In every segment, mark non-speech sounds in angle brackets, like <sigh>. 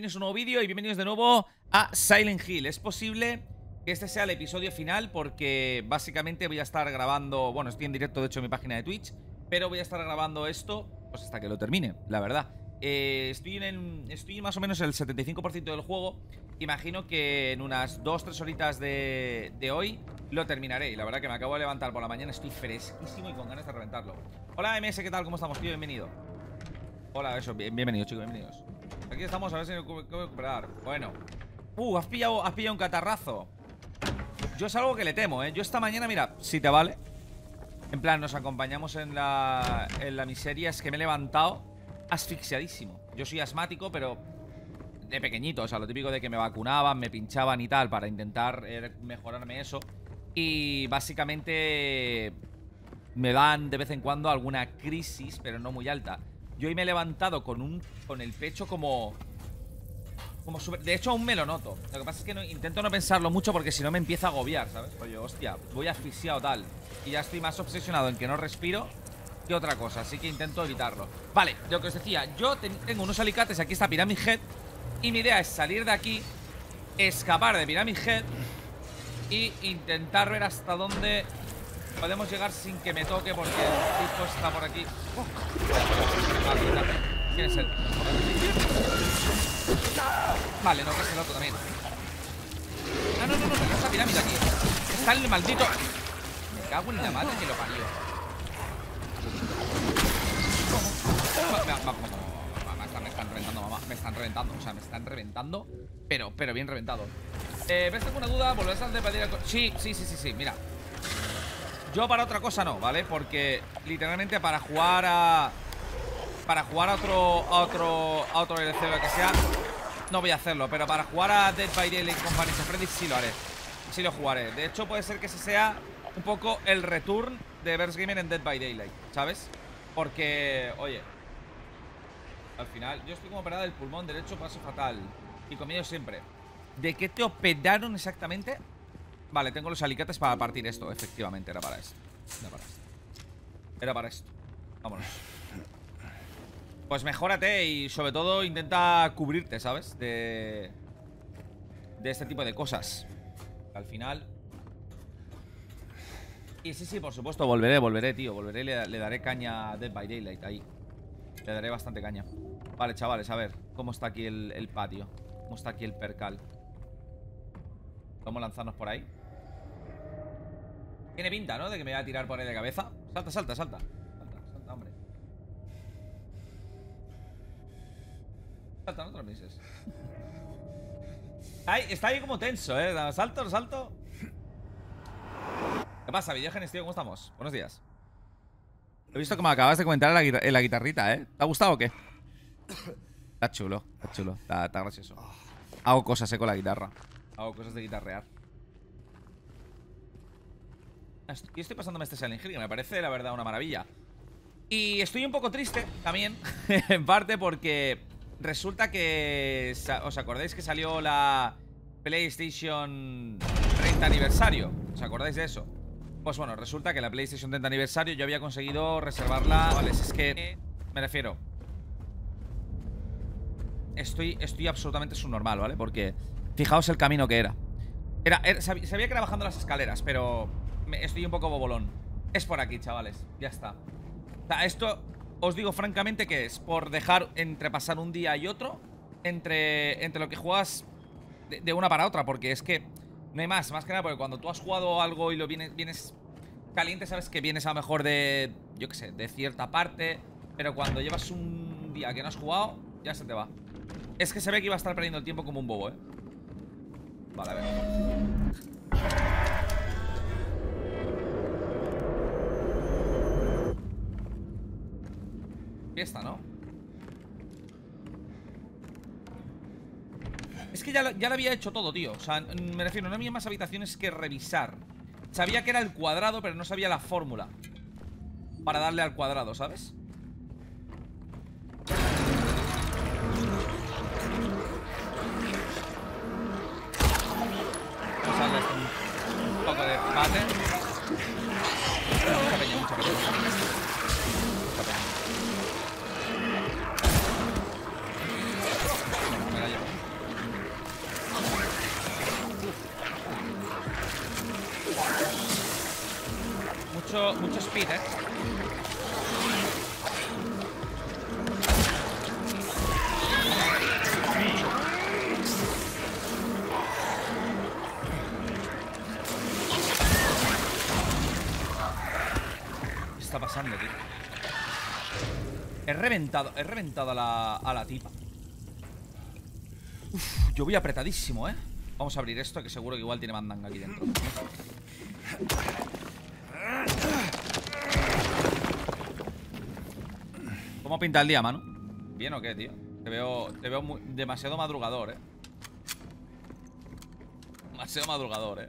Bienvenidos a un nuevo vídeo y bienvenidos de nuevo a Silent Hill. Es posible que este sea el episodio final porque básicamente voy a estar grabando... Bueno, estoy en directo de hecho en mi página de Twitch, pero voy a estar grabando esto pues hasta que lo termine, la verdad. Eh, estoy, en, estoy más o menos en el 75% del juego. Imagino que en unas 2-3 horitas de, de hoy lo terminaré. Y la verdad que me acabo de levantar por la mañana, estoy fresquísimo y con ganas de reventarlo. Hola MS, ¿qué tal? ¿Cómo estamos? Bienvenido. Hola, eso, bien, bienvenidos, chicos, bienvenidos. Aquí estamos, a ver si me puedo recuperar. Bueno. Uh, has pillado, has pillado un catarrazo. Yo es algo que le temo, ¿eh? Yo esta mañana, mira, si te vale. En plan, nos acompañamos en la, en la miseria. Es que me he levantado asfixiadísimo. Yo soy asmático, pero de pequeñito. O sea, lo típico de que me vacunaban, me pinchaban y tal para intentar eh, mejorarme eso. Y básicamente me dan de vez en cuando alguna crisis, pero no muy alta. Yo hoy me he levantado con un con el pecho como... como de hecho, aún me lo noto. Lo que pasa es que intento no pensarlo mucho porque si no me empieza a agobiar, ¿sabes? Oye, hostia, voy asfixiado tal. Y ya estoy más obsesionado en que no respiro que otra cosa. Así que intento evitarlo. Vale, lo que os decía, yo tengo unos alicates, aquí está Pyramid Head. Y mi idea es salir de aquí, escapar de Pyramid Head y intentar ver hasta dónde podemos llegar sin que me toque porque el tipo está por aquí. ¿Quién es él? Vale, no, que es el otro también. Ah, no, no, no, no, esa pirámide aquí. Está el maldito. Me cago en la madre que lo parió. Me están reventando, mamá. Me están reventando. O sea, me están reventando. Pero, pero bien reventado. Eh, ¿Ves alguna duda? ¿Volverás a pedir Sí, sí, sí, sí, sí. Mira. Yo para otra cosa no, ¿vale? Porque literalmente para jugar a... Para jugar a otro... A otro... A otro DLC o lo que sea No voy a hacerlo Pero para jugar a Dead by Daylight con Vanessa Freddy sí lo haré Sí lo jugaré De hecho puede ser que ese sea un poco el return de Verse Gamer en Dead by Daylight ¿Sabes? Porque, oye Al final, yo estoy como operada del pulmón derecho Paso fatal Y conmigo siempre ¿De qué te operaron exactamente? Vale, tengo los alicates para partir esto. Efectivamente, era para esto. Era para esto. Era Vámonos. Pues mejórate y sobre todo intenta cubrirte, ¿sabes? De... De este tipo de cosas. Al final. Y sí, sí, por supuesto, volveré, volveré, tío. Volveré y le, daré caña a Dead by Daylight ahí. Le daré bastante caña. Vale, chavales, a ver ¿Cómo está aquí el, el patio? ¿Cómo está aquí el percal? Vamos a lanzarnos por ahí tiene pinta, ¿no? De que me voy a tirar por ahí de cabeza Salta, salta, salta Salta, salta, hombre Salta, no te lo pienses Está ahí como tenso, ¿eh? Salto, salto ¿Qué pasa, Videogenes, tío? ¿Cómo estamos? Buenos días He visto como acabas de comentar en la, guitarrita, ¿eh? ¿Te ha gustado o qué? Está chulo, está chulo Está, está gracioso Hago cosas, eh, con la guitarra Hago cosas de guitarrear y estoy pasándome este Silent Hill, que me parece, la verdad, una maravilla. Y estoy un poco triste también, <laughs> en parte porque resulta que... ¿Os acordáis que salió la PlayStation 30 aniversario? ¿Os acordáis de eso? Pues bueno, resulta que la PlayStation 30 aniversario yo había conseguido reservarla... Vale, es que... Me refiero... Estoy, estoy absolutamente subnormal, ¿vale? Porque fijaos el camino que era. Era, era sabía que era bajando las escaleras, pero estoy un poco bobolón. Es por aquí, chavales. Ya está. Esto os digo francamente que es por dejar entre pasar un día y otro entre, entre lo que juegas de, una para otra. Porque es que no hay más. Más que nada porque cuando tú has jugado algo y lo vienes, vienes caliente, sabes que vienes a lo mejor de, yo qué sé, de cierta parte. Pero cuando llevas un día que no has jugado, ya se te va. Es que se ve que iba a estar perdiendo el tiempo como un bobo, ¿eh? Vale, a ver. ¿No? Es que ya lo, ya había hecho todo, tío O sea, me refiero, no había más habitaciones que revisar Sabía que era el cuadrado, pero no sabía la fórmula Para darle al cuadrado, ¿sabes? Vamos de ¿Qué está pasando, tío? He reventado, he reventado a la, a la tipa. Uf, yo voy apretadísimo, ¿eh? Vamos a abrir esto, que seguro que igual tiene mandanga aquí dentro. ¿Cómo pinta el día, mano? ¿Bien o qué, tío? Te veo, te veo demasiado madrugador, ¿eh? Demasiado madrugador, ¿eh?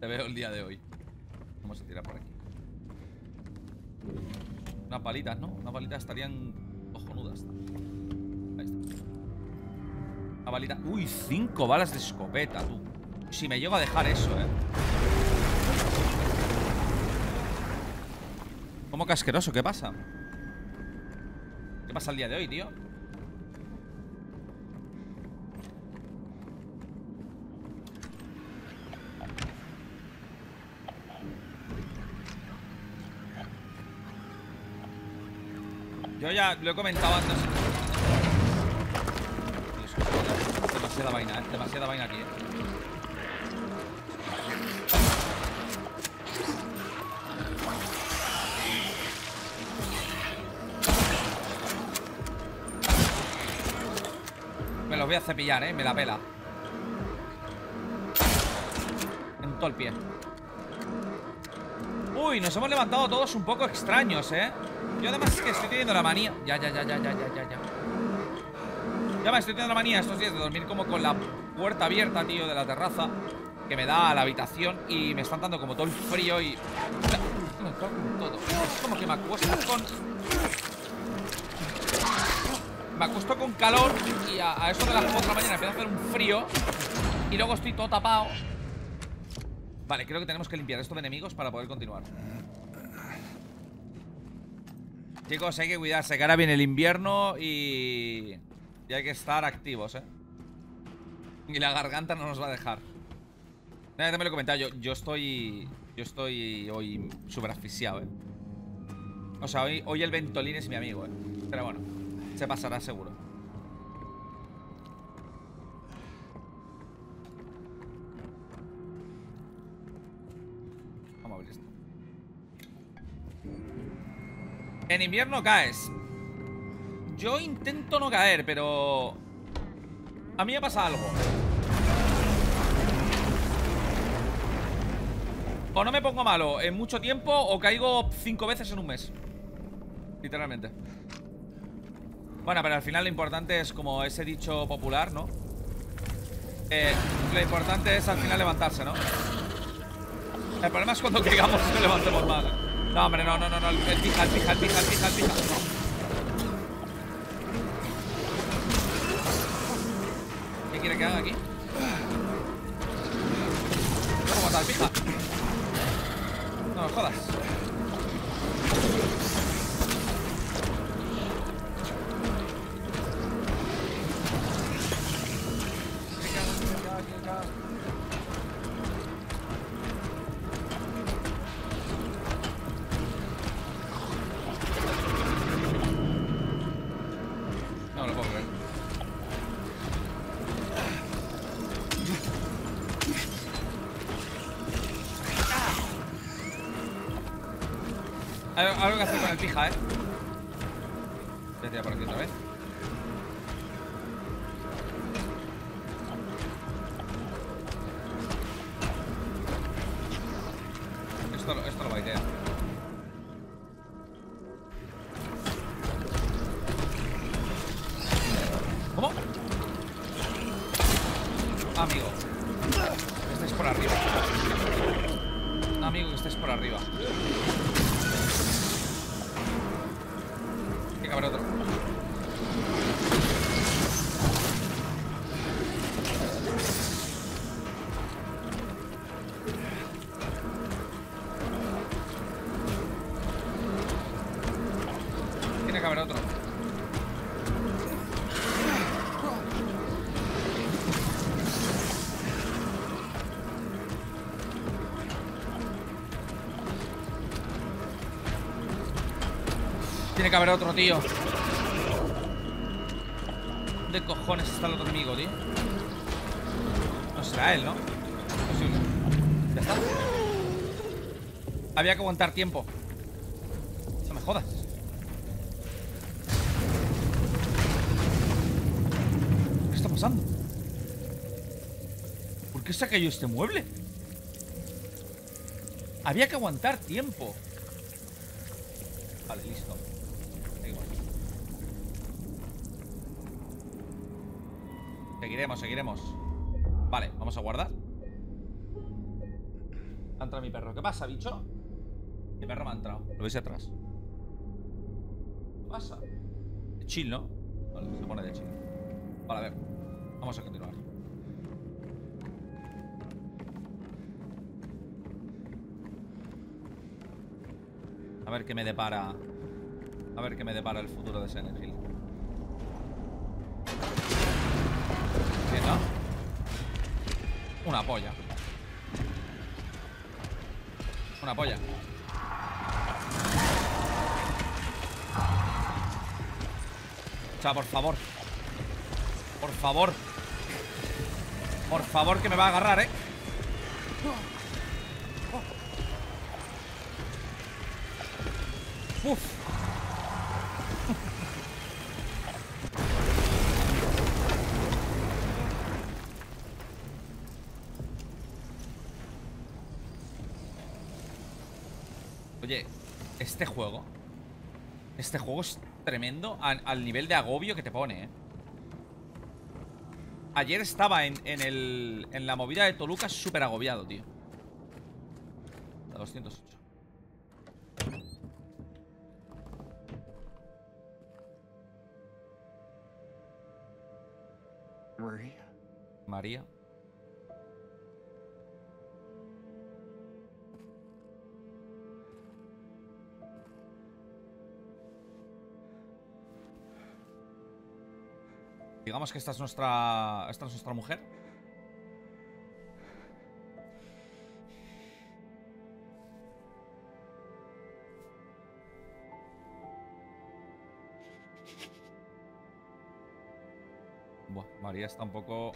Te veo el día de hoy. Vamos a tirar por aquí. Unas palitas, ¿no? Unas palitas estarían cojonudas. Ahí está. Una balita. Uy, cinco balas de escopeta, tú. Si me llego a dejar eso, ¿eh? ¿Cómo casqueroso? ¿Qué pasa? ¿Qué pasa el día de hoy, tío? Yo ya lo he comentado antes. Demasiada vaina, ¿eh? Demasiada vaina aquí, ¿eh? Voy a cepillar, ¿eh? Me la pela. En todo el pie. Uy, nos hemos levantado todos un poco extraños, ¿eh? Yo además es que estoy teniendo la manía Ya, ya, ya, ya, ya, ya, ya, ya Ya me estoy teniendo la manía estos días de dormir como con la puerta abierta, tío, de la terraza Que me da a la habitación Y me están dando como todo el frío y... Como que me acuesto con... Me acuesto con calor Y a, eso de las 4 de la mañana empieza a hacer un frío Y luego estoy todo tapado Vale, creo que tenemos que limpiar esto de enemigos para poder continuar Chicos, hay que cuidarse, que ahora viene el invierno y... y hay que estar activos, ¿eh? Y la garganta no nos va a dejar. Nada, me lo he comentado, yo, yo estoy... Yo estoy hoy súper asfixiado, ¿eh? O sea, hoy, hoy el Ventolín es mi amigo, ¿eh? Pero bueno, se pasará seguro. Vamos a abrir esto. En invierno caes. Yo intento no caer, pero... A mí me pasa algo. O no me pongo malo en mucho tiempo o caigo cinco veces en un mes. Literalmente. Bueno, pero al final lo importante es como ese dicho popular, ¿no? Eh, lo importante es al final levantarse, ¿no? El problema es cuando <laughs> caigamos y no levantemos más. No, hombre, no, no, no, no. El pija, el pija, el pija, el pija, el pija. ¿Qué quiere que haga aquí? ¿Cómo matar al pija? No jodas. Haber otro, tío. ¿Dónde cojones está el otro enemigo, tío? No será él, ¿no? Posible. Ya está. Había que aguantar tiempo. No me jodas. ¿Qué está pasando? ¿Por qué se ha caído este mueble? Había que aguantar tiempo. Pasa, bicho? Mi perro me ha entrado. Lo veis atrás. ¿Qué pasa? De chill, ¿no? Vale, se pone de chill. Vale, a ver. Vamos a continuar. A ver qué me depara. A ver qué me depara el futuro de Silent Hill. ¿Qué no? Una polla. Una polla. O sea, por favor. Por favor. Por favor, que me va a agarrar, ¿eh? Uf. Oye, este juego Este juego es tremendo al, al nivel de agobio que te pone, ¿eh? Ayer estaba en, en, el, en la movida de Toluca súper agobiado, tío La 208 Maria. María Digamos que esta es nuestra. Esta es nuestra mujer. Buah, María está un poco.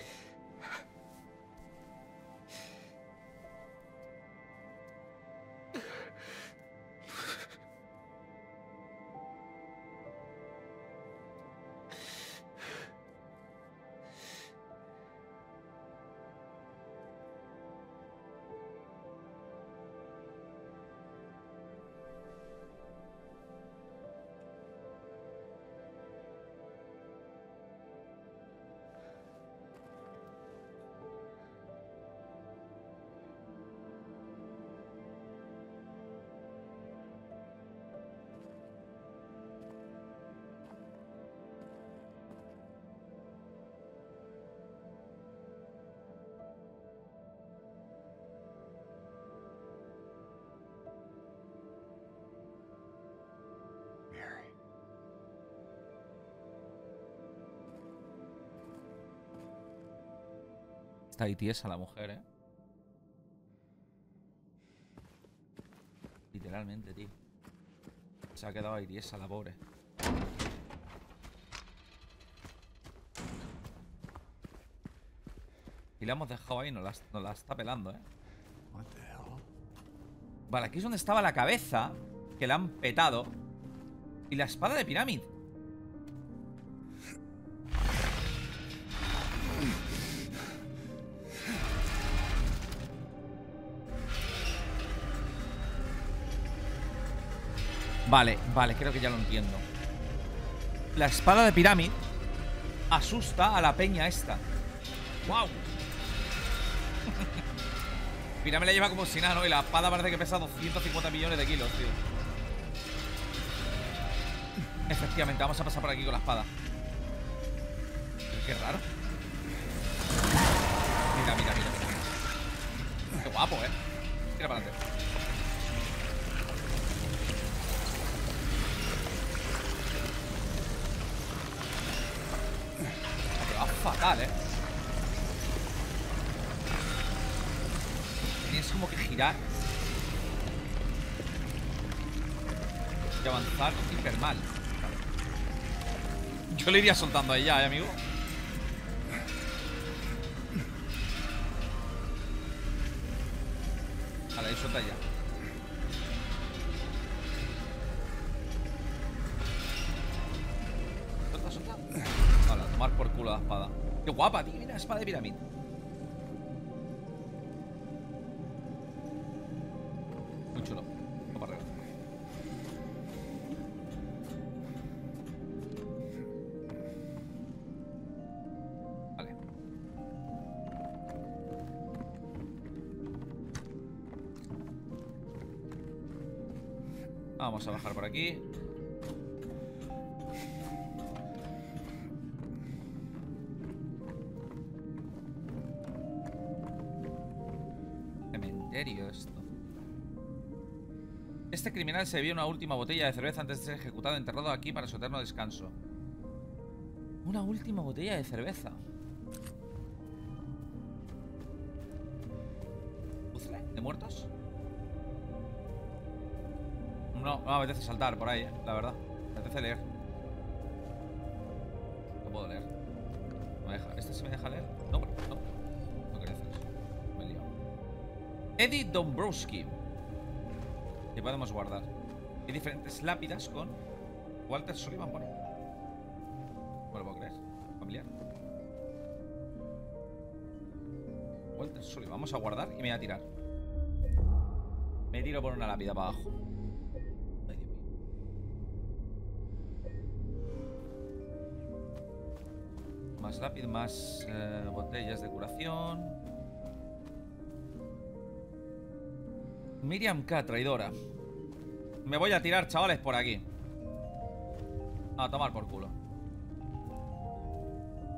Está ahí tiesa la mujer, eh. Literalmente, tío. Se ha quedado ahí tiesa la pobre. Y la hemos dejado ahí, nos la, nos la está pelando, eh. Vale, aquí es donde estaba la cabeza Que la han petado Y la espada de pirámide Vale, vale, creo que ya lo entiendo La espada de pirámide Asusta a la peña esta ¡Wow! <laughs> Pirámide la lleva como si nada, ¿no? Y la espada parece que pesa 250 millones de kilos, tío. Efectivamente, vamos a pasar por aquí con la espada. Qué raro. Mira, mira. mira. Qué guapo, ¿eh? Yo le iría soltando ahí ya, ¿eh, amigo. Vale, ahí suelta ya. Suelta, suelta. Vale, tomar por culo la espada. Qué guapa, tío. Mira, espada de pirámide. Vamos a bajar por aquí. Cementerio esto. Este criminal se bebió una última botella de cerveza antes de ser ejecutado enterrado aquí para su eterno descanso. Una última botella de cerveza. ¿Puzzle? ¿De muertos? No, no me apetece saltar por ahí, eh, la verdad. Me apetece leer. No puedo leer. No me deja. ¿Este sí me deja leer? No, no. No quería hacer eso. Me he liado. Eddie Dombrowski. Que podemos guardar. Hay diferentes lápidas con Walter Sullivan ahí. No lo puedo creer. Familiar. Walter Sullivan. Vamos a guardar y me voy a tirar. Me tiro por una lápida para abajo. Más rápido, más eh, botellas de curación. Miriam K, traidora. Me voy a tirar, chavales, por aquí. A tomar por culo.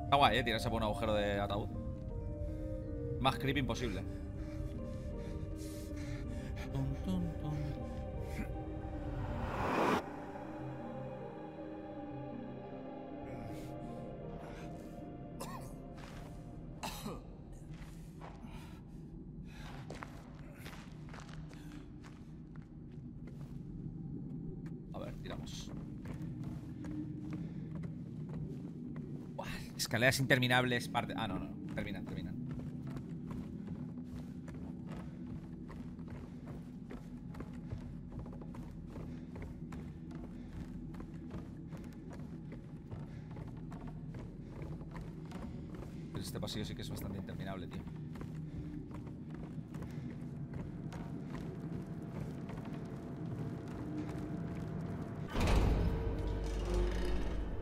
Está guay, eh, tirarse por un agujero de ataúd. Más creepy imposible. Tum, tum, tum. Escaleras interminables, parte... Ah, no, no, terminan, terminan. Pero este pasillo sí que es bastante interminable, tío.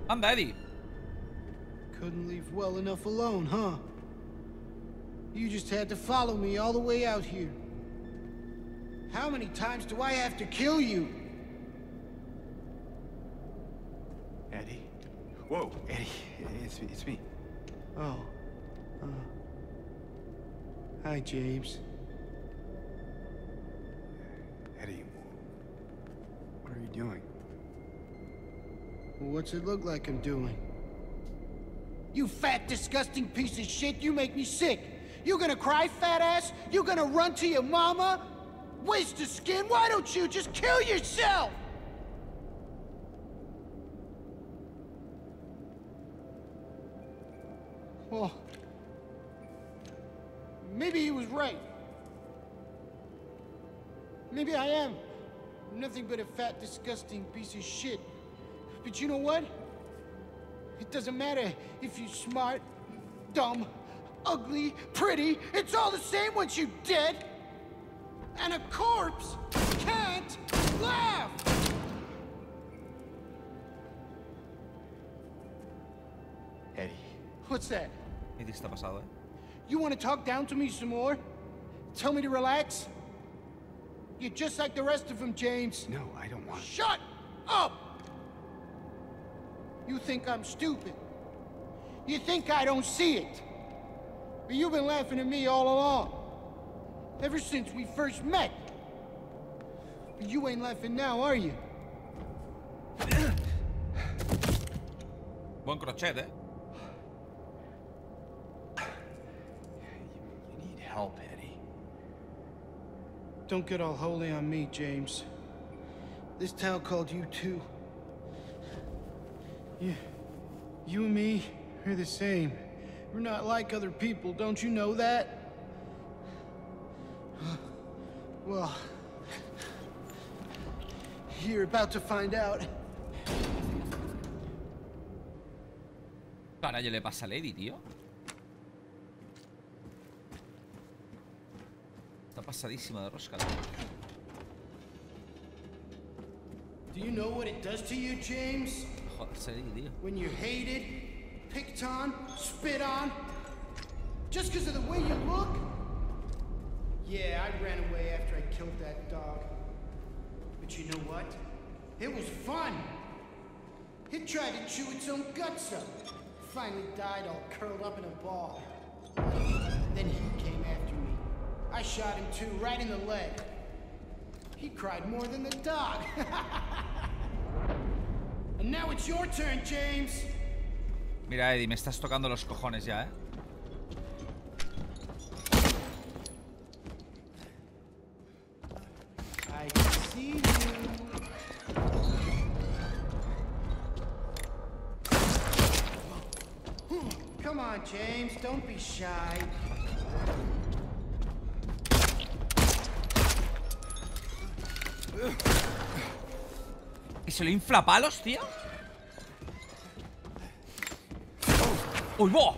Anda, Eddie. Couldn't leave well enough alone, huh? You just had to follow me all the way out here. How many times do I have to kill you? Eddie. Whoa, Eddie. It's, it's me. Oh. Uh. Hi, James. Eddie. What are you doing? What's it look like I'm doing? You fat, disgusting piece of shit, you make me sick. You gonna cry, fat ass? You gonna run to your mama? Waste of skin? Why don't you just kill yourself? Well, maybe he was right. Maybe I am nothing but a fat, disgusting piece of shit. But you know what? It doesn't matter if you're smart, dumb, ugly, pretty. It's all the same once you're dead. And a corpse can't laugh. Eddie. What's that? ¿Qué te está pasado, eh? You want to talk down to me some more? Tell me to relax? You're just like the rest of them, James. No, I don't want. To. Shut up! You think I'm stupid. You think I don't see it. But you've been laughing at me all along. Ever since we first met. But you ain't laughing now, are you? Buen crochet, eh. You need help, Eddie. Don't get all holy on me, James. This town called you too. You, You and me, we're the same. We're not like other people, don't you know that? Well, you're about to find out. Carajo le pasa a Lady, tío. Está pasadísima de rosca. tío. Do you know what it does to you, James? When you're hated, picked on, spit on, just because of the way you look? Yeah, I ran away after I killed that dog. But you know what? It was fun. It tried to chew its own guts up. Finally died all curled up in a ball. Then he came after me. I shot him too, right in the leg. He cried more than the dog. <laughs> Mira, Eddie, me estás tocando los cojones ya, ¿eh? James, don't be shy. ¿Y se lo infla palos, tío? ¡Uy, bo!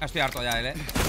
Estoy harto ya él, eh.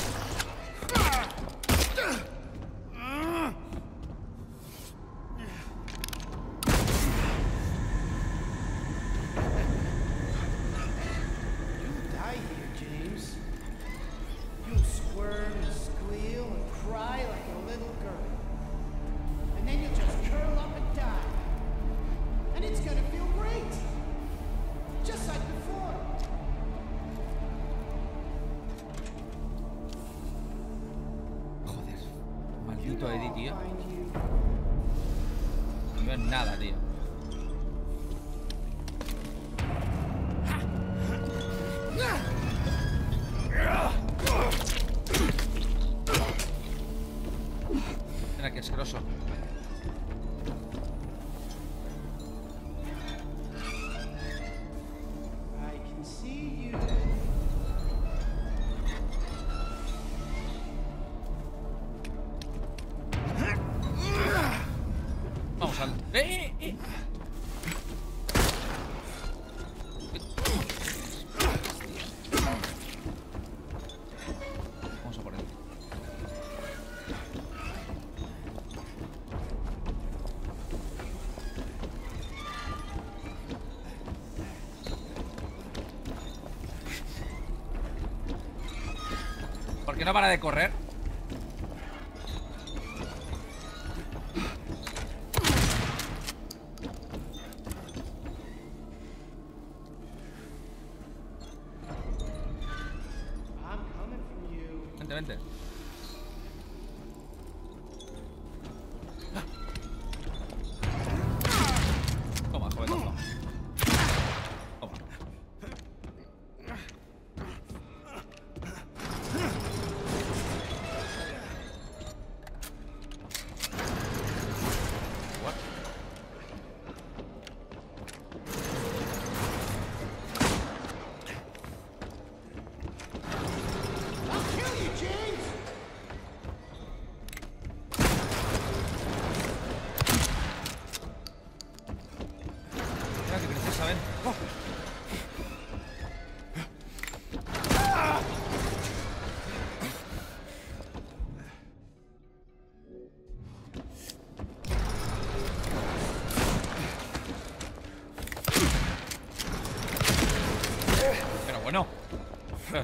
No para de correr?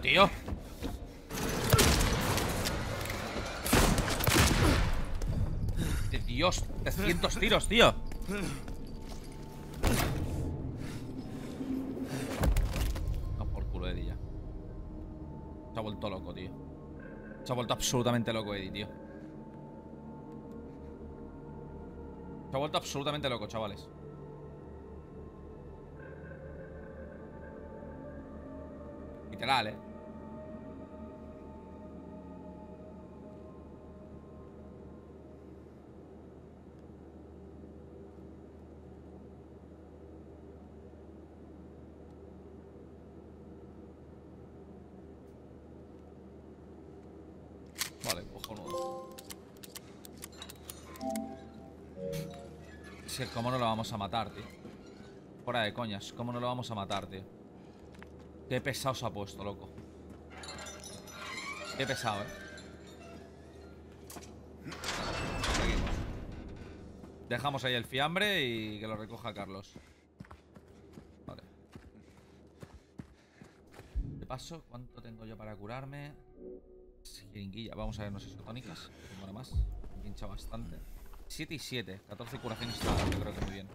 Tío. Dios, 300 tiros, tío. No, por culo Eddie ya. Se ha vuelto loco, tío. Se ha vuelto absolutamente loco Eddie, tío. Se ha vuelto absolutamente loco, chavales. ¿Cómo no lo vamos a matar, tío? Fuera de coñas, ¿cómo no lo vamos a matar, tío? Qué pesado se ha puesto, loco. Qué pesado, eh. Seguimos. Dejamos ahí el fiambre y que lo recoja Carlos. Vale. De paso, ¿cuánto tengo yo para curarme? Jeringuilla, vamos a vernos isotónicas. Tengo una más. Me pincha bastante. 7 y 7. 14 curaciones yo creo que muy bien.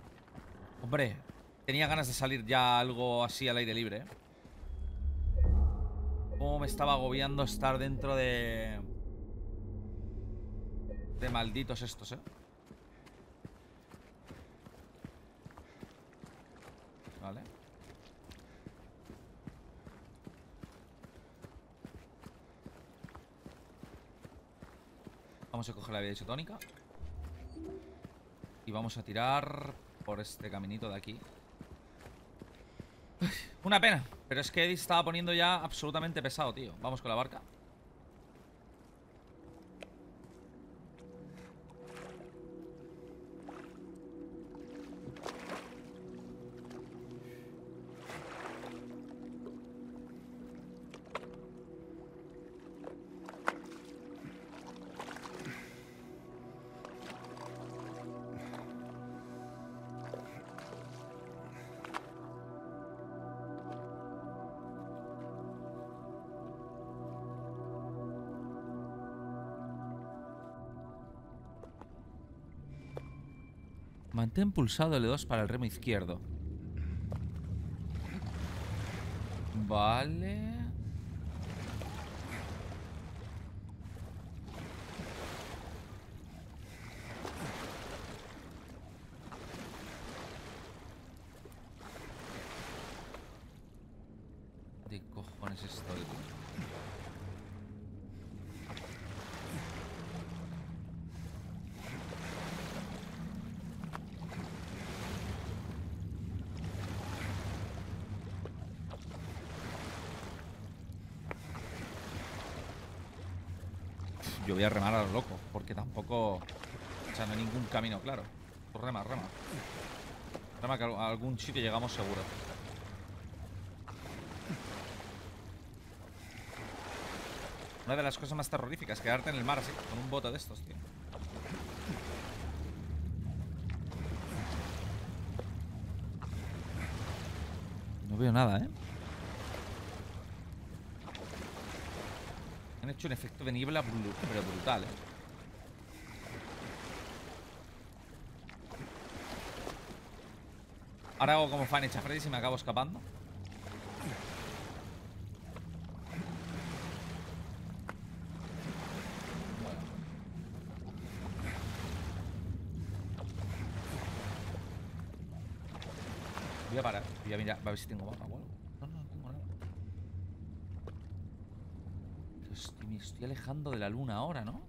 Hombre, tenía ganas de salir ya algo así al aire libre, ¿eh? Cómo me estaba agobiando estar dentro de... De malditos estos, ¿eh? Vale. Vamos a coger la vida isotónica. Y vamos a tirar por este caminito de aquí. Una pena. Pero es que Eddie estaba poniendo ya absolutamente pesado, tío. Vamos con la barca. Mantén pulsado L2 para el remo izquierdo. Vale. ¿De cojones estoy? tío? Yo voy a remar a lo loco, porque tampoco... O sea, no hay ningún camino claro. Pues rema, rema. Rema que a algún sitio llegamos seguro. Una de las cosas más terroríficas, quedarte en el mar así, con un bote de estos, tío. No veo nada, ¿eh? Hecho un efecto de niebla pero brutal, ¿eh? Ahora hago como fan hecha Freddy y me acabo escapando. Voy a parar. Voy a mirar, a ver si tengo mapa o. No, no, no tengo nada. Pero alejando de la luna ahora, ¿no?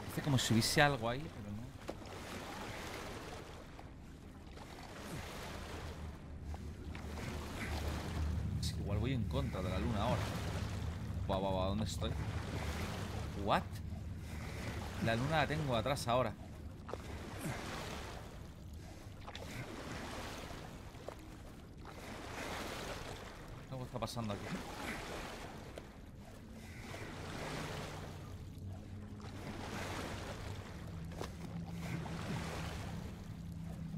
Parece como si hubiese algo ahí, pero no. Es que igual voy en contra de la luna ahora. Guau, guau, guau, ¿dónde estoy? What? La luna la tengo atrás ahora. Algo está pasando aquí.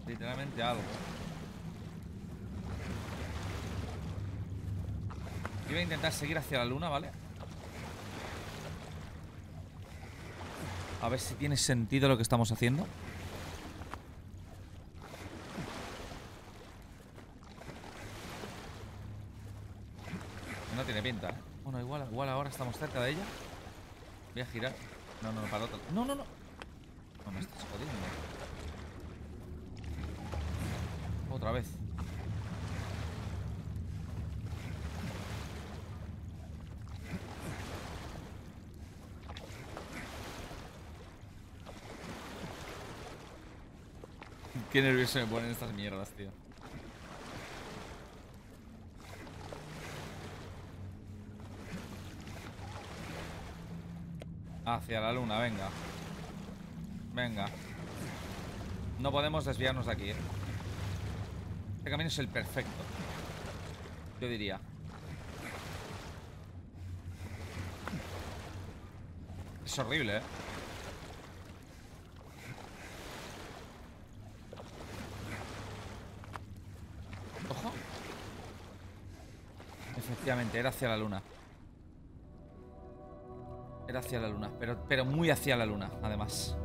Literalmente algo. Yo voy a intentar seguir hacia la luna, ¿vale? A ver si tiene sentido lo que estamos haciendo. No tiene pinta, ¿eh? Bueno, igual, igual ahora estamos cerca de ella. Voy a girar. No, no, no, para otro. No, no, no. No me estás jodiendo. Otra vez. <laughs> Qué nervioso me ponen estas mierdas, tío. Hacia la luna, venga. Venga. No podemos desviarnos de aquí, ¿eh? Este camino es el perfecto. Yo diría. Es horrible, ¿eh? Ojo. Efectivamente, era hacia la luna. Hacia la luna, pero, pero muy hacia la luna, además.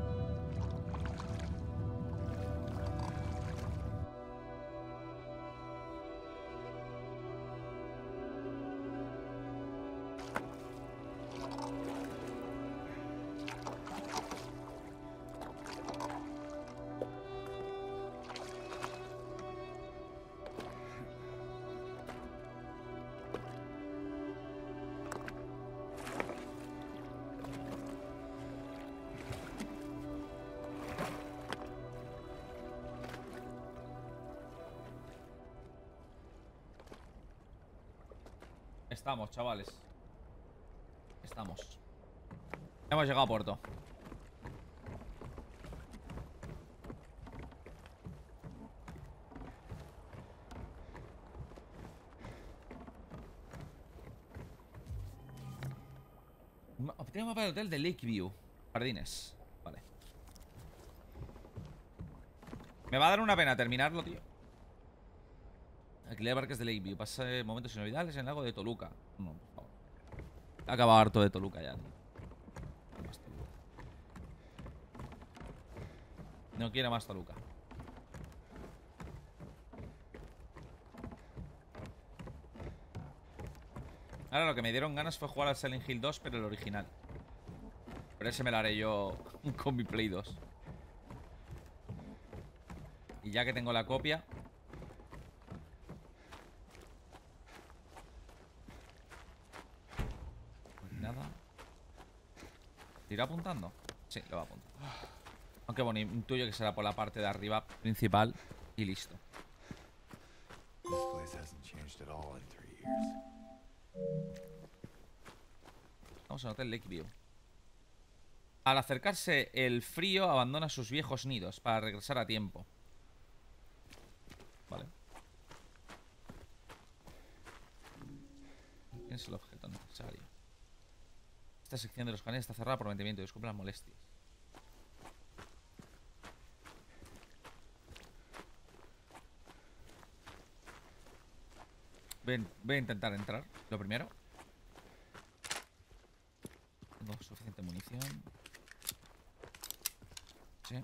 Chavales. Estamos. Hemos llegado a puerto. Obtiene mapa del hotel de Lakeview. Jardines. Vale. Me va a dar una pena terminarlo, tío. Alquiler de barcas de Lakeview. Pasa momentos inolvidables en el lago de Toluca. No, por favor. He acabado harto de Toluca ya, tío. No quiero más Toluca. Ahora lo que me dieron ganas fue jugar al Silent Hill 2, pero el original. Pero ese me lo haré yo <laughs> con mi Play 2. Y ya que tengo la copia, Pues nada. ¿Te irá apuntando? Sí, lo va a apuntar. Aunque bueno, intuyo que será por la parte de arriba principal y listo. This place hasn't changed at all in three years. Vamos al Hotel Lakeview. Al acercarse el frío, abandona sus viejos nidos para regresar a tiempo. Vale. ¿Quién es el objeto necesario? Esta sección de los canales está cerrada por mantenimiento. Disculpen las molestias. A, voy a intentar entrar, lo primero. Tengo suficiente munición. Sí.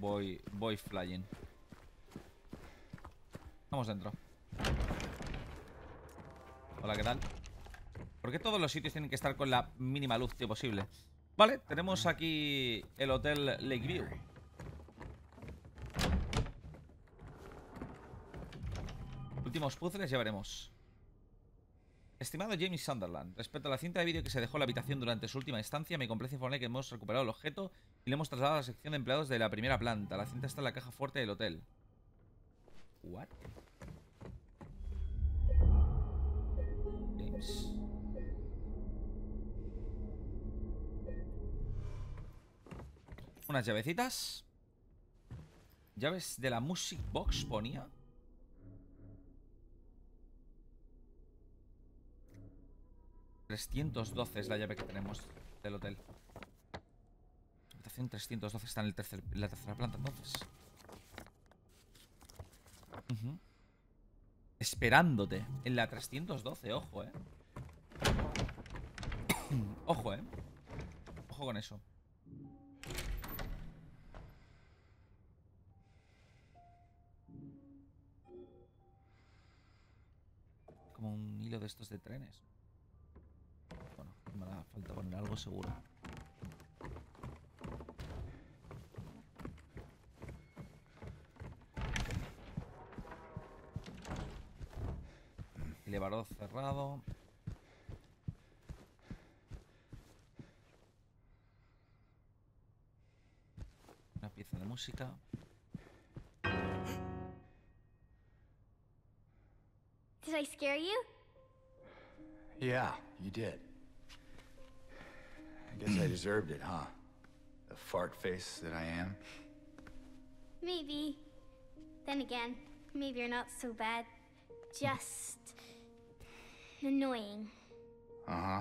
Voy, voy flying. Vamos dentro. Hola, ¿qué tal? ¿Por qué todos los sitios tienen que estar con la mínima luz tío, posible? Vale, tenemos aquí el Hotel Lakeview. Últimos puzzles, ya veremos. Estimado James Sunderland, respecto a la cinta de vídeo que se dejó en la habitación durante su última estancia, me complace informarle que hemos recuperado el objeto y le hemos trasladado a la sección de empleados de la primera planta. La cinta está en la caja fuerte del hotel. What? James. Unas llavecitas. Llaves de la Music Box ponía. ...312 es la llave que tenemos del hotel. Habitación 312 está en, el tercer, la tercera planta, entonces. Esperándote. En la 312, ojo, eh. ojo, eh. Ojo con eso. Un hilo de estos de trenes. Bueno, me hará falta poner algo seguro. Elevador cerrado. Una pieza de música. Did I scare you? Yeah, you did. I guess I <clears throat> deserved it, huh? The fart face that I am. Maybe. Then again, maybe you're not so bad. Just annoying. Uh huh.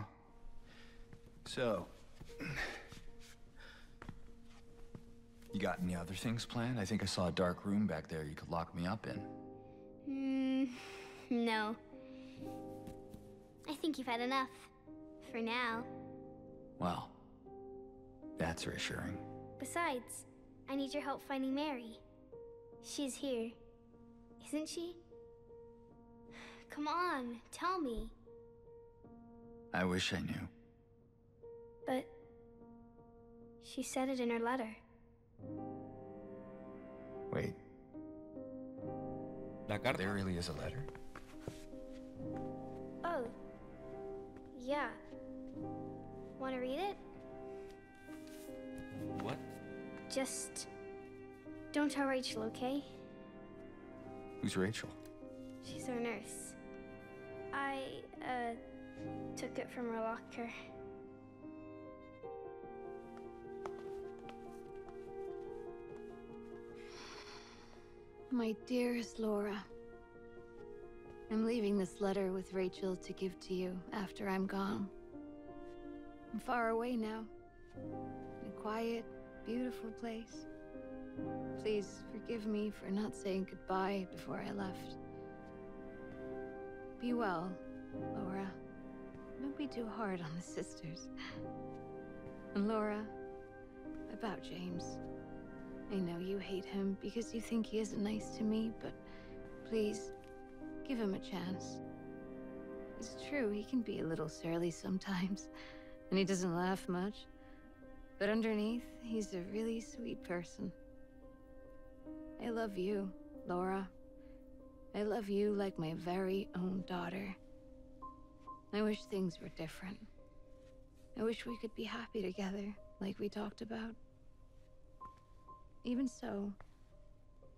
So, you got any other things planned? I think I saw a dark room back there you could lock me up in. Hmm. No. I think you've had enough. For now. Well, that's reassuring. Besides, I need your help finding Mary. She's here. Isn't she? Come on, tell me. I wish I knew. But she said it in her letter. Wait, there really is a letter? Oh. Yeah. Want to read it? What? Just don't tell Rachel, okay? Who's Rachel? She's our nurse. I uh took it from her locker. My dearest Laura, I'm leaving this letter with Rachel to give to you after I'm gone. I'm far away now, in a quiet, beautiful place. Please forgive me for not saying goodbye before I left. Be well, Laura. Don't be too hard on the sisters. And Laura, about James. I know you hate him because you think he isn't nice to me, but please, give him a chance. It's true, he can be a little surly sometimes, <laughs> and he doesn't laugh much. But underneath, he's a really sweet person. I love you, Laura. I love you like my very own daughter. I wish things were different. I wish we could be happy together, like we talked about. Even so,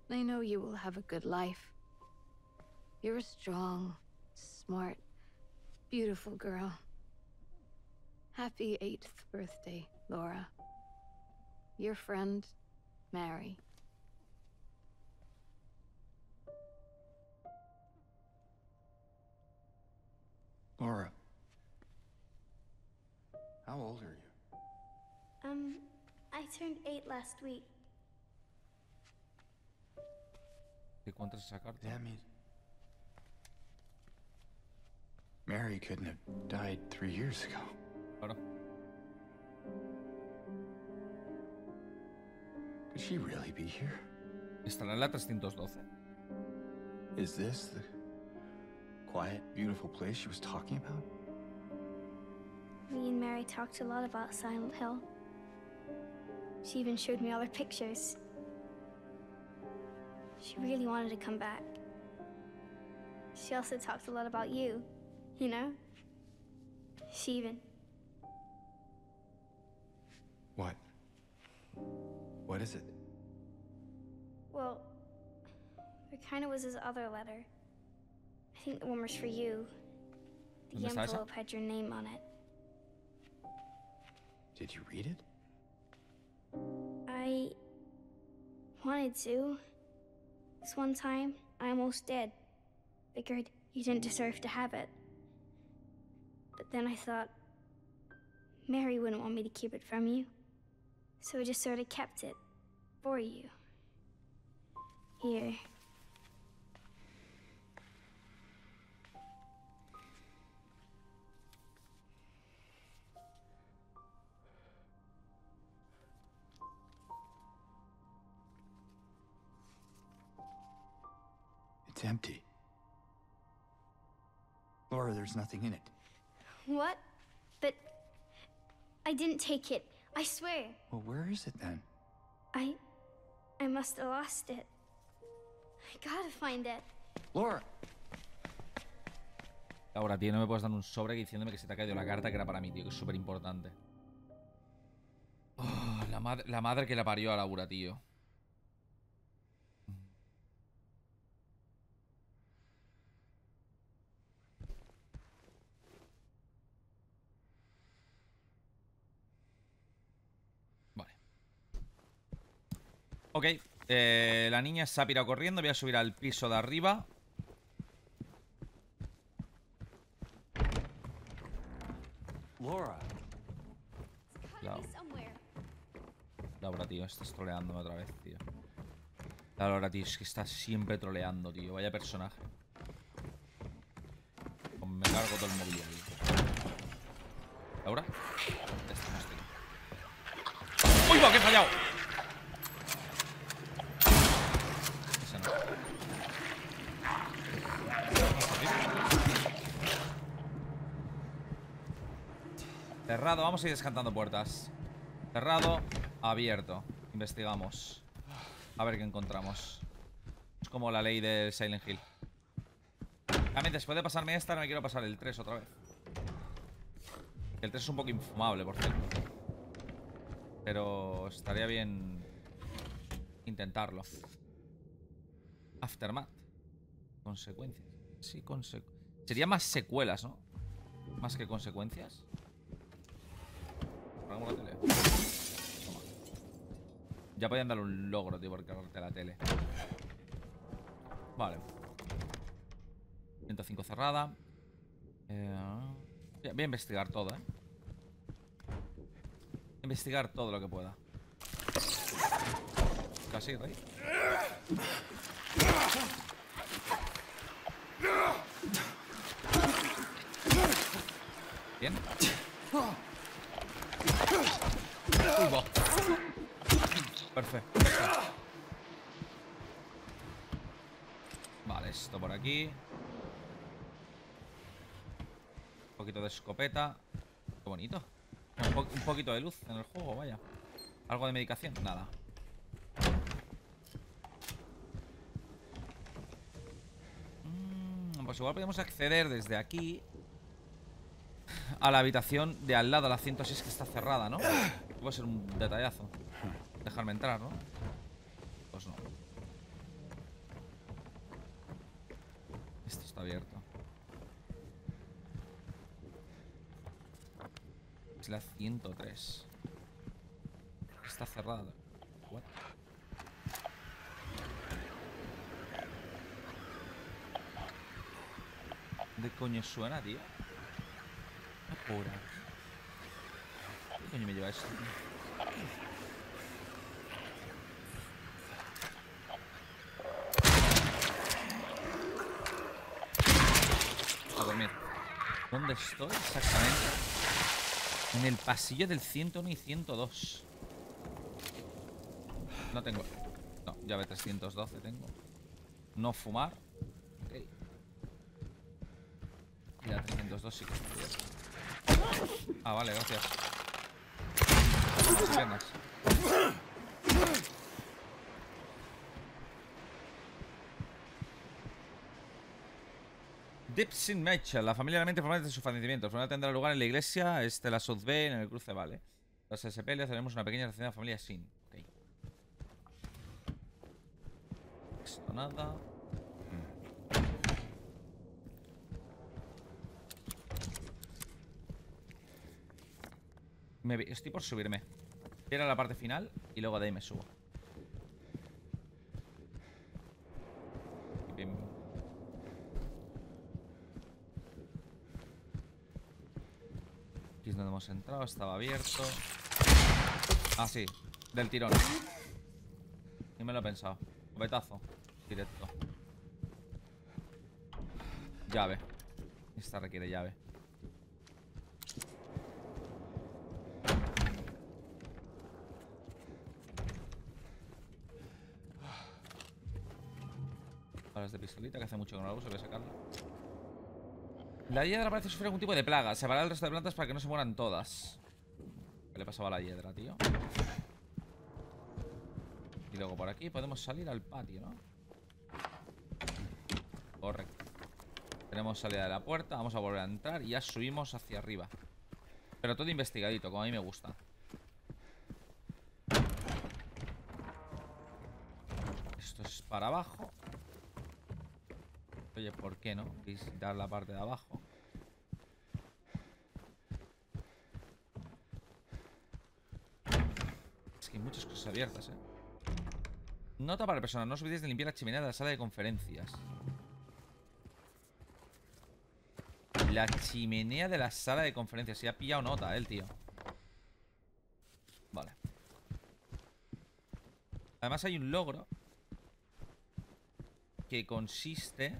I know you will have a good life. You're a strong, smart, beautiful girl. Happy eighth birthday, Laura. Your friend, Mary. Laura. How old are you? Um, I turned eight last week. ¿Qué cuántas esa carta? That means. Mary couldn't have died three years ago. Claro. Could she really be here? Estará en la 312. Is this the quiet, beautiful place she was talking about? Me and Mary talked a lot about Silent Hill. She even showed me all her pictures. She really wanted to come back. She also talked a lot about you, you know? She even. What? What is it? Well, there kind of was his other letter. I think the one was for you. The ¿Dónde está esa? envelope had your name on it. Did you read it? I wanted to. This one time, I almost did. Figured you didn't deserve to have it. But then I thought, Mary wouldn't want me to keep it from you. So I just sort of kept it for you. Here. It's empty. Laura, there's nothing in it. What? But I didn't take it. I swear. Well, where is it then? I. I must have lost it. I gotta find it. Laura! Ahora, tío, no me puedes dar un sobre diciéndome que se te ha caído la carta que era para mí, tío, que es súper importante. la, madre, la madre que la parió a Laura, tío. Ok, eh, la niña se ha pirado corriendo. Voy a subir al piso de arriba. Laura. Cuidado. Laura, tío, estás troleándome otra vez, tío. La Laura, tío, es que está siempre troleando, tío. Vaya personaje. Pues Me cargo todo el. ¿Laura? Estamos, tío. ¡Uy, va, que he fallado! Ese no. Cerrado, vamos a ir descantando puertas. Cerrado, abierto. Investigamos. A ver qué encontramos. Es como la ley del Silent Hill. También después de pasarme esta, no me quiero pasar el 3 otra vez. El 3 es un poco infumable, por cierto. Pero estaría bien intentarlo. Aftermath. Consecuencias. Sí, consecuencias. Sería más secuelas, ¿no? Más que consecuencias. Apagamos la tele. Toma. Ya podían darle un logro, tío, por cargarte la tele. Vale. 105 cerrada. Eh, voy a- voy a investigar todo, ¿eh? Investigar todo lo que pueda. Casi, rey. Bien. Perfecto. Vale, esto por aquí. Un poquito de escopeta. Qué bonito. Un poquito de luz en el juego, vaya. Algo de medicación, nada. Pues igual podemos acceder desde aquí a la habitación de al lado, la 106 que está cerrada, ¿no? Puede ser un detallazo. Dejarme entrar, ¿no? Pues no. Esto está abierto. Es la 103. Está cerrada. What? ¿De coño suena, tío? Por. ¿Qué coño me lleva esto? A dormir. ¿Dónde estoy exactamente? En el pasillo del 101 y 102. No tengo. No, llave 312 tengo. No fumar. Ok. Y la 302 sí que está abierta. Ah, vale, gracias. Piernas. Dipsin Mitchell, la familia realmente formal de su fallecimiento. El funeral tendrá lugar en la iglesia, este la South Bay, en el cruce Vale. Tras ese pelea haremos una pequeña reacción a la familia Sin. Ok. Esto nada. Estoy por subirme. Voy la parte final y luego de ahí me subo. Aquí es donde hemos entrado, estaba abierto. Ah, sí, del tirón. Ni me lo he pensado. Betazo. Directo. Llave. Esta requiere llave. Que hace mucho que no la uso, voy a sacarla. La hiedra parece sufrir algún tipo de plaga. Separar el resto de plantas para que no se mueran todas. ¿Qué le pasaba a la hiedra, tío? Y luego por aquí podemos salir al patio, ¿no? Correcto. Tenemos salida de la puerta, vamos a volver a entrar y ya subimos hacia arriba. Pero todo investigadito, como a mí me gusta. Esto es para abajo. Oye, ¿por qué no? Visitar la parte de abajo. Es que hay muchas cosas abiertas, ¿eh? Nota para el personal. No os olvidéis de limpiar la chimenea de la sala de conferencias. La chimenea de la sala de conferencias. Se ha pillado nota, eh, el tío. Vale. Además hay un logro que consiste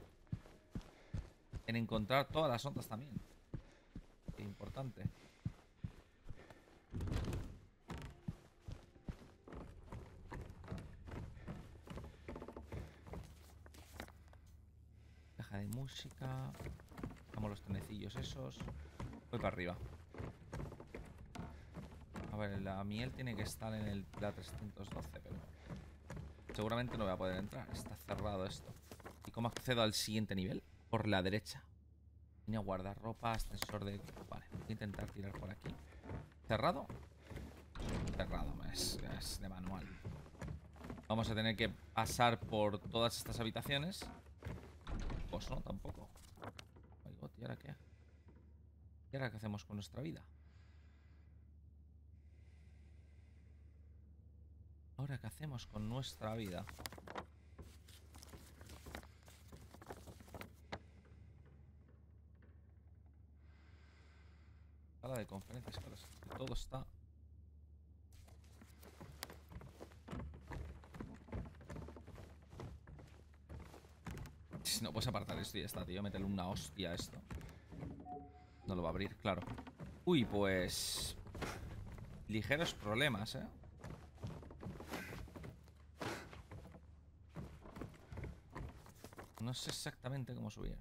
en encontrar todas las notas también. Qué importante. Caja de música. Vamos los trenecillos esos. Voy para arriba. A ver, la miel tiene que estar en el la 312, pero seguramente no voy a poder entrar. Está cerrado esto. ¿Y cómo accedo al siguiente nivel? Por la derecha. Vine a guardar ropa, ascensor de... Vale, voy a intentar tirar por aquí. ¿Cerrado? Cerrado, es, de manual. Vamos a tener que pasar por todas estas habitaciones. Pues no, tampoco. ¿y ahora qué? ¿Y ahora qué hacemos con nuestra vida? ¿Ahora qué hacemos con nuestra vida? Todo está... Si no puedes apartar esto y ya está, tío. Métele una hostia a esto. No lo va a abrir, claro. Uy, pues... Ligeros problemas, ¿eh? No sé exactamente cómo subir.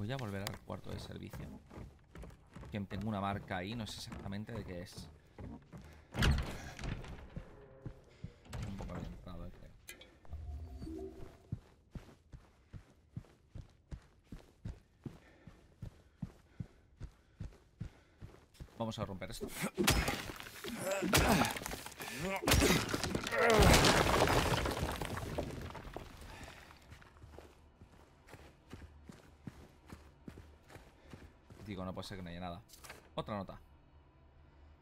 Voy a volver al cuarto de servicio. Que tengo una marca ahí, no sé exactamente de qué es. Tampoco había entrado, eh, creo. Vamos a romper esto. Digo, no puede que no haya nada. Otra nota.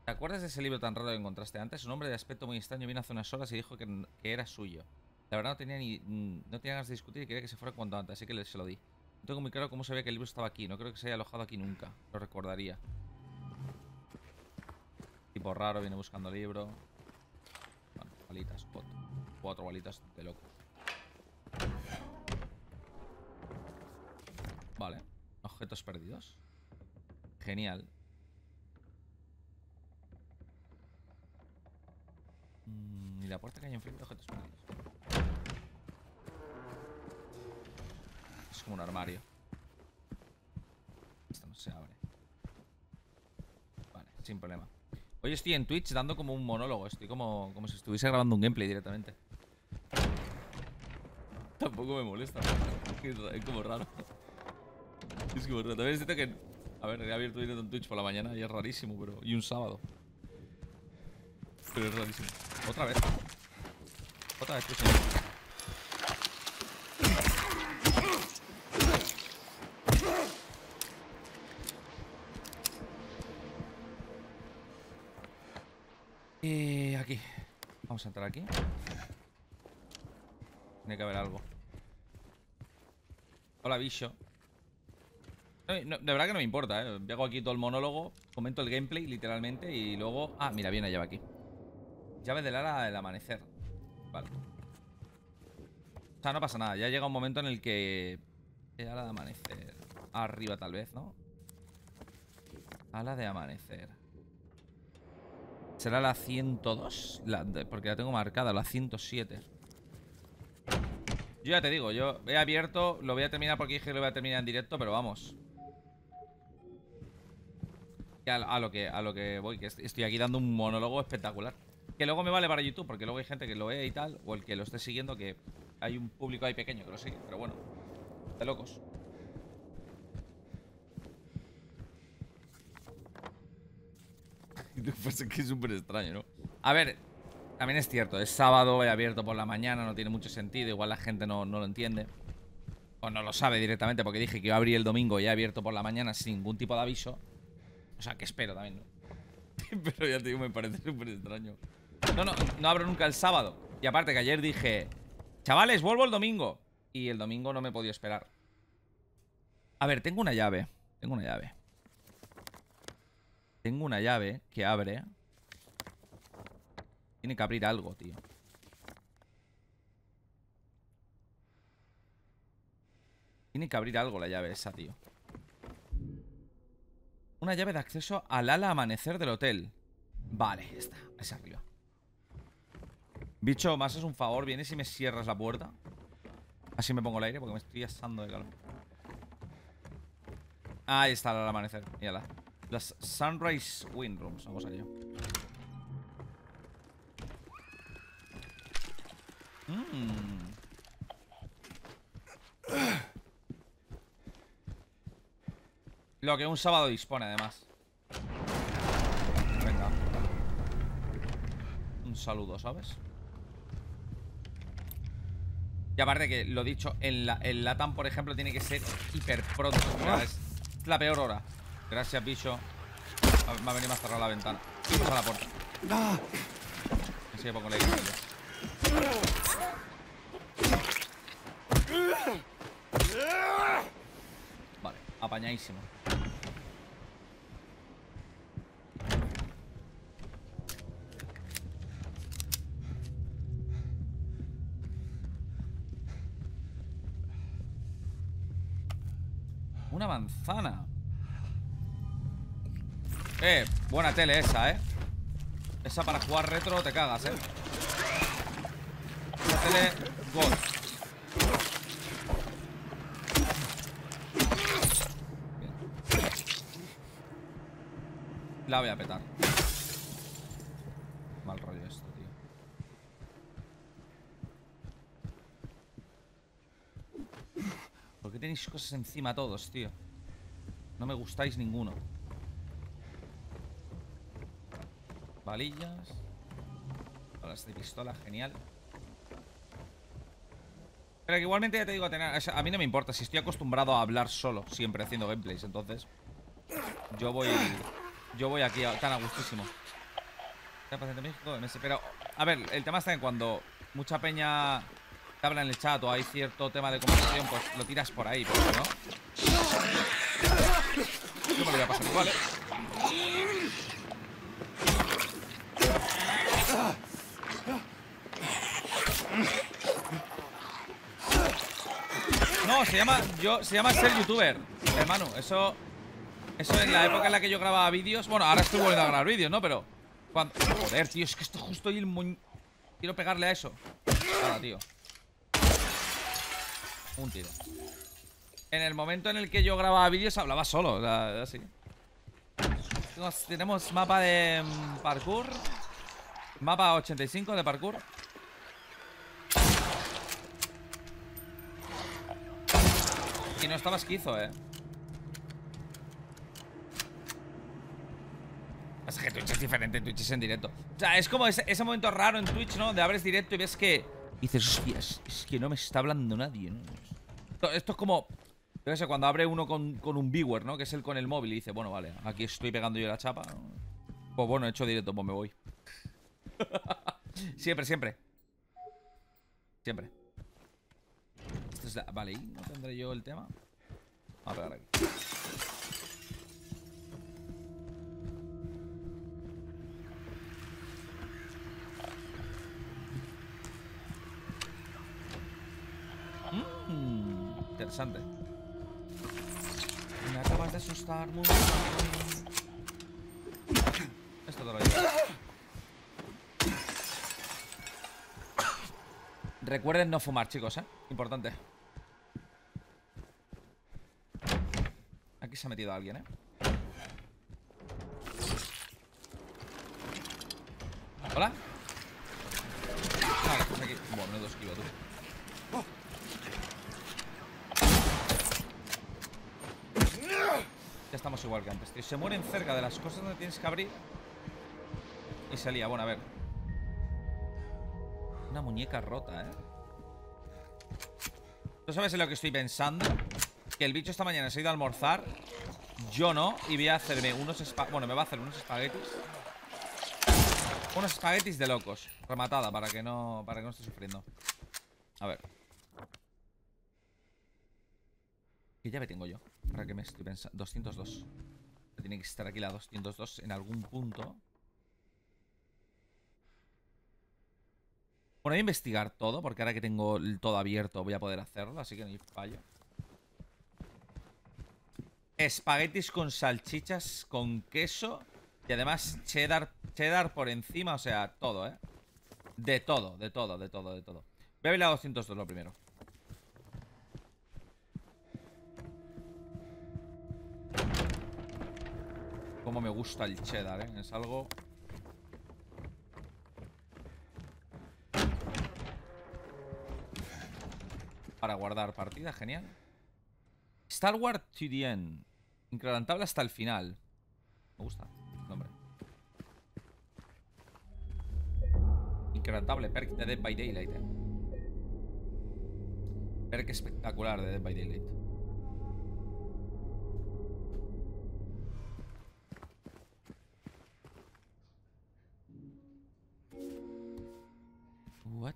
¿Te acuerdas de ese libro tan raro que encontraste antes? Un hombre de aspecto muy extraño vino hace unas horas y dijo que, era suyo. La verdad no tenía ni mm, no tenía ganas de discutir y quería que se fuera cuanto antes, así que se lo di. No tengo muy claro cómo sabía que el libro estaba aquí. No creo que se haya alojado aquí nunca. Lo recordaría. Tipo raro, viene buscando libro. Bueno, balitas, cuatro. Cuatro balitas de loco. Vale. Objetos perdidos. Genial. Mm, y la puerta que hay enfrente, objetos perdidos. Es como un armario. Esto no se abre. Vale, sin problema. Hoy estoy en Twitch dando como un monólogo. Estoy como, como si estuviese grabando un gameplay directamente. <laughs> Tampoco me molesta. Es como raro. <laughs> Es como raro. También es cierto que... A ver, he abierto directo en Twitch por la mañana y es rarísimo, pero... Y un sábado. Pero es rarísimo. Otra vez. Otra vez, señor. Y aquí. Vamos a entrar aquí. Tiene que haber algo. Hola, bicho. De verdad que no me importa, ¿eh? Hago aquí todo el monólogo, comento el gameplay, literalmente, y luego... Ah, mira, viene llave aquí. Llave del ala del amanecer. Vale. O sea, no pasa nada. Ya llega un momento en el que... Ala de amanecer. Arriba, tal vez, ¿no? Ala de amanecer. ¿Será la 102? La porque la tengo marcada, la 107. Yo ya te digo, yo he abierto, lo voy a terminar porque dije que lo voy a terminar en directo, pero vamos. Que A, a lo que a lo que voy, que est- estoy aquí dando un monólogo espectacular. Que luego me vale para YouTube, porque luego hay gente que lo ve y tal, o el que lo esté siguiendo, que hay un público ahí pequeño que lo sigue, pero bueno. De locos. <laughs> pues es que es súper extraño, ¿no? A ver, también es cierto, es sábado, he abierto por la mañana, no tiene mucho sentido, igual la gente no, no lo entiende. O no lo sabe directamente porque dije que iba a abrir el domingo y he abierto por la mañana sin ningún tipo de aviso. O sea, que espero también, ¿no? <laughs> Pero ya te digo, me parece súper extraño. No, no, no abro nunca el sábado. Y aparte que ayer dije, chavales, vuelvo el domingo. Y el domingo no me he podido esperar. A ver, tengo una llave. Tengo una llave. Tengo una llave que abre. Tiene que abrir algo, tío. Tiene que abrir algo la llave esa, tío. Una llave de acceso al ala amanecer del hotel. Vale, está. Es arriba. Bicho, más es un favor. ¿Vienes y me cierras la puerta? Así me pongo el aire porque me estoy asando de calor. Ahí está el amanecer. Mírala. Las Sunrise Wind Rooms. Vamos allá. Mmm. Lo que un sábado dispone, además. Venga. Un saludo, ¿sabes? Y aparte que, lo dicho, en la, el Latam, por ejemplo, tiene que ser hiper pronto. Es la peor hora. Gracias, bicho. Va a venir más cerrar la ventana. Vamos a la puerta. Así que pongo la. Vale, apañadísimo. Manzana. Eh, buena tele esa, ¿eh? Esa para jugar retro te cagas, ¿eh? Esa tele. Bien. La voy a petar. Mal rollo esto, tío. ¿Por qué tenéis cosas encima todos, tío? No me gustáis ninguno. Balillas. Balas de pistola, genial. Pero que igualmente ya te digo, a, tener, a mí no me importa si estoy acostumbrado a hablar solo, siempre haciendo gameplays, entonces yo voy yo voy aquí a- tan a gustísimo. Pero, a ver, el tema está en cuando mucha peña te habla en el chat o hay cierto tema de conversación, pues lo tiras por ahí, no. Yo me lo voy a pasar igual. No, se llama, yo, se llama ser youtuber, hermano. Eso, eso en la época en la que yo grababa vídeos. Bueno, ahora estoy volviendo a grabar vídeos, ¿no? Pero cuando, joder, tío, es que esto justo ahí el moñ... Quiero pegarle a eso. Nada, tío. Un tiro. En el momento en el que yo grababa vídeos hablaba solo, o así. Tenemos, tenemos mapa de mm, parkour. Mapa 85 de parkour. Y no estaba esquizo, eh. Es que Twitch es diferente, Twitch es en directo. O sea, es como ese, momento raro en Twitch, ¿no? De abres directo y ves que. dices, hostia, es, que no me está hablando nadie, ¿no? Esto es como. Qué sé, cuando abre uno con, con un viewer, ¿no? Que es el con el móvil y dice, bueno, vale, aquí estoy pegando yo la chapa. ¿no? Pues bueno, he hecho directo, pues me voy. <laughs> siempre, siempre. Siempre. Vale, ¿y no tendré yo el tema? A pegar aquí. Mm, interesante. Acabas de asustar mucho. Esto te lo llevo. Recuerden no fumar, chicos, ¿eh? Importante. Aquí se ha metido alguien, ¿eh? ¿Hola? Vale, pues aquí. Bueno, menudo esquivo tú. Ya estamos igual que antes, tío. Se mueren cerca de las cosas donde tienes que abrir. Y salía, bueno, a ver. Una muñeca rota, ¿eh? ¿Tú sabes en lo que estoy pensando? Que el bicho esta mañana se ha ido a almorzar Yo no. Y voy a hacerme unos espaguetis. Bueno, me va a hacer unos espaguetis. Unos espaguetis de locos. Rematada para que no. Para que no esté sufriendo. A ver. ¿Qué llave tengo yo? Para que me estoy pensando. 202. Tiene que estar aquí la 202 en algún punto. Bueno, voy a investigar todo, porque ahora que tengo todo abierto voy a poder hacerlo, así que no hay fallo. Espaguetis con salchichas, con queso y además cheddar, cheddar por encima, o sea, todo, ¿eh? De todo, de todo, de todo, de todo. Voy a ver la 202 lo primero. Cómo me gusta el cheddar, ¿eh? Es algo... Para guardar partida, genial. Star Wars to the end. Incrementable hasta el final. Me gusta el nombre. Incrementable, perk de Dead by Daylight. Eh. Perk espectacular de Dead by Daylight. What?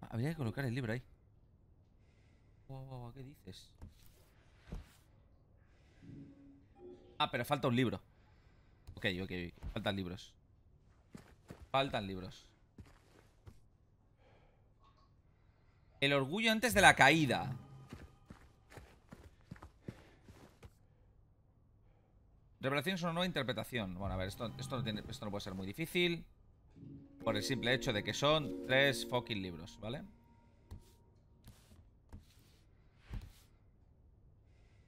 Ah, Habría que colocar el libro ahí. Guau, guau, ¿Qué dices? Ah, pero falta un libro. Ok, ok, ok. Faltan libros. Faltan libros. El orgullo antes de la caída. Revelación es una nueva interpretación. Bueno, a ver, esto, esto, no tiene, esto no puede ser muy difícil. Por el simple hecho de que son tres fucking libros, ¿vale?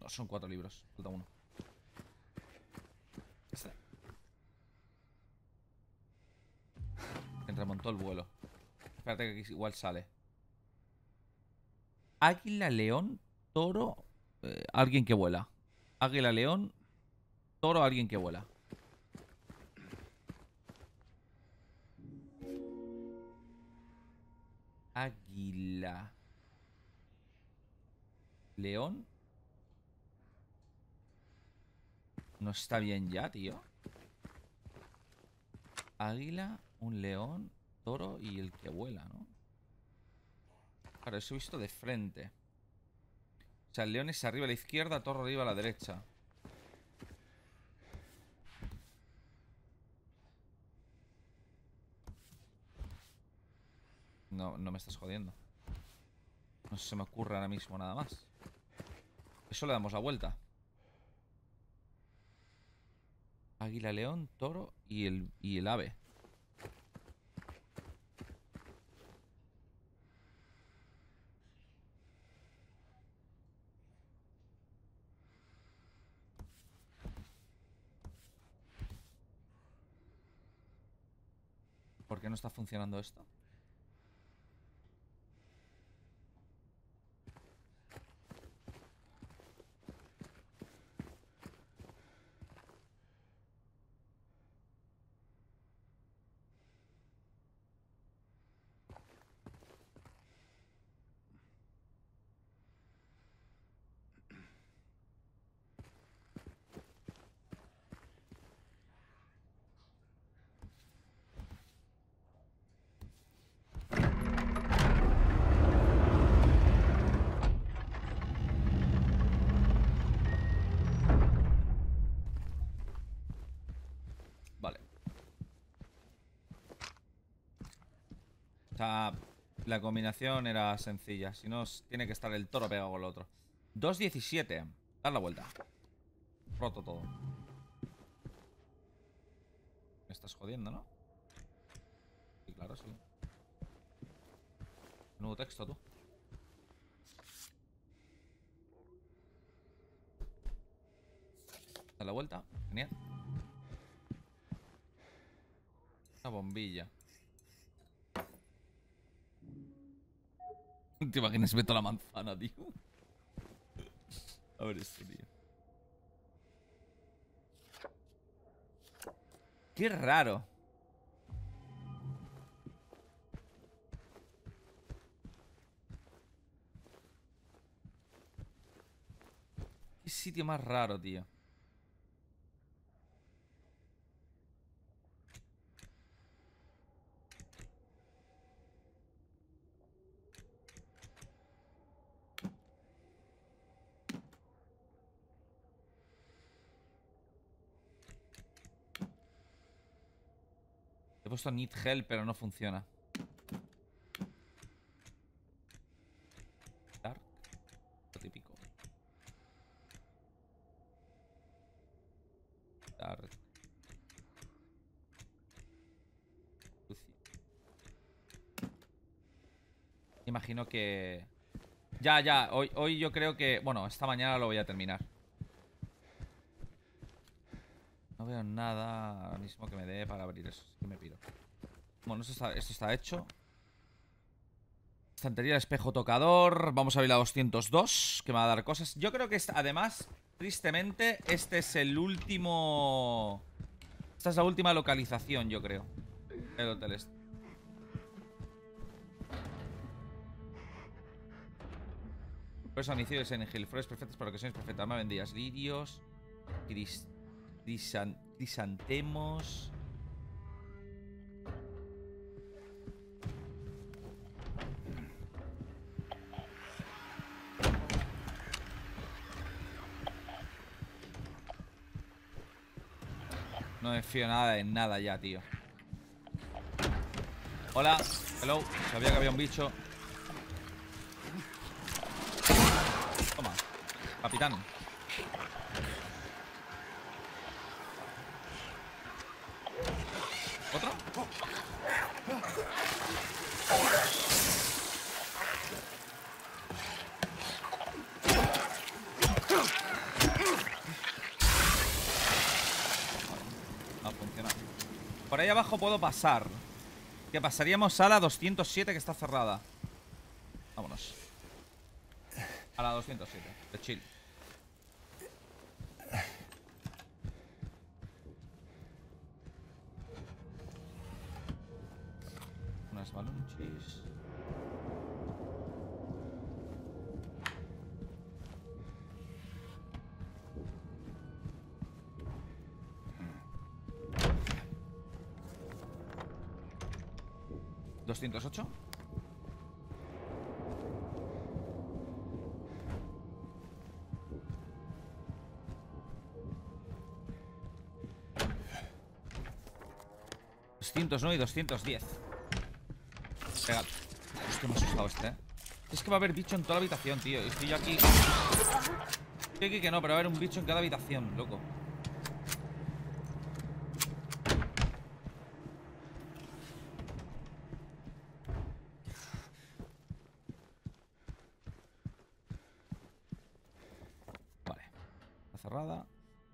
No, son cuatro libros. Falta uno. Este. Remontó el vuelo. Espérate que aquí igual sale. Águila, león, toro, eh, alguien que vuela. Águila, león, toro, alguien que vuela. Águila. León. No está bien ya, tío. Águila, un león, toro y el que vuela, ¿no? Claro, eso he visto de frente. O sea, el león es arriba a la izquierda, toro arriba a la derecha. No, no me estás jodiendo. No se me ocurre ahora mismo nada más. Eso le damos la vuelta. Águila, león, toro y el, y el ave. ¿Por qué no está funcionando esto? Vale. O la combinación era sencilla. Si no, tiene que estar el toro pegado con el otro. 2.17. Dar la vuelta. Roto todo. Me estás jodiendo, ¿no? Sí, claro, sí. Nuevo texto, tú. Dar la vuelta. Genial. Una bombilla. <laughs> ¿Te imaginas? Meto la manzana, tío. A ver esto, tío. Qué raro. sitio más raro, tío. Puesto need help, pero no funciona. Dark. Lo típico. Dark. Imagino que... Ya, ya, hoy, hoy yo creo que... Bueno, esta mañana lo voy a terminar. No veo nada ahora mismo que me dé para abrir eso. así que me piro. Bueno, esto está, hecho. Estantería espejo tocador. Vamos a abrir la 202, que me va a dar cosas. Yo creo que además, tristemente, este es el último... Esta es la última localización, yo creo. El hotel este. Inicio de Silent Hill. Flores perfectas para ocasiones perfectas. Me vendías lirios. Cris, crisan- crisantemos. No me fío nada de nada ya, tío. Hola, hello. Sabía que había un bicho. Toma, capitán. ¿Otro? No funciona. Por ahí abajo puedo pasar. Que pasaríamos a la 207 que está cerrada. Vámonos. A la 207. De chill. ¿208? ¿209 y 210? Pega. Hostia, me ha asustado este, ¿eh? Es que va a haber bicho en toda la habitación, tío. Estoy yo aquí... Estoy aquí que no, pero va a haber un bicho en cada habitación, loco. Vale. Está cerrada.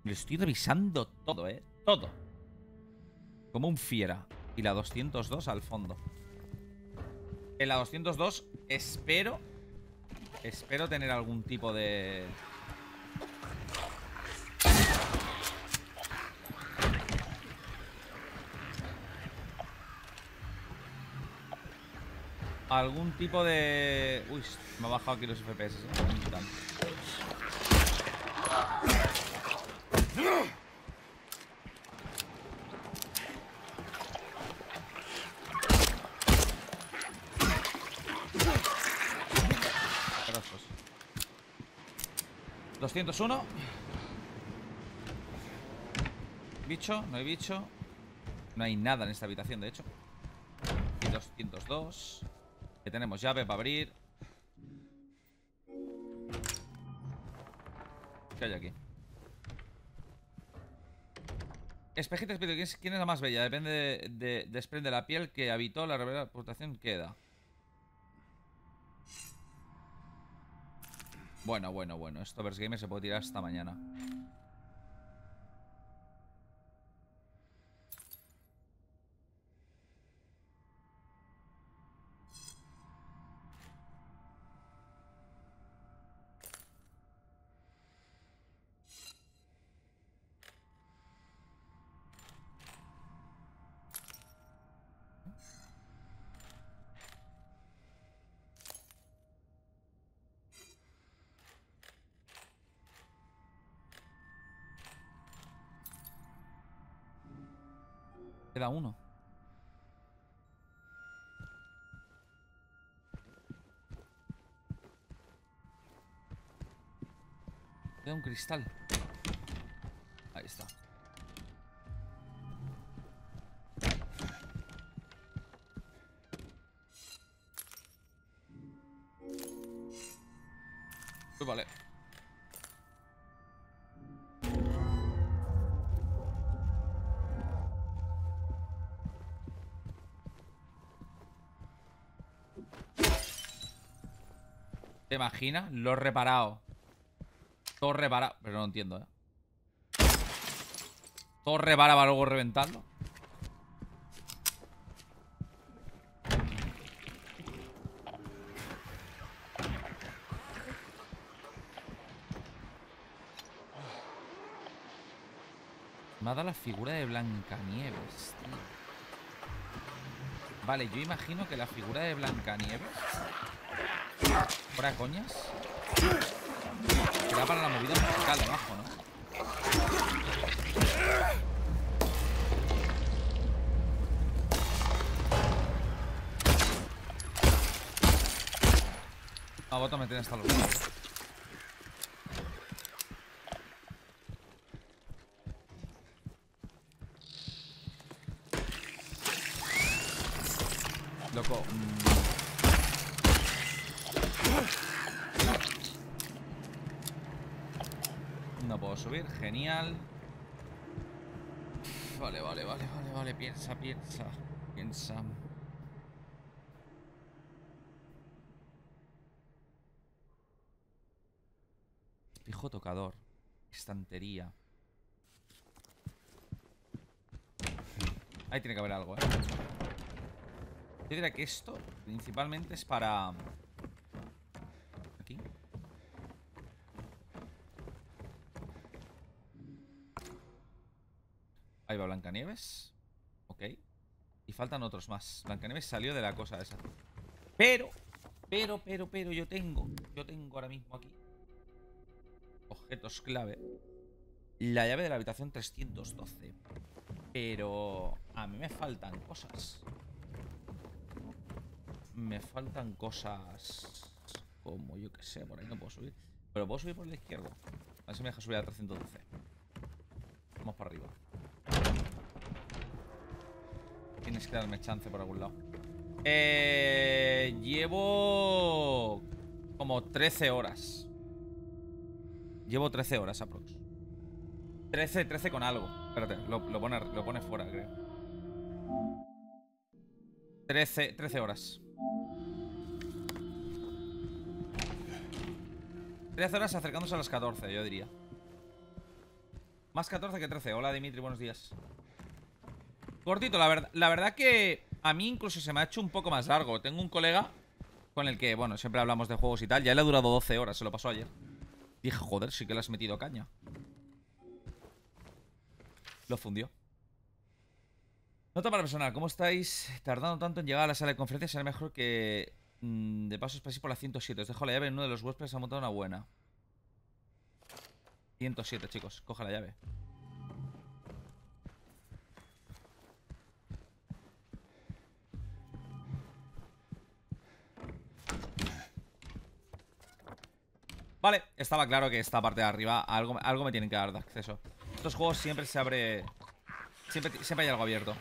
Le estoy revisando todo, ¿eh? Todo. Como un fiera. Y la 202 al fondo. En la 202 espero... Espero tener algún tipo de... Algún tipo de... Uy, me ha bajado aquí los FPS. ¿eh? Un tanto. Pedazos. 201 Bicho, no hay bicho. No hay nada en esta habitación, de hecho. Y 202 Que tenemos llave para abrir. ¿Qué hay aquí? Espejita espíritu, ¿quién es, quién es la más bella? Depende de, de- desprende la piel que habitó la reputación queda Bueno, bueno, bueno. Esto Verse Gamer se puede tirar hasta mañana. Queda uno. Queda un cristal. Ahí está. Pues vale. Imaginas? Lo he reparado. Todo reparado. Pero no entiendo, ¿eh? Todo reparado para luego reventarlo. Me ha dado la figura de Blancanieves, tío. Vale, yo imagino que la figura de Blancanieves Fuera coñas Será para la movida musical debajo, ¿no? Ah, voto me tiene hasta los huevos. Loco. mm. No puedo subir, genial. Vale, vale, vale, vale, vale. Piensa, piensa, piensa. Espejo tocador. Estantería. Ahí tiene que haber algo, ¿eh? Yo diría que esto principalmente es para... Aquí. Ahí va Blancanieves. Ok. Y faltan otros más. Blancanieves salió de la cosa esa. Pero, pero, pero, pero yo tengo, yo tengo ahora mismo aquí objetos clave. La llave de la habitación 312. Pero a mí me faltan cosas. Me faltan cosas como yo que sé, por ahí no puedo subir. Pero puedo subir por la izquierda. A ver si me deja subir a 312. Vamos para arriba. Tienes que darme chance por algún lado. Eh, llevo como 13 horas. Llevo 13 horas aprox. 13, 13 con algo. Espérate, lo, lo, pone, lo pone fuera, creo. 13, 13 horas. 13 horas acercándose a las 14, yo diría. Más 14 que 13. Hola, Dimitri, buenos días. Cortito, la, verdad la verdad que a mí incluso se me ha hecho un poco más largo. Tengo un colega con el que, bueno, siempre hablamos de juegos y tal. Ya le ha durado 12 horas, se lo pasó ayer. Dije, joder, sí que le has metido caña. Lo fundió. Nota para personal, ¿cómo estáis tardando tanto en llegar a la sala de conferencias? Será mejor que... Mmm, de paso, es por la 107. Os dejo la llave en uno de los huéspedes. Ha montado una buena. 107, chicos. Coge la llave. Vale, estaba claro que esta parte de arriba algo, algo me tienen que dar de acceso. Estos juegos siempre se abre... Siempre, siempre hay algo abierto.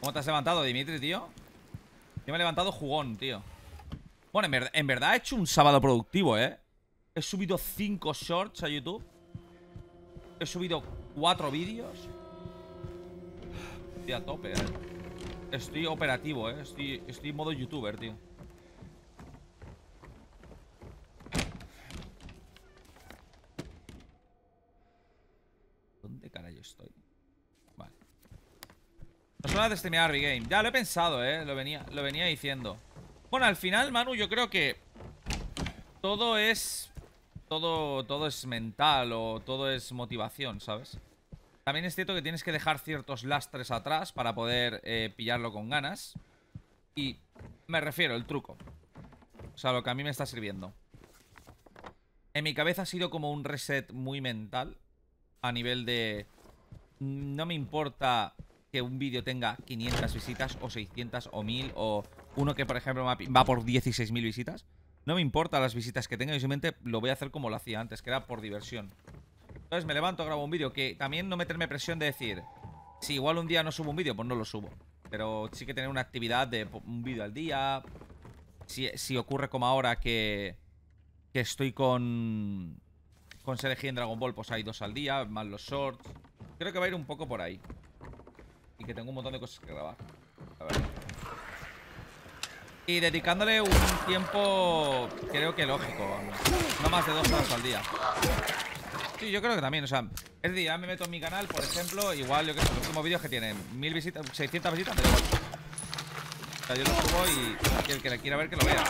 ¿Cómo te has levantado, Dimitri, tío? Yo me he levantado jugón, tío Bueno, en, en verdad he hecho un sábado productivo, ¿eh? He subido 5 shorts a YouTube He subido 4 vídeos Estoy a tope, ¿eh? Estoy operativo, ¿eh? Estoy, estoy en modo youtuber, tío ¿Dónde carajo estoy? Vale No suena de streamear Game Ya lo he pensado, ¿eh? Lo venía, lo venía diciendo Bueno, al final, Manu, yo creo que Todo es todo, todo es mental o todo es motivación, ¿sabes? También es cierto que tienes que dejar ciertos lastres atrás para poder eh, pillarlo con ganas. Y Me refiero, el truco. O sea, lo que a mí me está sirviendo. En mi cabeza ha sido como un reset muy mental. A nivel de... No me importa que un vídeo tenga 500 visitas o 600 o 1000 o uno que, por ejemplo, va por 16.000 visitas. No me importa las visitas que tenga, yo simplemente lo voy a hacer como lo hacía antes, que era por diversión. Entonces me levanto, grabo un vídeo, que también no meterme presión de decir, si igual un día no subo un vídeo, pues no lo subo. Pero sí que tener una actividad de un vídeo al día. Si, si ocurre como ahora que, que estoy con, con en Dragon Ball, pues hay dos al día, más los shorts. Creo que va a ir un poco por ahí. Y que tengo un montón de cosas que grabar. A ver. Y dedicándole un tiempo, creo que lógico, vamos. No más de dos horas al día. Sí, yo creo que también, o sea, es decir, ya me meto en mi canal, por ejemplo, igual, yo que los últimos vídeos que tienen mil visitas, 600 visitas, pero O sea, yo lo subo y el que le quiera ver que lo vea.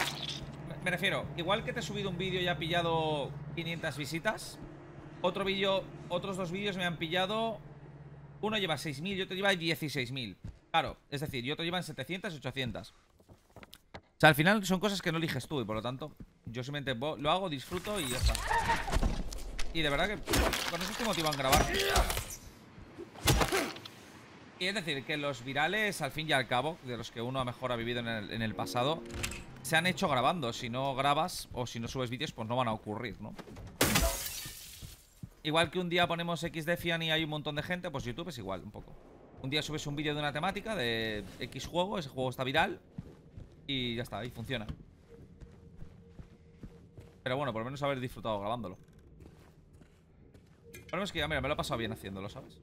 Me refiero, igual que te he subido un vídeo y ha pillado 500 visitas, otro vídeo, otros dos vídeos me han pillado, uno lleva 6.000 y otro lleva 16.000. Claro, es decir, y otro lleva 700 y 800 sea, al final son cosas que no eliges tú y por lo tanto yo simplemente lo hago, disfruto y ya está. Y de verdad que con eso estoy motivado en grabar. Y es decir, que los virales, al fin y al cabo, de los que uno a mejor ha vivido en el, pasado, se han hecho grabando. Si no grabas o si no subes vídeos, pues no van a ocurrir, ¿no? Igual que un día ponemos XDefian y hay un montón de gente, pues YouTube es igual, un poco. Un día subes un vídeo de una temática de X juego, ese juego está viral y ya está, ahí funciona. Pero bueno, por lo menos haber disfrutado grabándolo. Por lo menos que ya, mira, me lo he pasado bien haciéndolo, ¿sabes?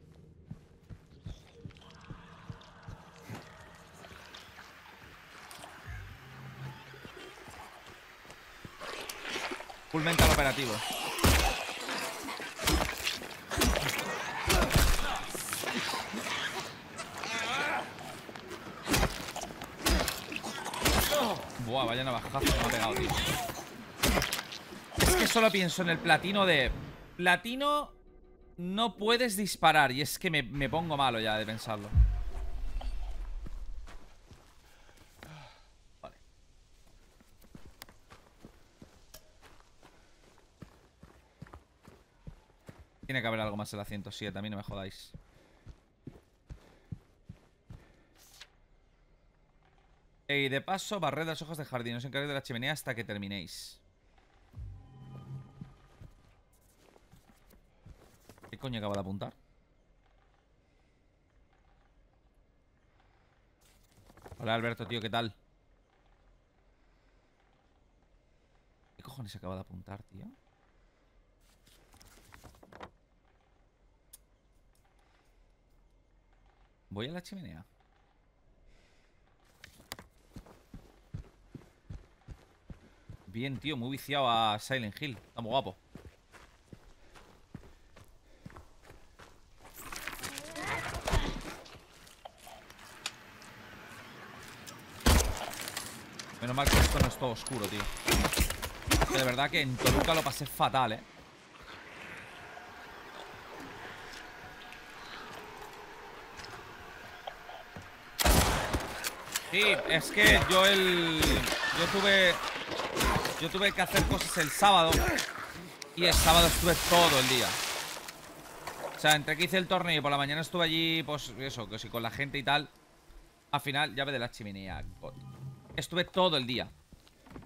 Full mental operativo Buah, vaya navajazo que me ha pegado, tío. Es que solo pienso en el platino de... Platino no puedes disparar. Y es que me, me pongo malo ya de pensarlo. Vale. Tiene que haber algo más en la 107, a mí no me jodáis. Y de paso, barred las hojas de jardín. Os encarguéis de la chimenea hasta que terminéis. ¿Qué coño acaba de apuntar? Hola Alberto, tío, ¿qué tal? ¿Qué cojones acaba de apuntar, tío? Voy a la chimenea Bien, tío, muy viciado a Silent Hill. Está muy guapo. Menos mal que esto no es todo oscuro, tío. de verdad que en Toluca lo pasé fatal, eh. Sí, es que yo el... Yo tuve yo tuve que hacer cosas el sábado Y el sábado estuve todo el día. O sea, entre que hice el torneo y por la mañana estuve allí Pues eso, que sí, con la gente y tal Al final, llave de la chimenea Estuve todo el día.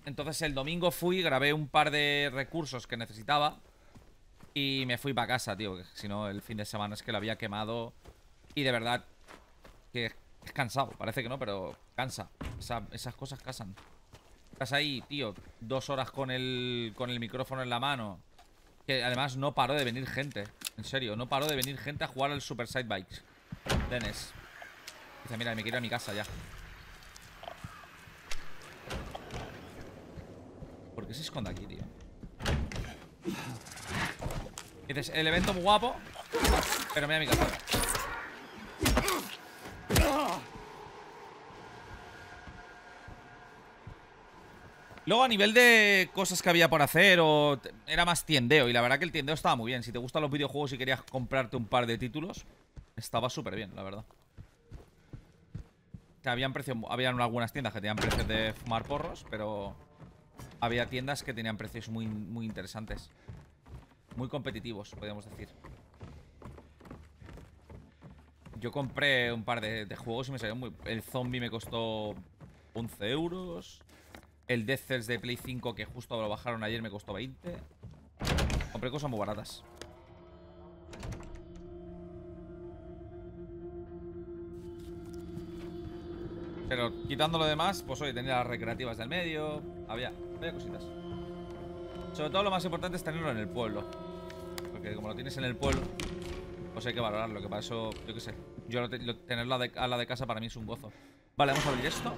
Entonces el domingo fui, grabé un par de recursos que necesitaba Y me fui para casa, tío Si no, el fin de semana es que lo había quemado Y de verdad Que es cansado, parece que no, pero cansa. Esas cosas cansan Estás ahí, tío, dos horas con el, con el micrófono en la mano. Que además no paró de venir gente. En serio, no paró de venir gente a jugar al Super Side Bikes. Dennis. Dice, mira, me quiero a mi casa ya. ¿Por qué se esconde aquí, tío? Dices, el evento muy guapo, pero me a mi casa. Luego a nivel de cosas que había por hacer o era más tiendeo y la verdad que el tiendeo estaba muy bien. Si te gustan los videojuegos y querías comprarte un par de títulos, estaba súper bien, la verdad. que habían precio, habían algunas tiendas que tenían precios de fumar porros, pero había tiendas que tenían precios muy, muy interesantes. Muy competitivos, podríamos decir. Yo compré un par de, de juegos y me salió muy... El zombie me costó 11 euros. El Death Cells de Play 5, que justo lo bajaron ayer, me costó 20. Compré cosas muy baratas. Pero quitando lo demás, pues hoy tenía las recreativas del medio. Había, había cositas. Sobre todo lo más importante es tenerlo en el pueblo. Porque como lo tienes en el pueblo, pues hay que valorarlo. Que para eso, yo qué sé. Yo lo te- lo- tenerlo a, de- a la de casa para mí es un gozo. Vale, vamos a abrir esto.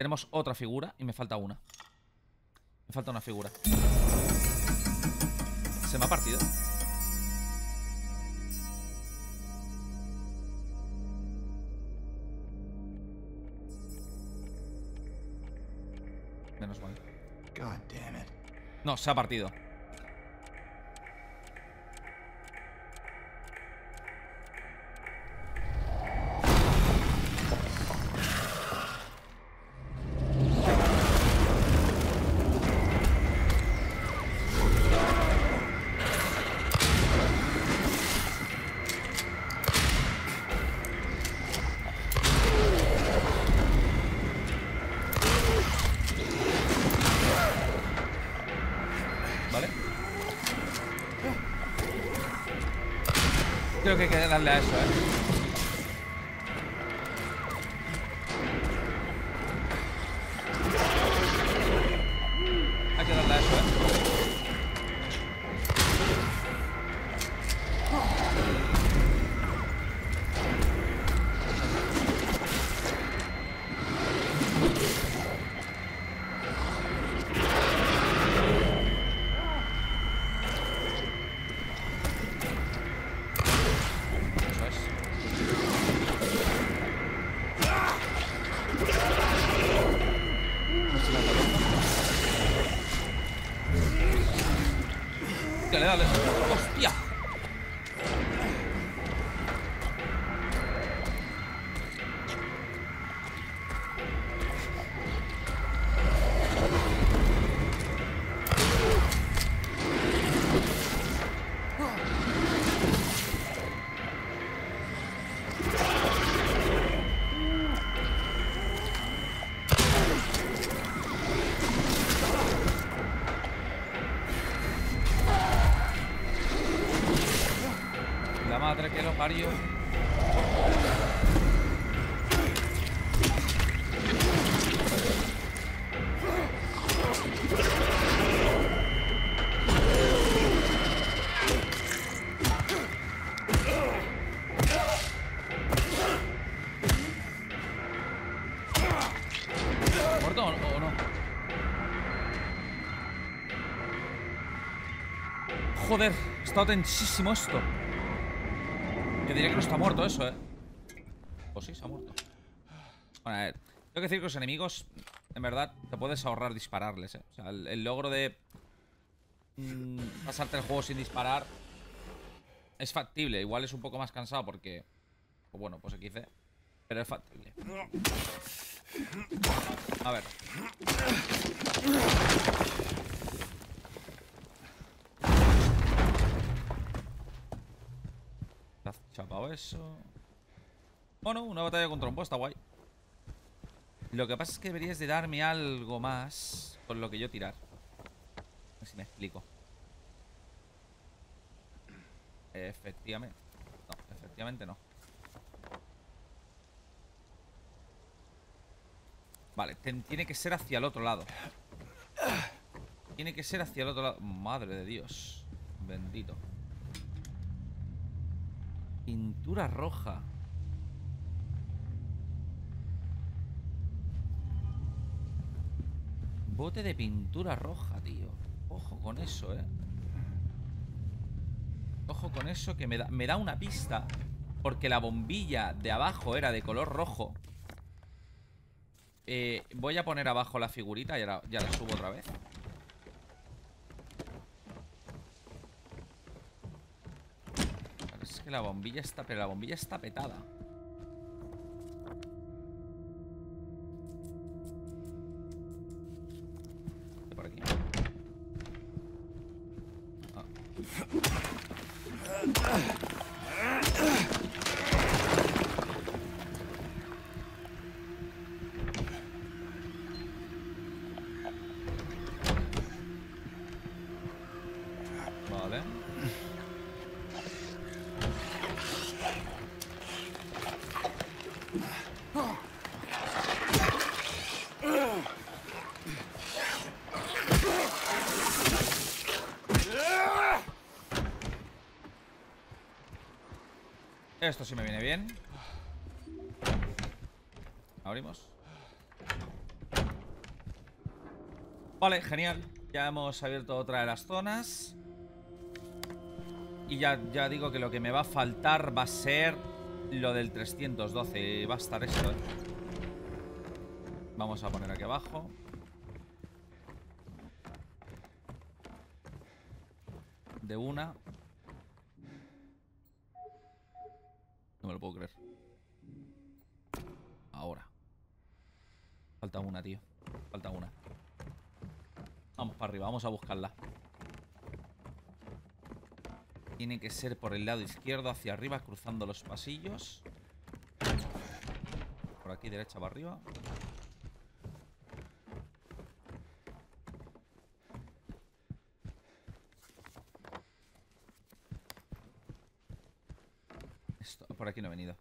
Tenemos otra figura y me falta una. Me falta una figura. Se me ha partido. Menos mal. God damn it. No, se ha partido. Estado tensísimo esto. Yo diría que no está muerto eso, ¿eh? O sí, se ha muerto. Bueno, a ver. Tengo que decir que los enemigos, en verdad, te puedes ahorrar dispararles, ¿eh? O sea, el, logro de mm, pasarte el juego sin disparar es factible. Igual es un poco más cansado porque... Pues bueno, pues XC. Pero es factible. A ver. Eso. Bueno, una batalla contra un boss, está guay. Lo que pasa es que deberías de darme algo más con lo que yo tirar. A ver si me explico. Efectivamente. No, efectivamente no. Vale, tiene que ser hacia el otro lado. Tiene que ser hacia el otro lado. Madre de Dios. Bendito. Pintura roja. Bote de pintura roja, tío. Ojo con eso, eh. Ojo con eso que me da, me da una pista. Porque la bombilla de abajo era de color rojo. Eh, voy a poner abajo la figurita y ahora ya la subo otra vez. Es que la bombilla está... Pero la bombilla está petada. Esto sí me viene bien. Abrimos. Vale, genial. Ya hemos abierto otra de las zonas. Y ya, ya digo que lo que me va a faltar va a ser lo del 312. Va a estar esto. Vamos a poner aquí abajo. De una. Me lo puedo creer. Ahora. Falta una, tío. Falta una. Vamos para arriba, vamos a buscarla. Tiene que ser por el lado izquierdo hacia arriba, cruzando los pasillos. Por aquí, derecha para arriba. Esto, por aquí no he venido.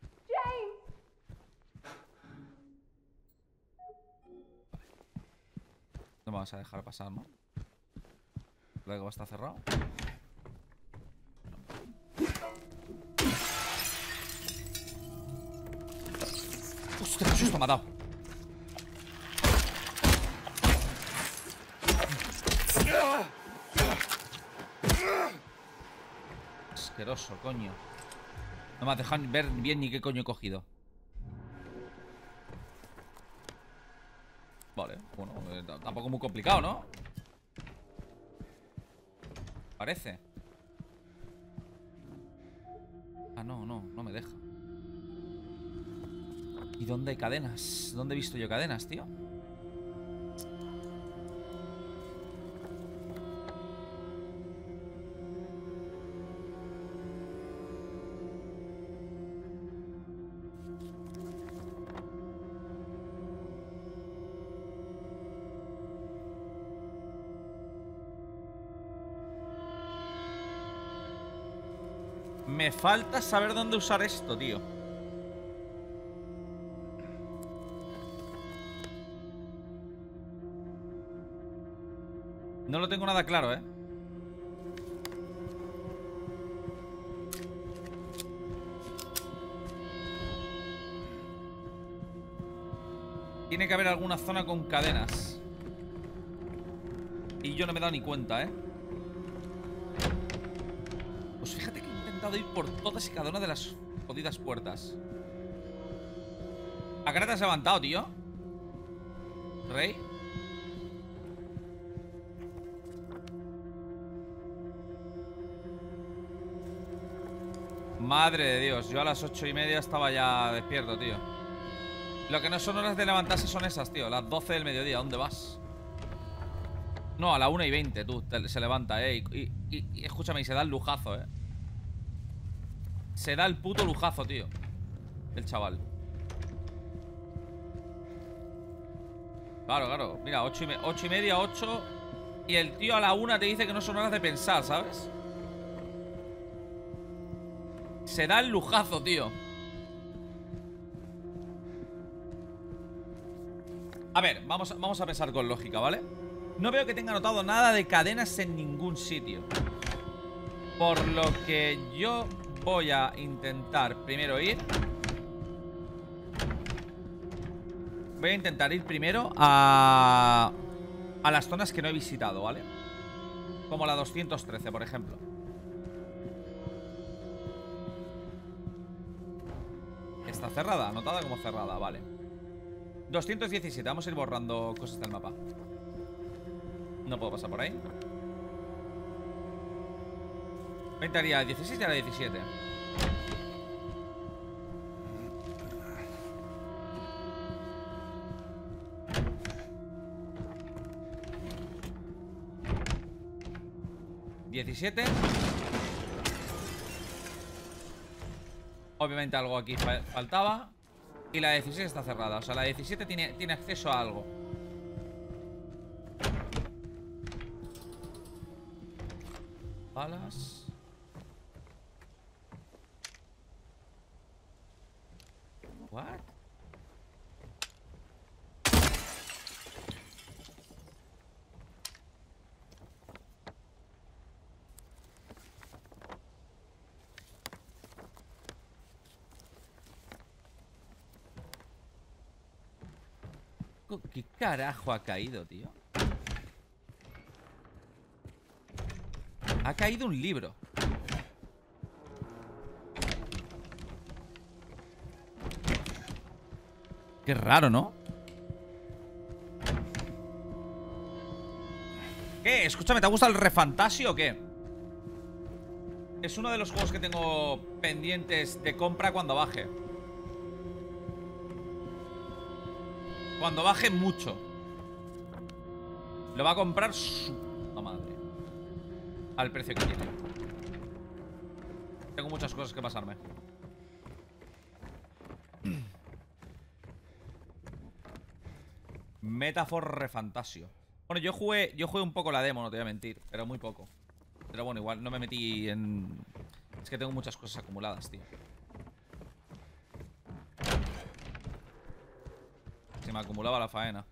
No me vas a dejar pasar, ¿no? Luego estar cerrado. ¡Ostras, susto me ha! Asqueroso, coño. No me has dejado ver bien ni qué coño he cogido. Vale, bueno, eh, tampoco muy complicado, ¿no? Parece. Ah, no, no, no me deja. ¿Y dónde hay cadenas? ¿Dónde he visto yo cadenas, tío? Falta saber dónde usar esto, tío. No lo tengo nada claro, ¿eh? Tiene que haber alguna zona con cadenas. Y yo no me he dado ni cuenta, ¿eh? Intentado ir por todas y cada una de las jodidas puertas. ¿A qué te has levantado, tío? ¿Rey? Madre de Dios, yo a las ocho y media estaba ya despierto, tío. Lo que no son horas de levantarse son esas, tío. Las 12 del mediodía, ¿dónde vas? No, a la 1 y 20, tú, se levanta, eh. Y escúchame, y se da el lujazo, eh. Se da el puto lujazo, tío. El chaval. Claro, claro. Mira, 8 y, me- ocho y media, 8. Y el tío a la 1 te dice que no son horas de pensar, ¿sabes? Se da el lujazo, tío. A ver, vamos, vamos a pensar con lógica, ¿vale? No veo que tenga anotado nada de cadenas en ningún sitio. Por lo que yo voy a intentar primero ir. Voy a intentar ir primero a. a las zonas que no he visitado, ¿vale? Como la 213, por ejemplo. Está cerrada, anotada como cerrada, vale. 217, vamos a ir borrando cosas del mapa. No puedo pasar por ahí. 20 haría 16 y ahora 17. 17. Obviamente algo aquí fa- faltaba. Y la 16 está cerrada. O sea, la 17 tiene, tiene acceso a algo. Balas. What? Co- ¿Qué carajo ha caído, tío? Ha caído un libro. Qué raro, ¿no? ¿Qué? Escúchame, ¿te gusta el refantasio o qué? Es uno de los juegos que tengo pendientes de compra cuando baje. Cuando baje mucho. Lo va a comprar su puta madre. Al precio que tiene. Tengo muchas cosas que pasarme. <clears throat> Metafor Refantasio. Bueno, yo jugué, yo jugué un poco la demo, no te voy a mentir, pero muy poco. Pero bueno, igual no me metí en... Es que tengo muchas cosas acumuladas, tío. Se me acumulaba la faena.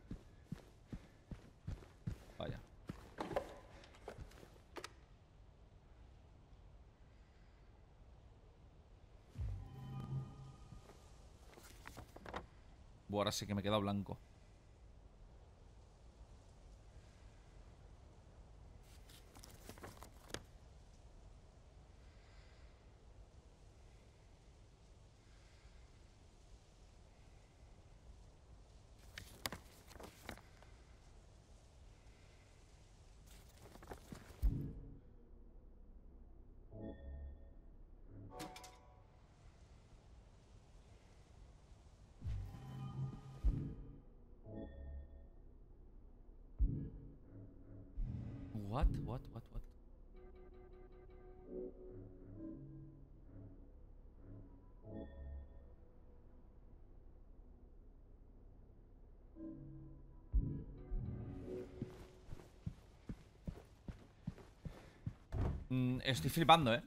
Vaya. Buah, ahora sí que me he quedado blanco. What? What? What? Mm, estoy flipando, ¿eh?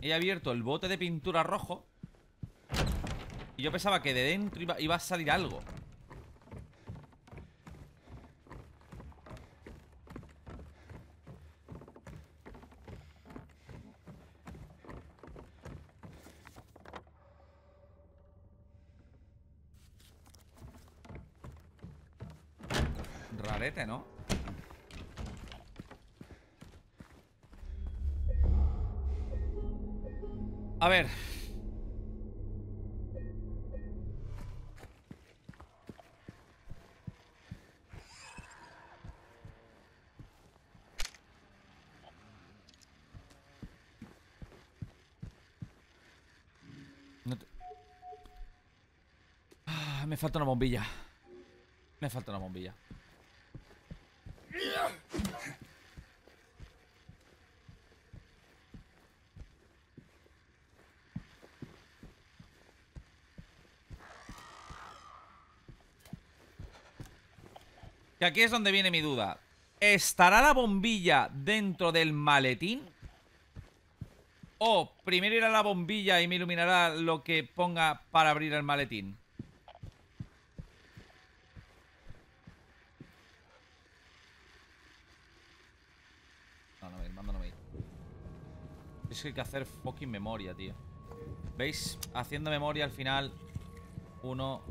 He abierto el bote de pintura rojo Y yo pensaba que de dentro iba a salir algo falta una bombilla. Me falta una bombilla. Que aquí es donde viene mi duda. ¿Estará la bombilla dentro del maletín? ¿O primero irá la bombilla y me iluminará lo que ponga para abrir el maletín? No, no me ir, manda no me ir. Hay que hacer fucking memoria, tío. ¿Veis? Haciendo memoria al final uno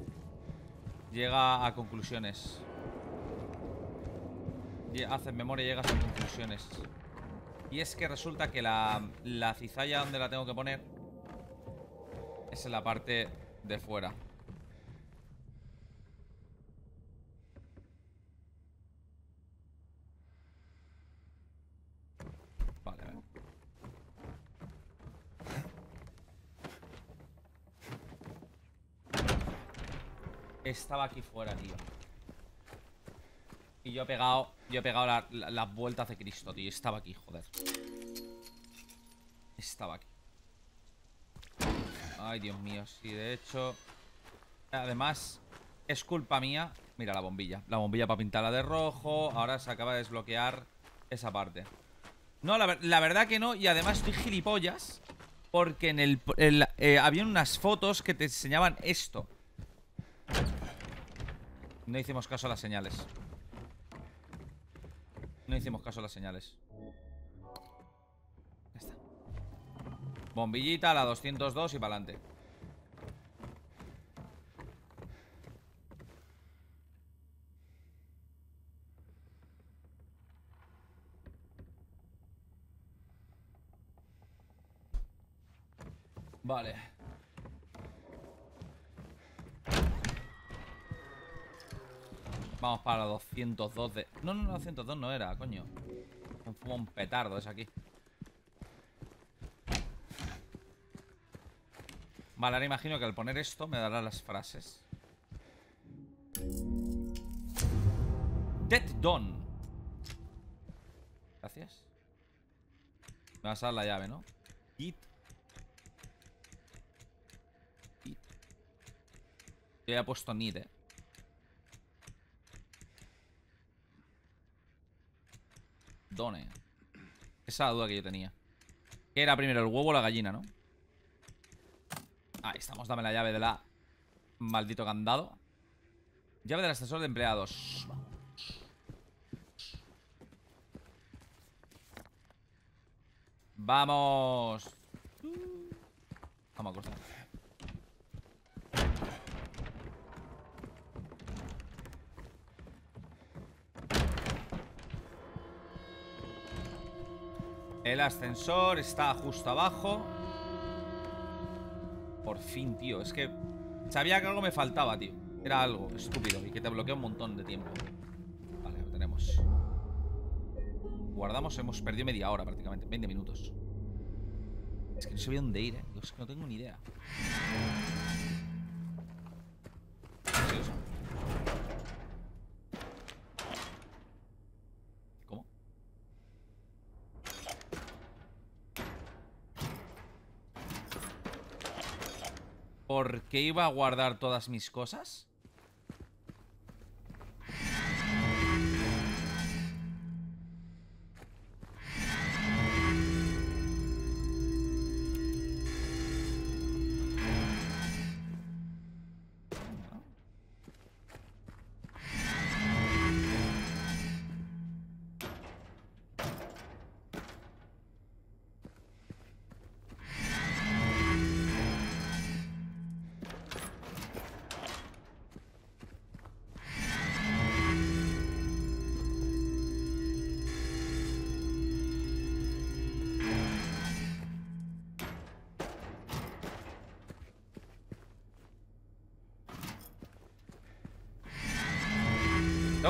llega a conclusiones. Haces memoria y llegas a conclusiones. Y es que resulta que la, la cizalla donde la tengo que poner es en la parte de fuera. Vale, a ver. Estaba aquí fuera, tío. Y yo he pegado, yo he pegado la- la- las vueltas de Cristo, tío. Estaba aquí, joder. Estaba aquí. Ay, Dios mío, sí, de hecho. Además, es culpa mía. Mira la bombilla. La bombilla para pintarla de rojo. Ahora se acaba de desbloquear esa parte. No, la, ver- la verdad que no. Y además estoy gilipollas. Porque en el. el- eh, unas fotos que te enseñaban esto. No hicimos caso a las señales. No hicimos caso a las señales. Bombillita a la 202 y para adelante. Vale. Vamos para la 202 de... No, no, no, 202 no era, coño. Un fumo un petardo es aquí. Vale, ahora imagino que al poner esto me dará las frases. Dead Dawn. Gracias. Me vas a dar la llave, ¿no? It. It. Yo ya he puesto need, eh. Done. Esa es la duda que yo tenía. ¿Qué era primero, el huevo o la gallina, no? Ahí estamos, dame la llave de la... Maldito candado. Llave del ascensor de empleados. Vamos. Vamos a cortar. El ascensor está justo abajo. Por fin, tío. Es que sabía que algo me faltaba, tío. Era algo estúpido y que te bloquea un montón de tiempo. Vale, lo tenemos. Guardamos, hemos perdido media hora prácticamente. 20 minutos. Es que no sabía dónde ir, eh. Es que no tengo ni idea. ¿Qué es eso? ¿Cómo? ¿Por qué iba a guardar todas mis cosas?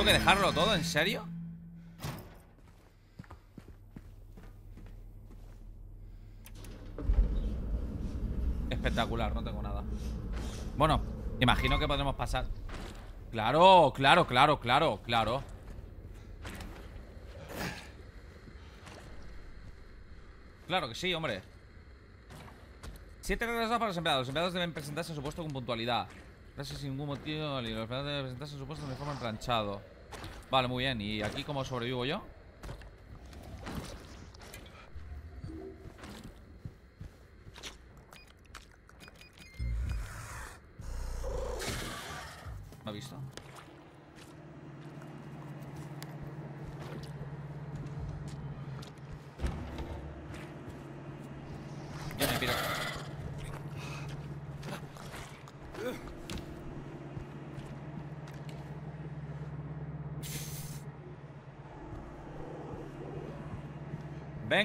¿Tengo que dejarlo todo? ¿En serio? Espectacular, no tengo nada. Bueno, imagino que podremos pasar. Claro, claro, claro, claro, claro. Claro que sí, hombre. Siete reglas para los empleados. Los empleados deben presentarse a su puesto con puntualidad. Frases sin ningún motivo Los empleados deben presentarse a su puesto de forma planchado Vale, muy bien ¿Y aquí cómo sobrevivo yo? ¿Me ha visto? Yo me piro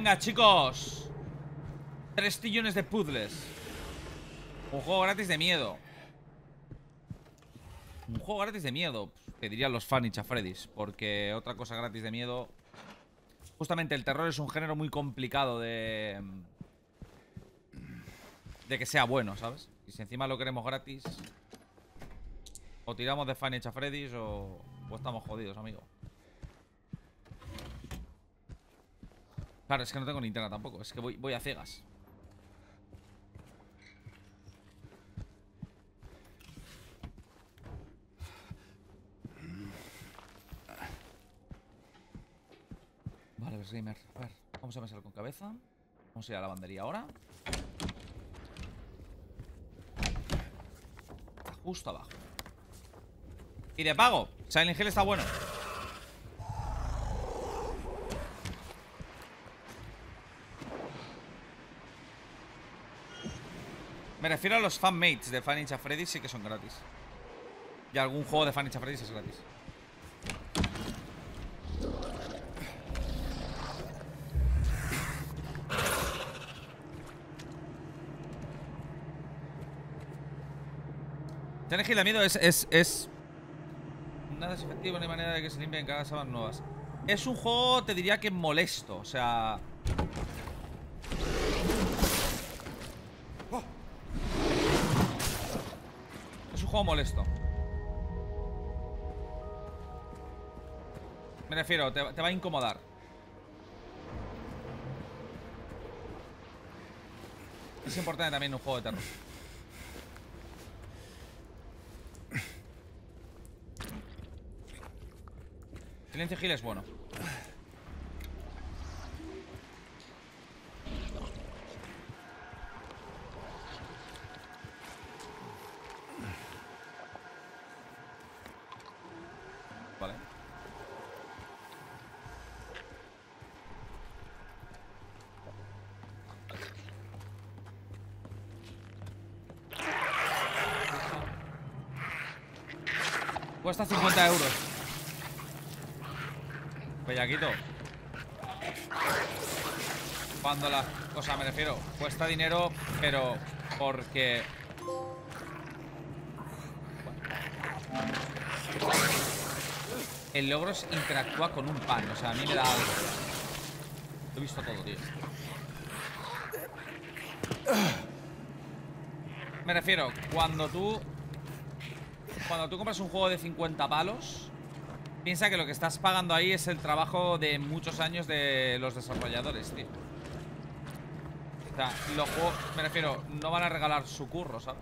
Venga, chicos. Tres tillones de puzzles. Un juego gratis de miedo. Un juego gratis de miedo Que dirían los Fanich a Porque otra cosa gratis de miedo Justamente el terror es un género muy complicado de... De que sea bueno, ¿sabes? Y si encima lo queremos gratis O tiramos de Fanich a o, o estamos jodidos, amigo Claro, es que no tengo linterna tampoco. Es que voy, voy a ciegas. Vale, pues gamer. A ver, vamos a pensar con cabeza. Vamos a ir a la lavandería ahora. Justo abajo. Y de pago. Silent Hill está bueno. Me refiero a los fanmates de Fan Ninja Freddy, sí que son gratis. Y algún juego de Fan Ninja Freddy es gratis. Silent Hill miedo es, es, es... Nada es efectivo, hay manera de que se limpien cada sábado nuevas. Es un juego, te diría que molesto, o sea... molesto. Me refiero, te, te va a incomodar. Es importante también un juego de terror. Silencio Hill es bueno. Vale. Cuesta 50 euros. Bellaquito. Cuando la... O sea, me refiero, cuesta dinero, pero porque... El logro es interactúa con un pan, o sea, a mí me da algo. Lo he visto todo, tío. Me refiero, cuando tú... Cuando tú compras un juego de 50 palos Piensa que lo que estás pagando ahí es el trabajo de muchos años de los desarrolladores, tío. O sea, los juegos, me refiero, no van a regalar su curro, ¿sabes?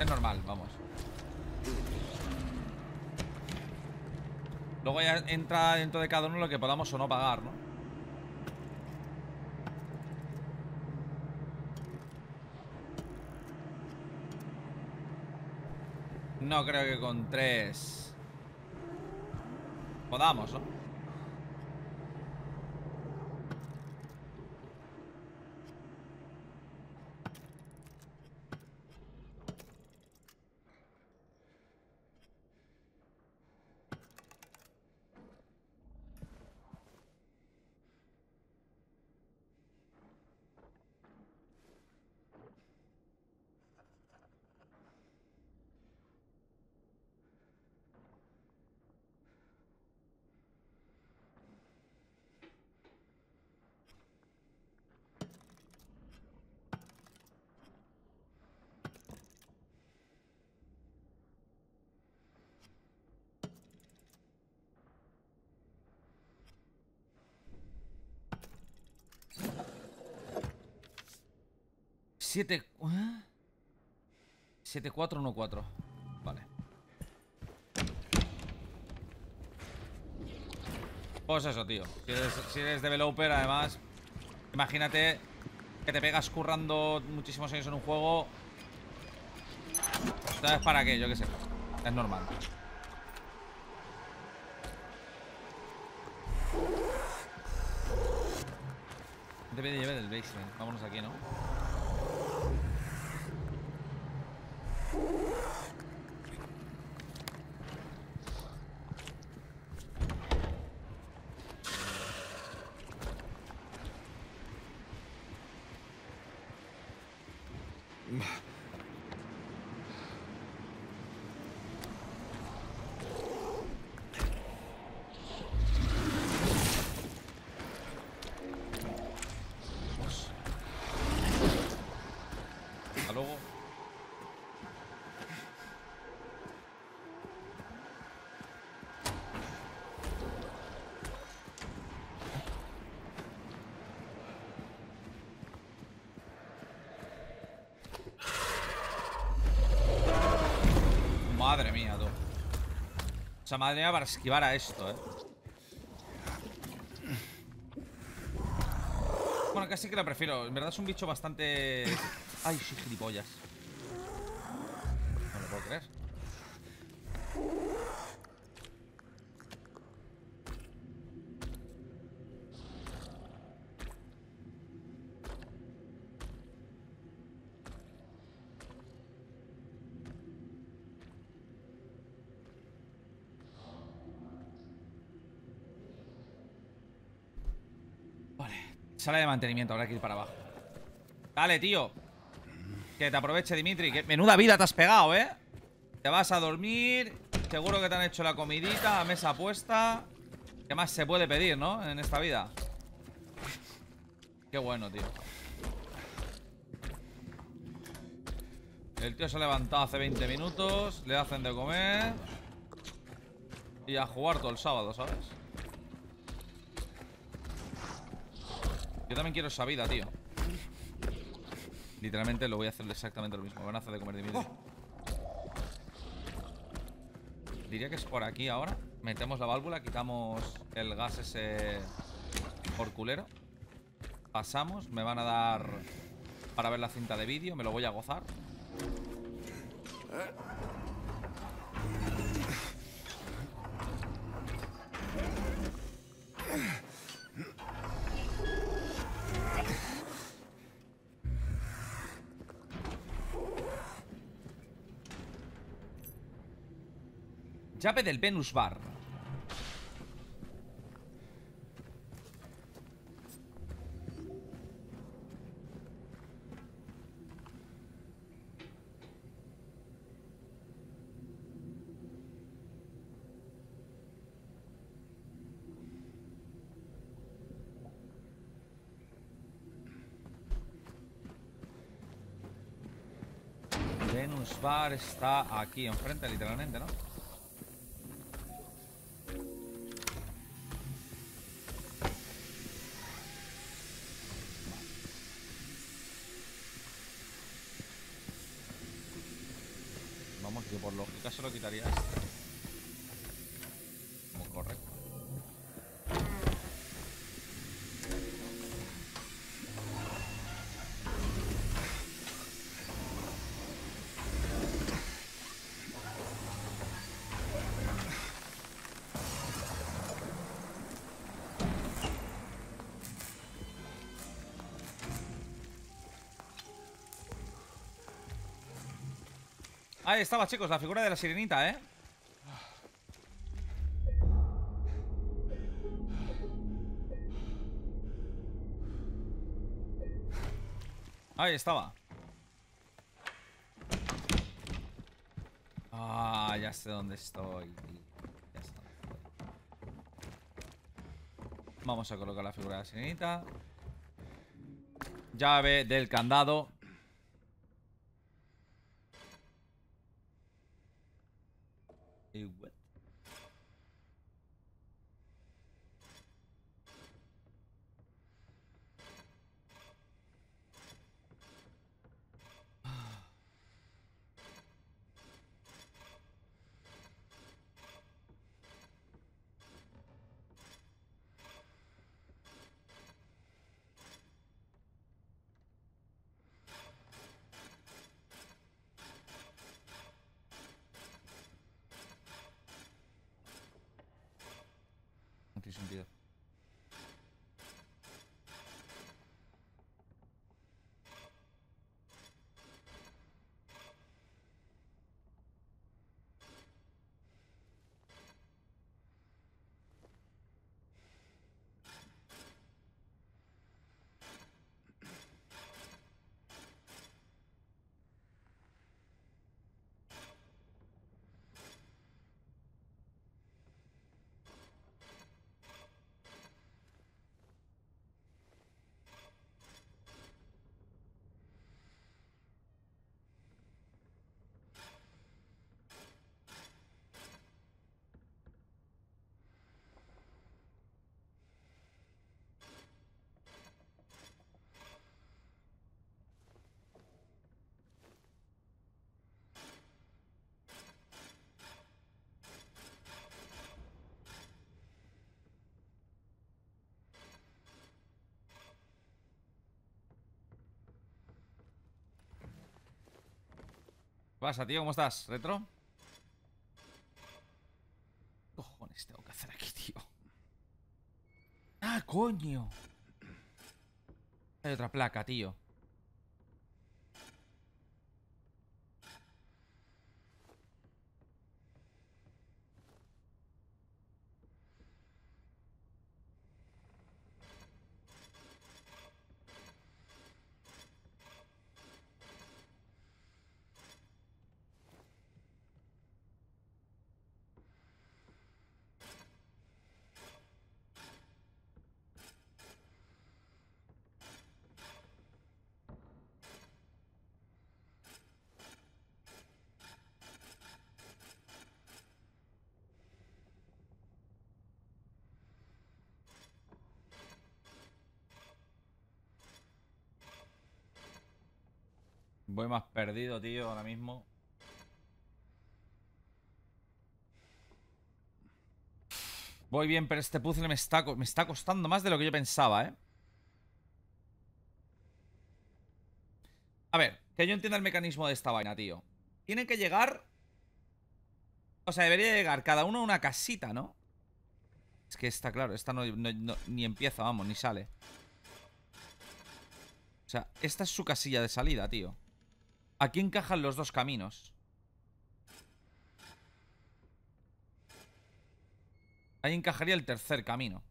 Es normal, vamos. Luego ya entra dentro de cada uno lo que podamos o no pagar, ¿no? No creo que con tres podamos, ¿no? Siete... ¿eh? 7414 Vale Pues eso, tío si eres, si eres developer, además Imagínate Que te pegas currando muchísimos años en un juego ¿Sabes para qué? Yo qué sé Es normal Debe de llevar el basement Vámonos aquí, ¿no? Dios. Madre mía, tú. O madre mía para esquivar a esto, eh. Bueno, casi que la prefiero. En verdad es un bicho bastante... Ay, sí, gilipollas. No lo puedo creer. Vale. Sala de mantenimiento, habrá que ir para abajo. Dale, tío. Que te aproveche, Dimitri. Que menuda vida te has pegado, ¿eh? Te vas a dormir. Seguro que te han hecho la comidita, a mesa puesta. ¿Qué más se puede pedir, no? En esta vida. Qué bueno, tío. El tío se ha levantado hace 20 minutos. Le hacen de comer. Y a jugar todo el sábado, ¿sabes? Quiero esa vida, tío. Literalmente lo voy a hacer exactamente lo mismo. Van a hacer de comer Dimitri. Diría que es por aquí ahora. Metemos la válvula, quitamos el gas ese por culero. Pasamos, me van a dar para ver la cinta de vídeo, me lo voy a gozar. Llave del Venus Bar. Venus Bar está aquí enfrente, literalmente, ¿no? Ahí estaba, chicos, la figura de la sirenita, ¿eh? Ahí estaba. Ah, ya sé dónde estoy. Ya sé. Vamos a colocar la figura de la sirenita. Llave del candado. Pasa, tío? ¿Cómo estás? ¿Retro? ¿Qué cojones tengo que hacer aquí, tío? ¡Ah, coño! Hay otra placa, tío. Voy más tío, ahora mismo. Voy bien, pero este puzzle me está, me está costando más de lo que yo pensaba, ¿eh? A ver, que yo entienda el mecanismo de esta vaina, tío. Tiene que llegar... O sea, debería llegar cada uno a una casita, ¿no? Es que está claro, esta no- no- ni empieza, vamos, ni sale. O sea, esta es su casilla de salida, tío. Aquí encajan los dos caminos. Ahí encajaría el tercer camino.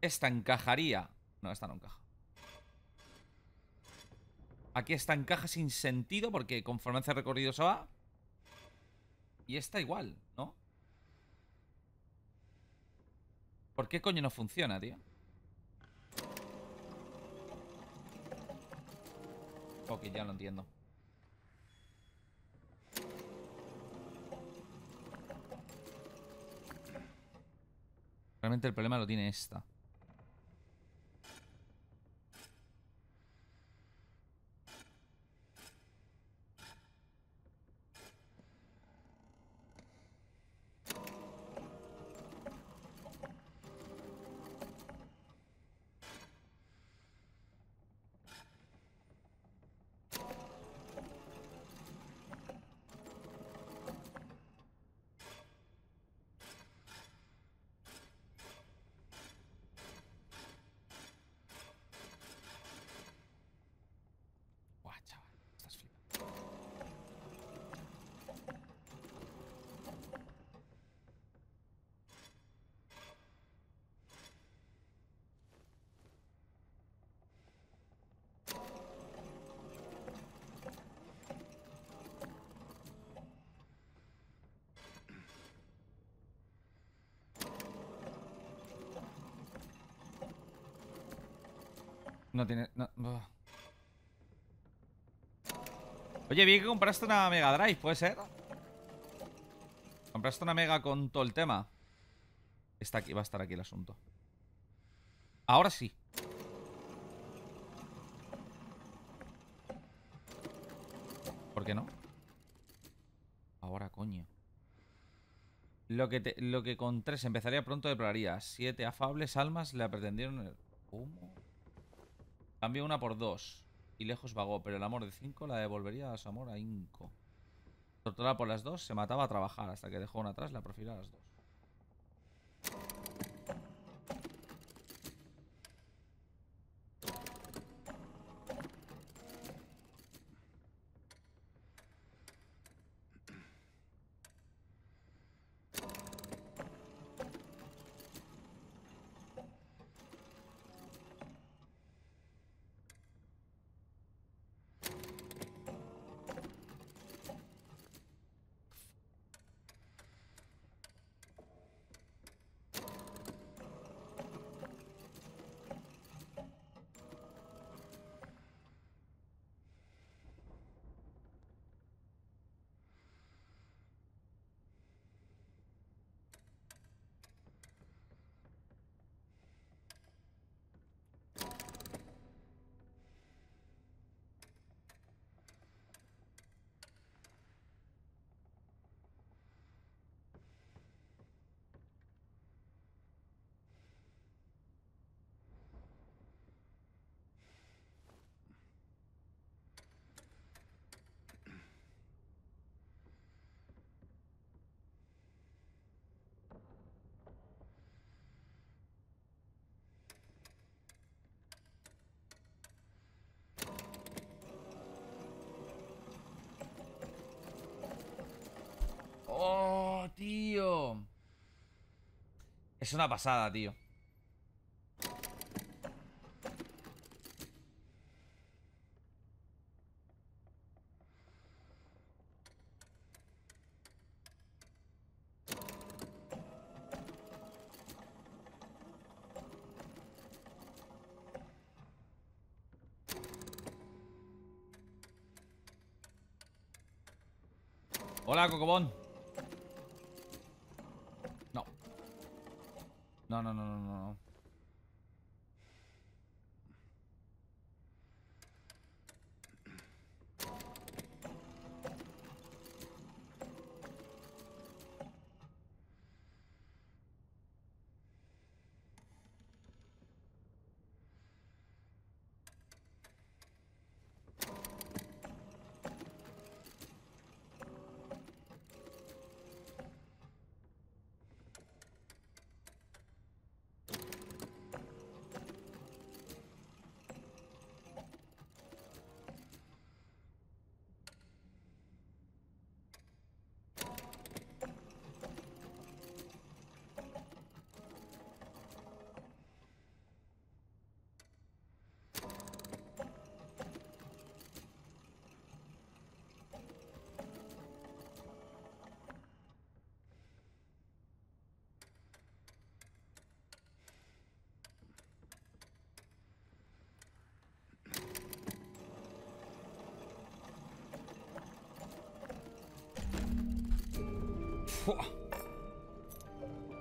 Esta encajaría... No, esta no encaja. Aquí esta encaja sin sentido porque conforme hace recorrido se va. Y esta igual, ¿no? ¿Por qué coño no funciona, tío? Ok, ya lo entiendo. Realmente el problema lo tiene esta. No tiene... Oye, vi que compraste una Mega Drive, ¿puede ser? ¿Compraste una Mega con todo el tema? Está aquí, va a estar aquí el asunto. Ahora sí. ¿Por qué no? Ahora, coño. Lo que, te- lo que con tres empezaría pronto deploraría. Siete afables almas le pretendieron... el- ¿Cómo? Cambio una por dos. Y lejos vagó, pero el amor de cinco la devolvería a su amor a Inco. Torturada por las dos, se mataba a trabajar hasta que dejó una atrás, la profiló a las dos. Oh, tío. Es una pasada, tío. Hola, Cocobón. No, no, no, no, no,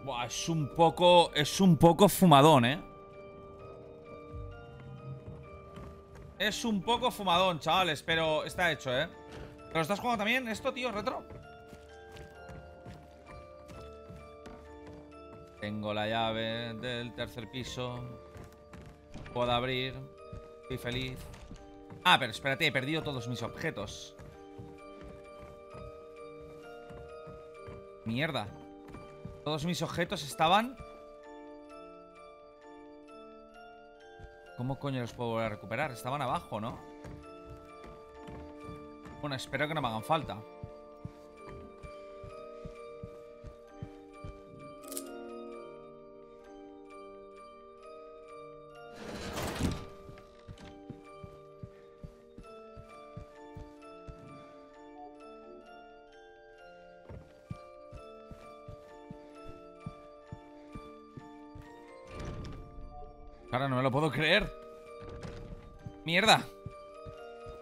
Buah, es un poco. Es un poco fumadón, eh. Es un poco fumadón, chavales, pero está hecho, eh. ¿Pero estás jugando también esto, tío, retro? Tengo la llave del tercer piso. Puedo abrir. Estoy feliz. Ah, pero espérate, he perdido todos mis objetos. Mierda. Todos mis objetos estaban... ¿Cómo coño los puedo volver a recuperar? Estaban abajo, ¿no? Bueno, espero que no me hagan falta. Ahora no me lo puedo creer. Mierda.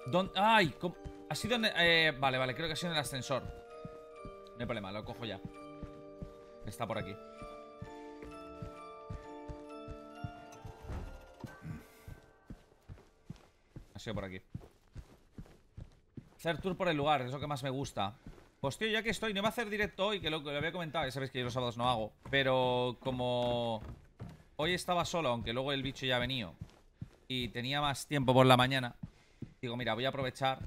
¿Dónde? ¡Ay! ¿cómo? Ha sido en... eh, vale, vale, creo que ha sido en el ascensor. No hay problema, lo cojo ya. Está por aquí. Ha sido por aquí. Hacer tour por el lugar, es lo que más me gusta. Pues tío, ya que estoy, no iba a hacer directo hoy, que lo, que lo había comentado, ya sabéis que yo los sábados no hago. Pero como hoy estaba solo, aunque luego el bicho ya ha venido, y tenía más tiempo por la mañana, digo, mira, voy a aprovechar.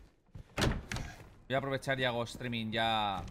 Voy a aprovechar y hago streaming ya.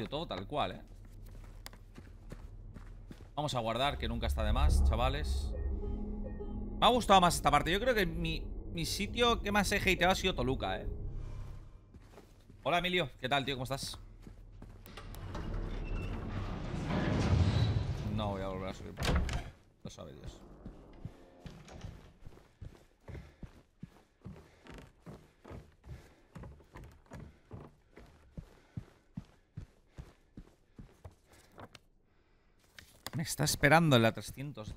Todo tal cual, ¿eh? Vamos a guardar, que nunca está de más, chavales. Me ha gustado más esta parte. Yo creo que mi, mi sitio que más he hateado ha sido Toluca, ¿eh? Hola, Emilio. ¿Qué tal, tío? ¿Cómo estás? No voy a volver a subir. Lo sabe Dios. Está esperando en la 302.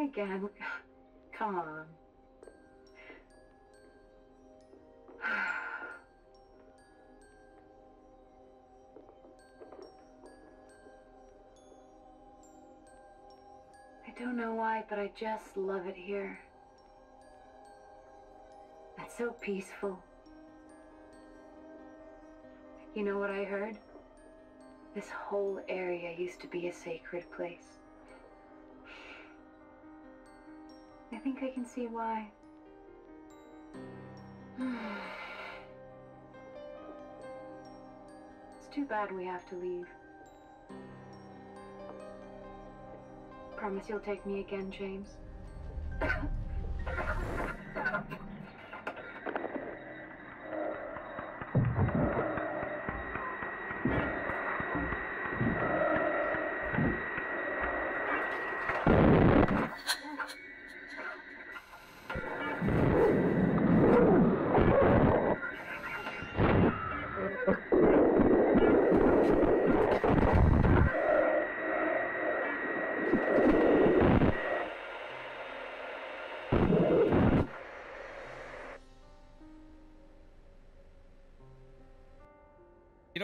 Again? Come on. I don't know why, but I just love it here. It's so peaceful. You know what I heard? This whole area used to be a sacred place. I think I can see why. <sighs> It's too bad we have to leave. Promise you'll take me again, James. <coughs>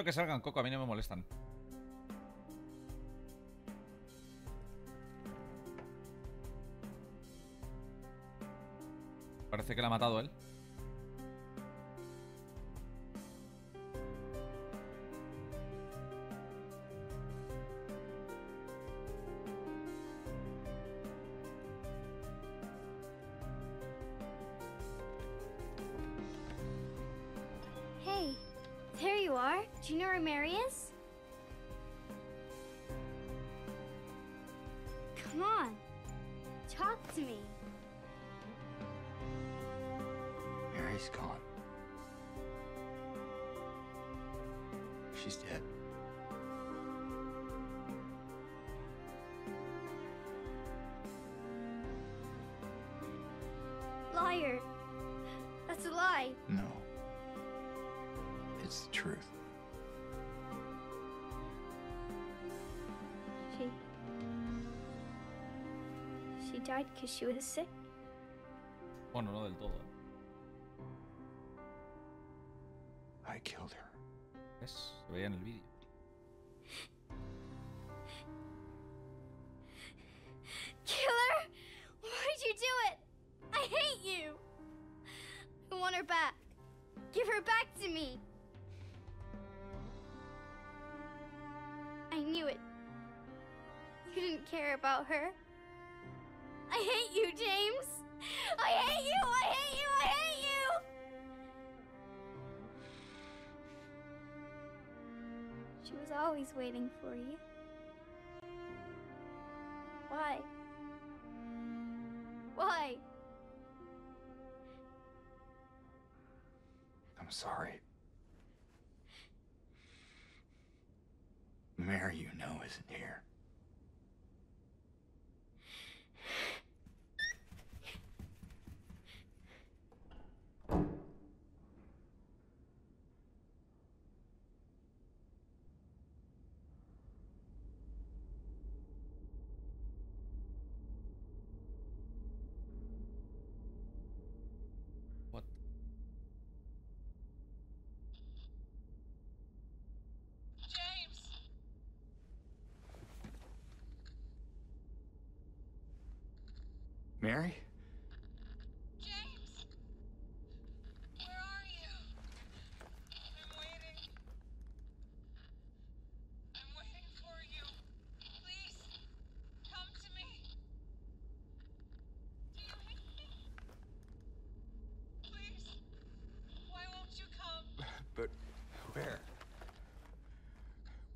que salgan, Coco, a mí no me molestan. Parece que la ha matado él. It's the truth. She. She died because she was sick. Bueno, no del todo. I killed her. ¿Ves? Se veía en el vídeo. Waiting for you. Why? Why? I'm sorry. Mary, you know, isn't here. What? James! Mary? James! Where are you? I'm waiting. I'm waiting for you. Please, come to me. Do you hear me? Please, why won't you come? But where?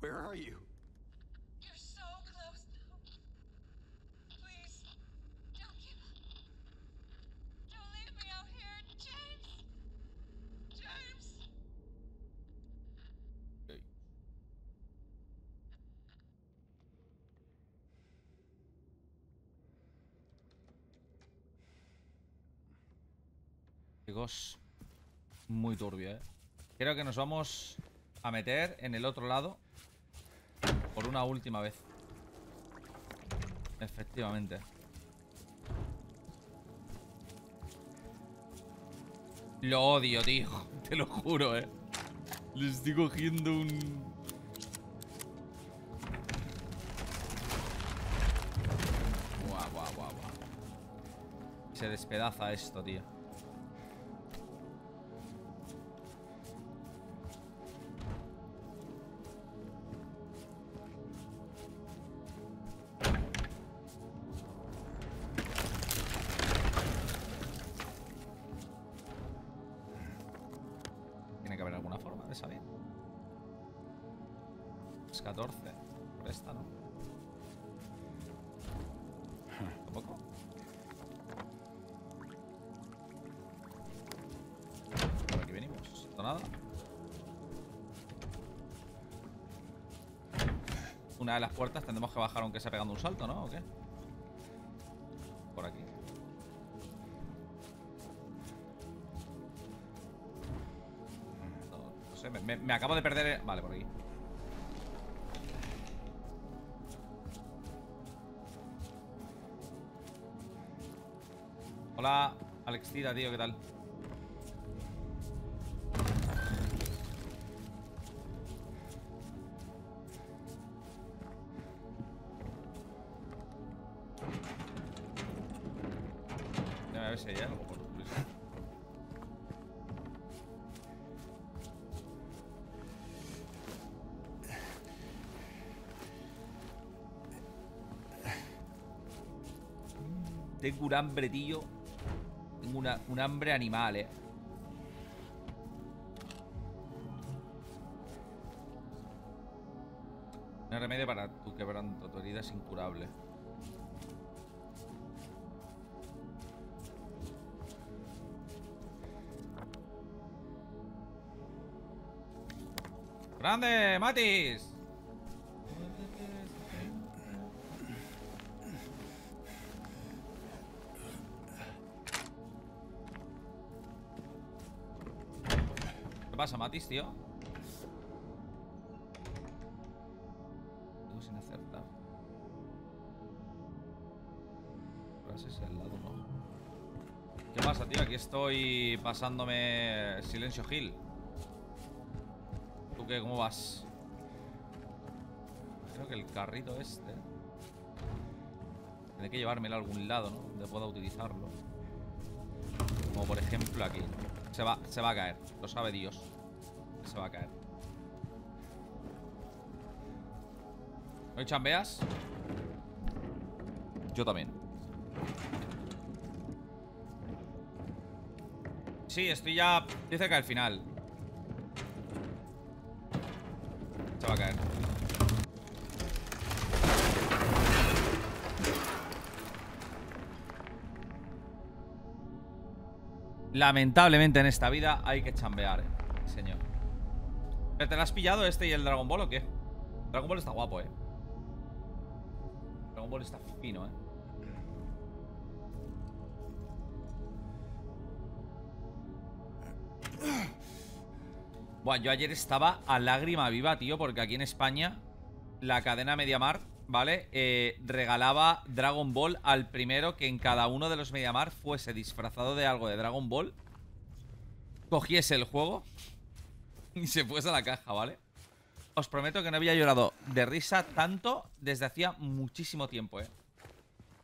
Where are you? Chicos, muy turbio, ¿eh? Creo que nos vamos a meter en el otro lado por una última vez. Efectivamente. Lo odio, tío. <laughs> Te lo juro, eh. Le estoy cogiendo un... Guau, guau, guau, guau. Se despedaza esto, tío. De las puertas tendremos que bajar aunque sea pegando un salto, ¿no? ¿O qué? Por aquí. No, sé, me, acabo de perder... el- Vale, por aquí. Hola, Alex Tida, tío, ¿qué tal? Un hambre, tío. Tengo una, un hambre animal, eh. No hay remedio para tu quebranto. Tu herida es incurable. ¡Grande, Matis! Pasa, Matis, tío? Sigo sin acertar. Frases al lado, ¿no? ¿Qué pasa, tío? Aquí estoy pasándome Silencio Hill. ¿Tú qué? ¿Cómo vas? Creo que el carrito este... Tendré que llevármelo a algún lado, ¿no? Donde pueda utilizarlo. Como por ejemplo aquí. Se va, se va a caer. Lo sabe Dios. Se va a caer. ¿Hoy chambeas? Yo también. Sí, estoy ya... Estoy cerca del final. Se va a caer. Lamentablemente en esta vida hay que chambear, señor. ¿Pero ¿Te lo has pillado este y el Dragon Ball o qué? Dragon Ball está guapo, eh. Dragon Ball está fino, eh. Buah, yo ayer estaba a lágrima viva, tío, porque aquí en España la cadena Mediamar, ¿vale? Eh, regalaba Dragon Ball al primero que en cada uno de los Mediamar fuese disfrazado de algo de Dragon Ball, cogiese el juego <laughs> y se fuese a la caja, ¿vale? Os prometo que no había llorado de risa tanto desde hacía muchísimo tiempo, ¿eh?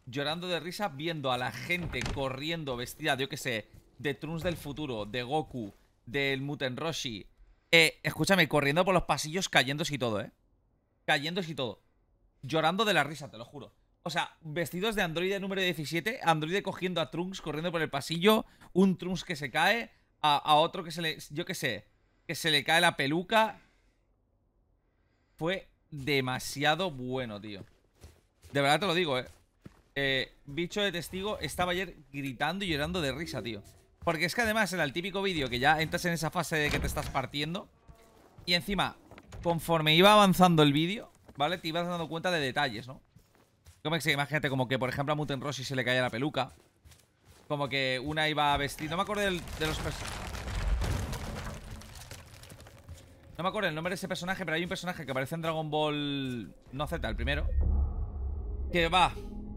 Llorando de risa viendo a la gente corriendo vestida, yo qué sé, de Trunks del futuro, de Goku, del Muten Roshi. Eh, escúchame, corriendo por los pasillos cayéndose y todo, ¿eh? Cayéndose y todo. Llorando de la risa, te lo juro. O sea, vestidos de androide número 17, androide cogiendo a Trunks, corriendo por el pasillo, un Trunks que se cae, a, a otro que se le, yo qué sé, que se le cae la peluca. Fue demasiado bueno, tío. De verdad te lo digo, eh. Eh, bicho de testigo estaba ayer gritando y llorando de risa, tío. Porque es que además era el típico vídeo que ya entras en esa fase de que te estás partiendo. Y encima, conforme iba avanzando el vídeo, ¿vale? Te ibas dando cuenta de detalles, ¿no? Como que imagínate como que, por ejemplo, a Muten Rossi se le caía la peluca. Como que una iba vestida. No me acuerdo de los personajes. No me acuerdo el nombre de ese personaje, pero hay un personaje que aparece en Dragon Ball. No Z, el primero. Que va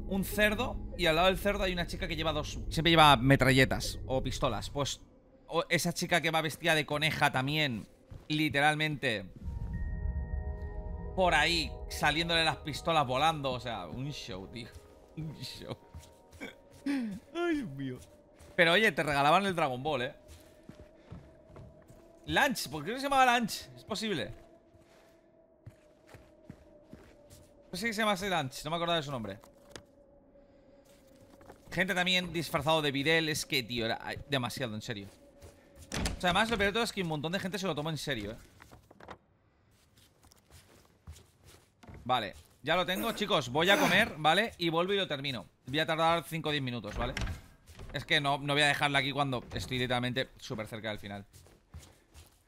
un cerdo y al lado del cerdo hay una chica que lleva dos. Siempre lleva metralletas o pistolas. Pues o esa chica que va vestida de coneja también, literalmente. Por ahí, saliéndole las pistolas volando. O sea, un show, tío. Un show. Ay, Dios mío. Pero oye, te regalaban el Dragon Ball, ¿eh? Lunch, ¿por qué no se llamaba Lunch? Es posible. No sé que se llamase Lunch, no me acordaba de su nombre. Gente también disfrazado de Videl, es que, tío, era demasiado, en serio. O sea, además lo peor de todo es que un montón de gente se lo tomó en serio, ¿eh? Vale, ya lo tengo, chicos, voy a comer, ¿vale? Y vuelvo y lo termino. Voy a tardar 5 o 10 minutos, ¿vale? Es que no, no voy a dejarla aquí cuando estoy literalmente súper cerca del final.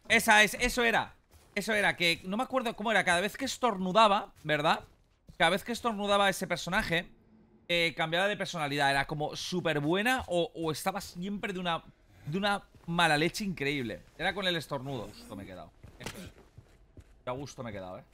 Esa es, eso era. Eso era, que no me acuerdo cómo era. Cada vez que estornudaba, ¿verdad? Cada vez que estornudaba ese personaje, eh, cambiaba de personalidad. Era como súper buena o, estaba siempre de una, de una mala leche increíble. Era con el estornudo. Justo me he quedado. A gusto me he quedado, ¿eh?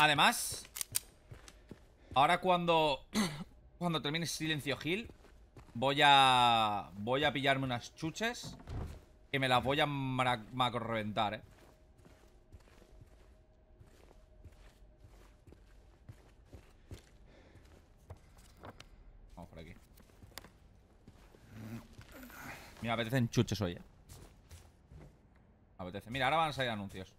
Además, ahora cuando <clears throat> cuando termine Silencio Hill, voy a voy a pillarme unas chuches que me las voy a macro reventar, eh. Vamos por aquí. Me apetecen chuches hoy, eh. Apetece. Mira, ahora van a salir anuncios.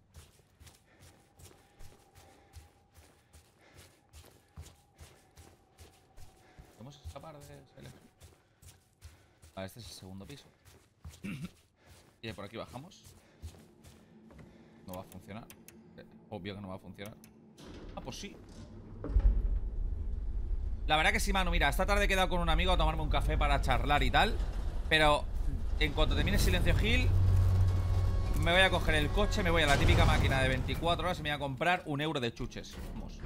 ¿Podemos escapar de este es el segundo piso. <coughs> y por aquí bajamos. No va a funcionar. Obvio que no va a funcionar. Ah, pues sí. La verdad que sí, mano. Mira, esta tarde he quedado con un amigo a tomarme un café para charlar y tal. Pero en cuanto termine Silencio Hill, me voy a coger el coche, me voy a la típica máquina de 24 horas y me voy a comprar un euro de chuches. Vamos.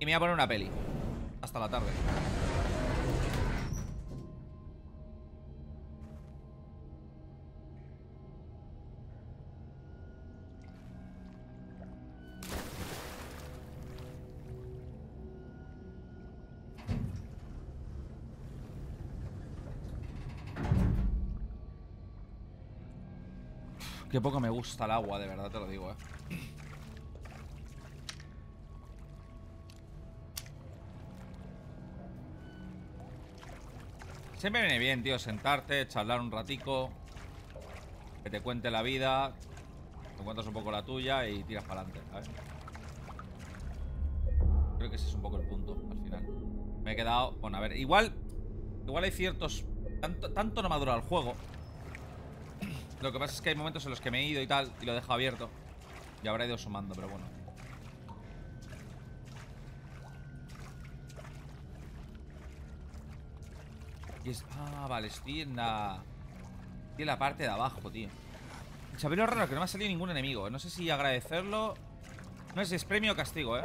Y me voy a poner una peli. Hasta la tarde. Qué poco me gusta el agua, de verdad te lo digo, eh. Siempre viene bien, tío, sentarte, charlar un ratico, que te cuente la vida, te cuentas un poco la tuya y tiras para adelante, ¿sabes? Creo que ese es un poco el punto, al final. Me he quedado... Bueno, a ver, igual... Igual hay ciertos... Tanto, tanto no durado el juego. Lo que pasa es que hay momentos en los que me he ido y tal, y lo he dejado abierto. Y habrá ido sumando, pero bueno. Es- Ah, vale, estoy la... Estoy en la parte de abajo, tío. ¿Sabéis lo raro? Que no me ha salido ningún enemigo. No sé si agradecerlo... No sé si es premio o castigo, ¿eh?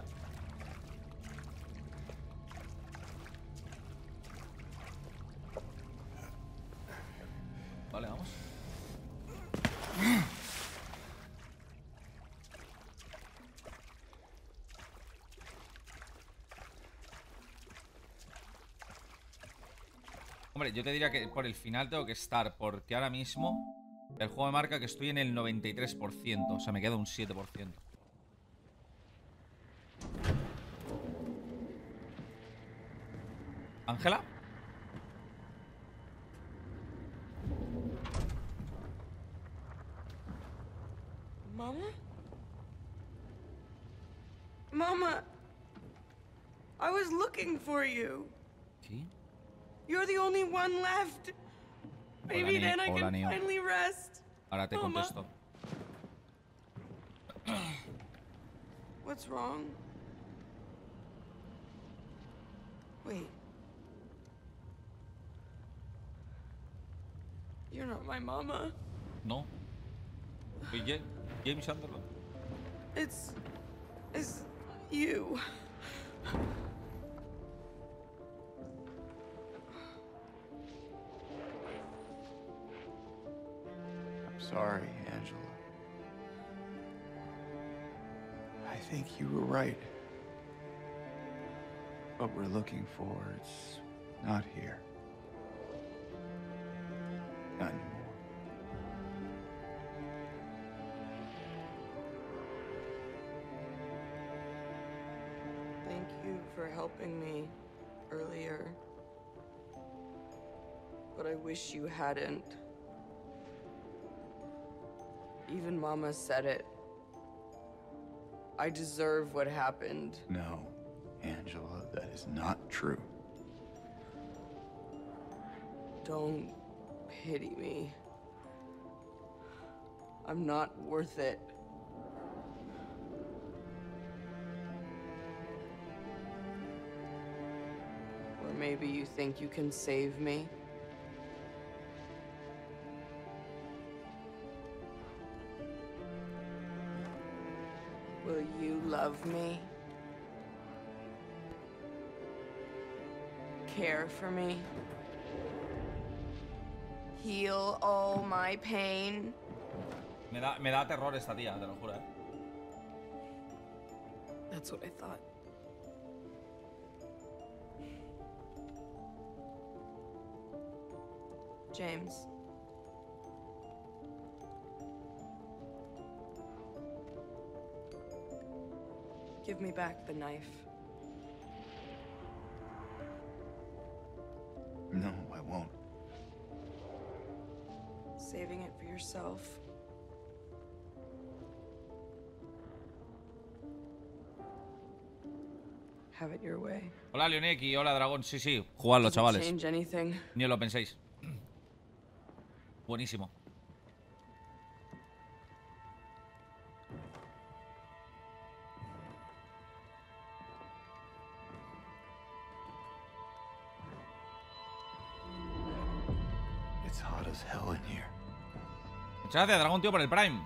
yo te diría que por el final tengo que estar, porque ahora mismo el juego me marca que estoy en el 93%, o sea, me queda un 7%. ¿Ángela? ¿Mamá? Mamá, I was looking for you. The only one left. Maybe then I can finally rest. Ahora te oh, Mama. contesto. What's wrong? Wait. You're not my mama. No. Soy Ja- James Sunderland. It's. It's you. Sorry, Angela. I think you were right. What we're looking for, it's not here. Not anymore. Thank you for helping me earlier. But I wish you hadn't. Even Mama said it. I deserve what happened. No, Angela, that is not true. Don't pity me. I'm not worth it. Or maybe you think you can save me? Love me? Care for me? Heal all my pain? Me da, me da terror esta tía, te lo juro, eh. That's what I thought. James. Give me back the knife. No, I won't. Saving it for yourself. Have it your way. Hola, Leoneki. Hola, Dragón. Sí, sí. Jugadlo, Doesn't chavales. Change anything. Ni os lo penséis. <clears throat> Buenísimo. Muchas gracias, Dragón, tío, por el Prime.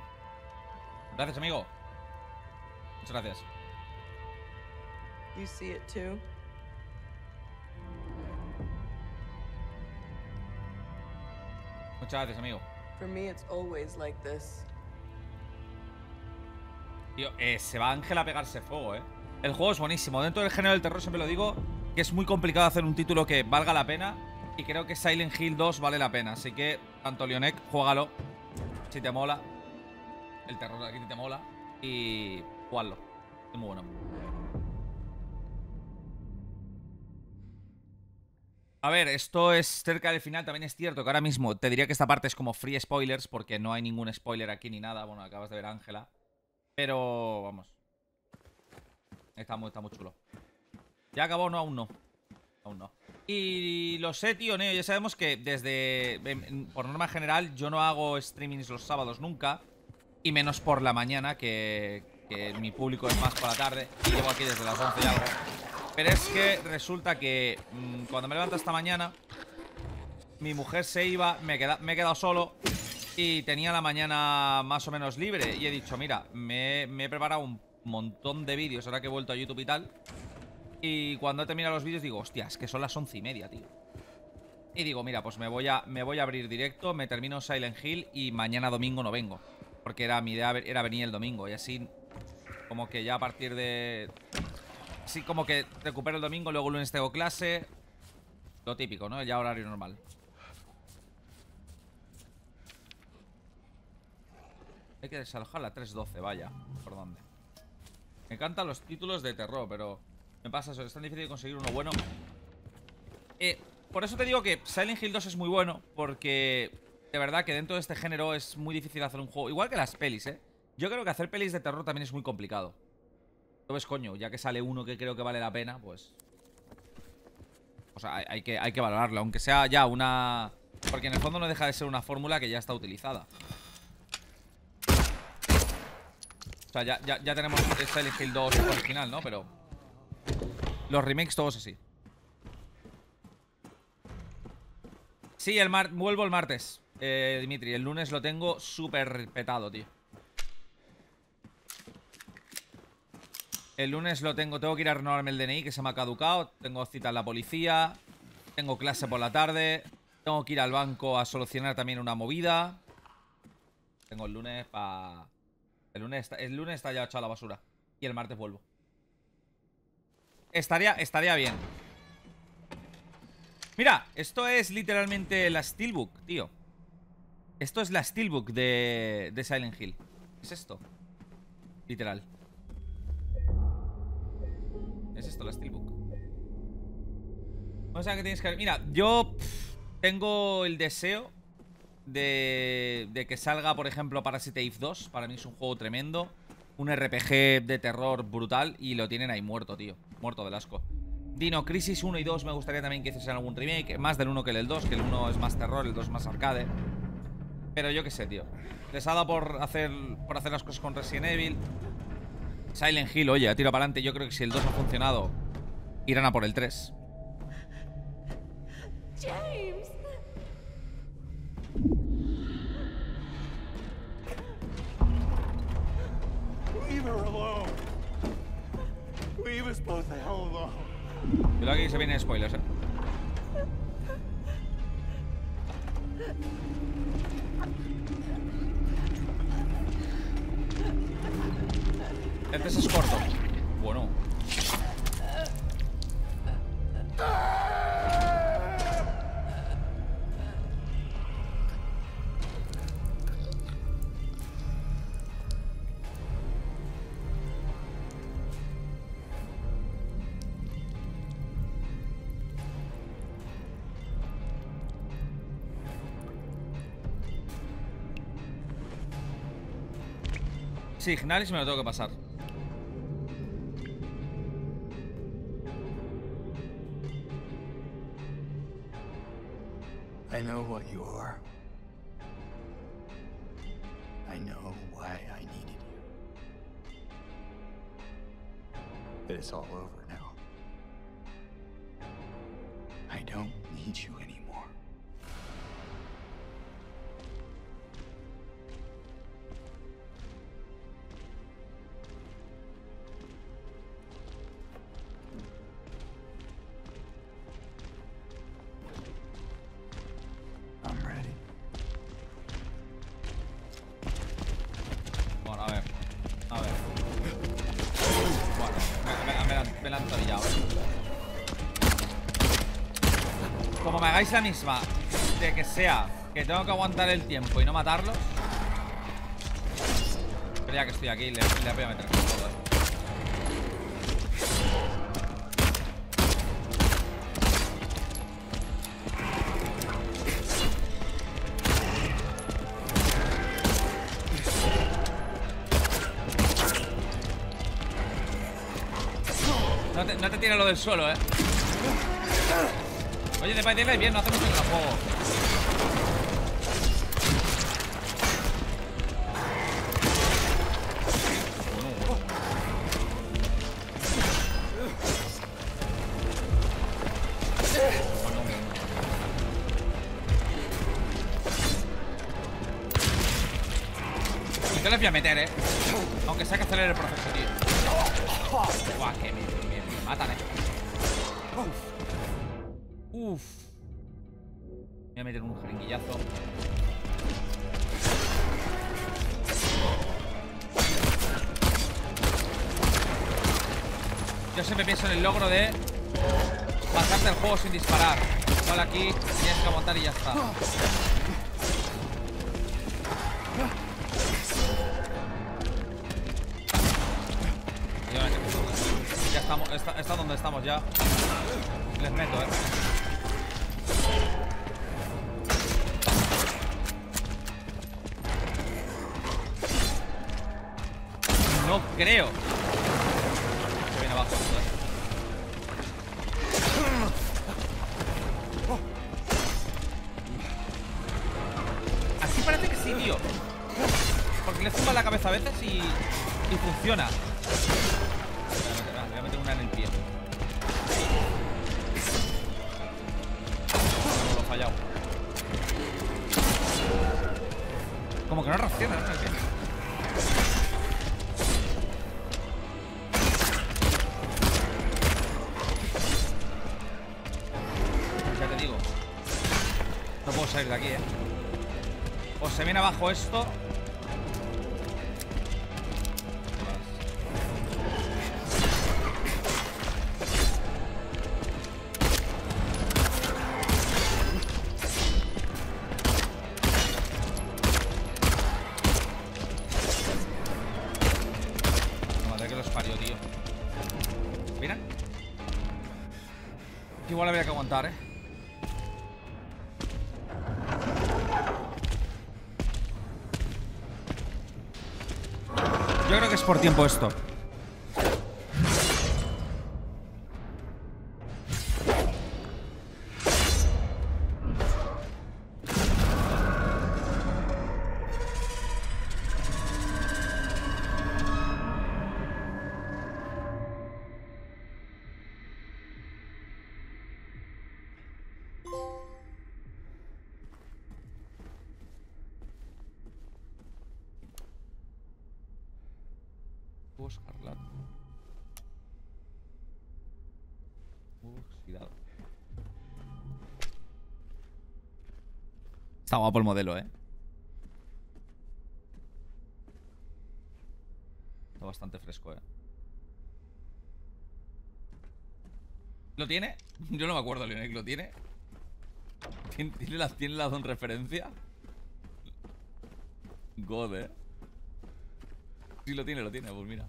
Gracias, amigo. Muchas gracias. You see it too? Muchas gracias, amigo. For me, it's always like this. Tío, eh, se va Ángel a pegarse fuego, eh. El juego es buenísimo. Dentro del género del terror siempre lo digo que es muy complicado hacer un título que valga la pena. Y creo que Silent Hill 2 vale la pena. Así que, tanto Leonek, juégalo. Si te mola. El terror de aquí te mola. Y jugadlo. Es muy bueno. A ver, esto es cerca del final. También es cierto que ahora mismo te diría que esta parte es como free spoilers. Porque no hay ningún spoiler aquí ni nada. Bueno, acabas de ver a Ángela. Pero, vamos. Está muy, está muy chulo. ¿Ya acabó? No, aún no. Aún no. Y lo sé, tío, Neo. Ya sabemos que desde. em, Por norma general, yo no hago streamings los sábados nunca. Y menos por la mañana, que, mi público es más por la tarde. Y llevo aquí desde las 11 y algo. Pero es que resulta que mm, cuando me levanto esta mañana, mi mujer se iba, me he quedado solo y tenía la mañana más o menos libre. Y he dicho, mira, me, me he preparado un montón de vídeos ahora que he vuelto a YouTube y tal. Y cuando he terminado los vídeos digo, hostia, es que son las once y media, tío. Y digo, mira, pues me voy a, me voy a abrir directo, me termino Silent Hill y mañana domingo no vengo. Porque era mi idea era venir el domingo. Y así, como que ya a partir de... Así como que recupero el domingo, luego el lunes tengo clase. Lo típico, ¿no? Ya horario normal. Hay que desalojar la 312, vaya. ¿Por dónde? Me encantan los títulos de terror, pero me pasa eso, es tan difícil conseguir uno bueno. Eh, por eso te digo que Silent Hill 2 es muy bueno, porque de verdad que dentro de este género es muy difícil hacer un juego. Igual que las pelis, ¿eh? Yo creo que hacer pelis de terror también es muy complicado. Entonces, coño, ya que sale uno que creo que vale la pena, pues O sea, hay, que, hay que valorarlo, aunque sea ya una... Porque en el fondo no deja de ser una fórmula que ya está utilizada. O sea, ya, ya, ya tenemos Silent Hill 2 original, ¿no? Pero... Los remakes todos así. Sí, el mar vuelvo el martes, eh, Dimitri. El lunes lo tengo súper petado, tío. El lunes lo tengo, tengo que ir a renovarme el DNI que se me ha caducado. Tengo cita en la policía. Tengo clase por la tarde. Tengo que ir al banco a solucionar también una movida. Tengo el lunes para... El lunes, el lunes está ya echado a la basura. Y el martes vuelvo. Estaría, estaría bien. Mira, esto es literalmente la Steelbook, tío. Esto es la Steelbook de, de Silent Hill. ¿Qué es esto? Literal. Es esto la Steelbook. O sea que tienes que... Mira, yo tengo el deseo de, de que salga, por ejemplo, Parasite Eve 2. Para mí es un juego tremendo. Un RPG de terror brutal y lo tienen ahí muerto, tío. Muerto del asco. Dino Crisis 1 y 2 me gustaría también que hiciesen algún remake. Más del 1 que del 2, que el 1 es más terror, el 2 más arcade. Pero yo qué sé, tío. Les ha dado por hacer, por hacer las cosas con Resident Evil. Silent Hill, oye, tiro para adelante. Yo creo que si el 2 ha funcionado, irán a por el 3. James! Leave her alone. Cuidado aquí se vienen spoilers, eh. Este es corto. Bueno. Sí, Ignalis me lo tengo que pasar. La misma de que sea que tengo que aguantar el tiempo y no matarlos. Pero que estoy aquí, le, le voy a meter con todo. No te, no te tires lo del suelo, eh. Oye, de parece bien, no hacemos juego. Yo les voy a meter, eh. Aunque sea que acelere el proceso, tío. Guau, que me, me- me matan. Uf. Voy a meter un jeringuillazo. Yo siempre pienso en el logro de pasarte el juego sin disparar. Igual aquí tienes que aguantar y ya está. Ya estamos, está, está donde estamos ya. Les meto, eh. Creo. Por tiempo esto. Está guapo el modelo, ¿eh? Está bastante fresco, ¿eh? ¿Lo tiene? <laughs> Yo no me acuerdo, Leonel, ¿lo tiene? ¿Tiene, tiene la, ¿Tiene la don referencia? God, ¿eh? Sí, lo tiene, lo tiene, pues mira.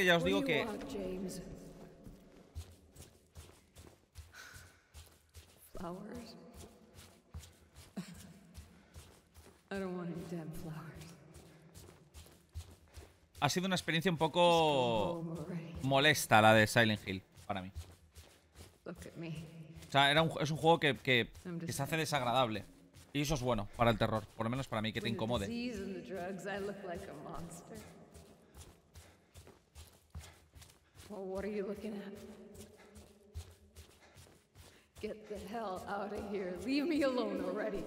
Aparte ya os digo que James? <sighs> Flowers? <laughs> I don't want any damn flowers. ha sido una experiencia un poco molesta la de Silent Hill para mí. O sea, era un, es un juego que, que- que se hace desagradable. Y eso es bueno para el terror, por lo menos para mí, que te incomode. What are you looking at? Get the hell out of here. Leave me alone already.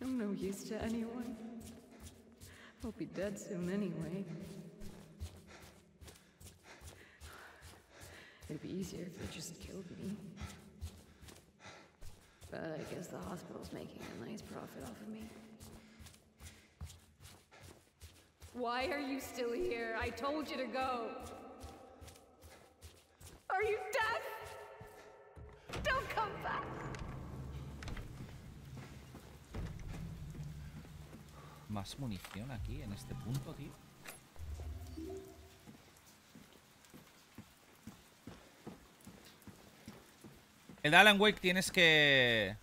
I'm no use to anyone. I'll be dead soon anyway. It'd be easier if they just killed me. But I guess the hospital's making a nice profit off of me. Why are you still here? I told you to go. Are you deaf? Don't come back. Más munición aquí, en este punto, tío. El Alan Wake tienes que...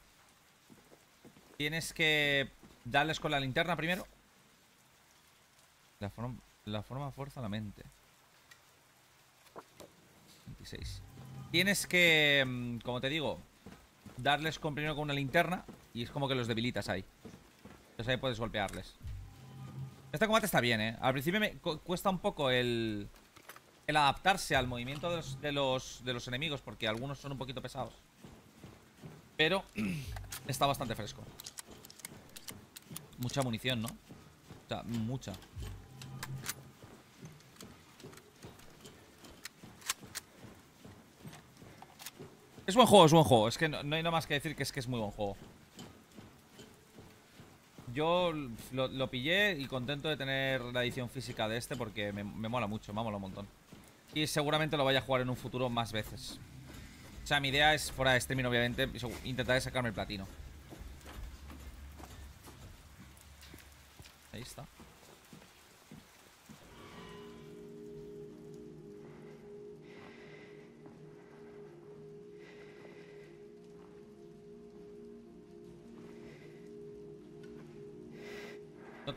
Tienes que darles con la linterna primero. La forma, la forma fuerza la mente. 26. Tienes que, mm, como te digo, darles con primero con una linterna y es como que los debilitas ahí. Entonces ahí puedes golpearles. Este combate está bien, ¿eh? Al principio me cu- cuesta un poco el, el adaptarse al movimiento de los, de, los, de los enemigos porque algunos son un poquito pesados. Pero <clears throat> está bastante fresco. Mucha munición, ¿no? O sea, mucha. Es buen juego, es buen juego. Es que no, hay nada más que decir que es que es muy buen juego. Yo lo, pillé y contento de tener la edición física de este porque me, me mola mucho, me mola un montón. Y seguramente lo vaya a jugar en un futuro más veces. O sea, mi idea es, fuera de streaming obviamente, segu- intentar sacarme el platino.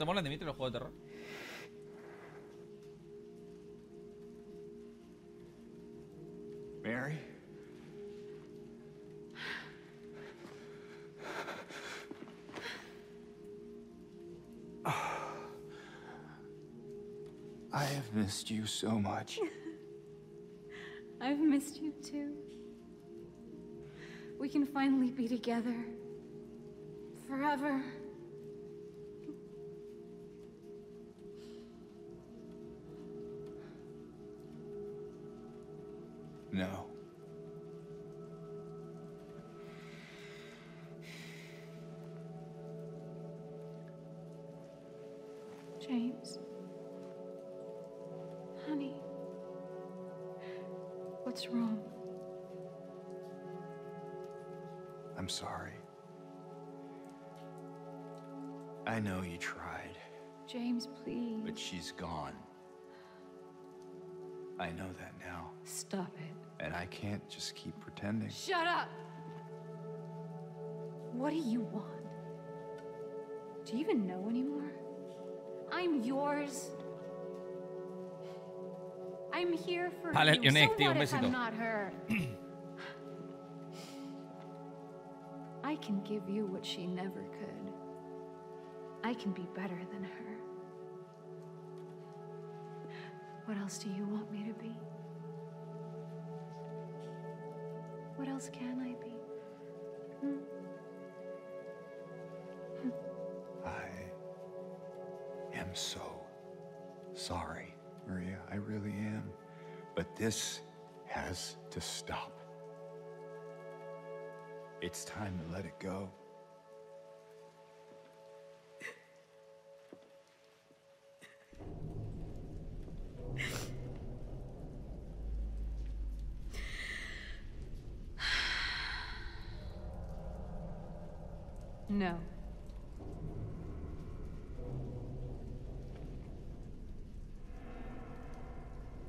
Molan, Dimitri, los juegos de terror? Mary? I have missed you so much. <laughs> I've missed you too. We can finally be together. Forever. I know that now, Stop it. and I can't just keep pretending. Shut up! What do you want? Do you even know anymore? I'm yours. I'm here for Vale, you. Yonek, so tío, un what if besito. I'm not her? I can give you what she never could. I can be better than her. Else do you want me to be? What else can I be? Hmm? I am so sorry, Maria. I really am. But this has to stop. It's time to let it go.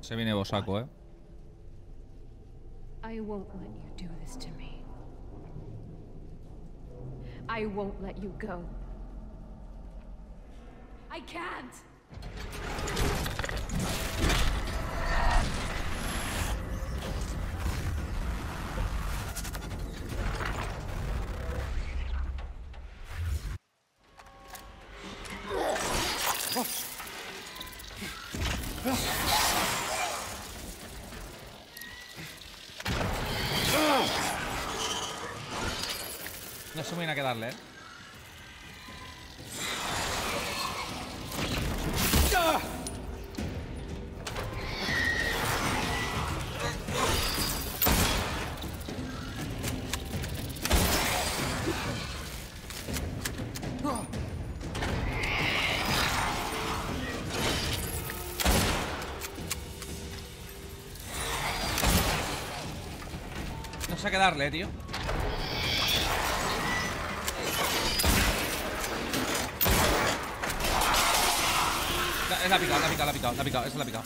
Se viene bosaco, ¿eh? I won't let you do this to me. I won't let you go. I can't! Bien a qué darle, ¿eh? No sé qué darle, tío. La- Es la picado, la picado, la picado, la picado, esa es la picado.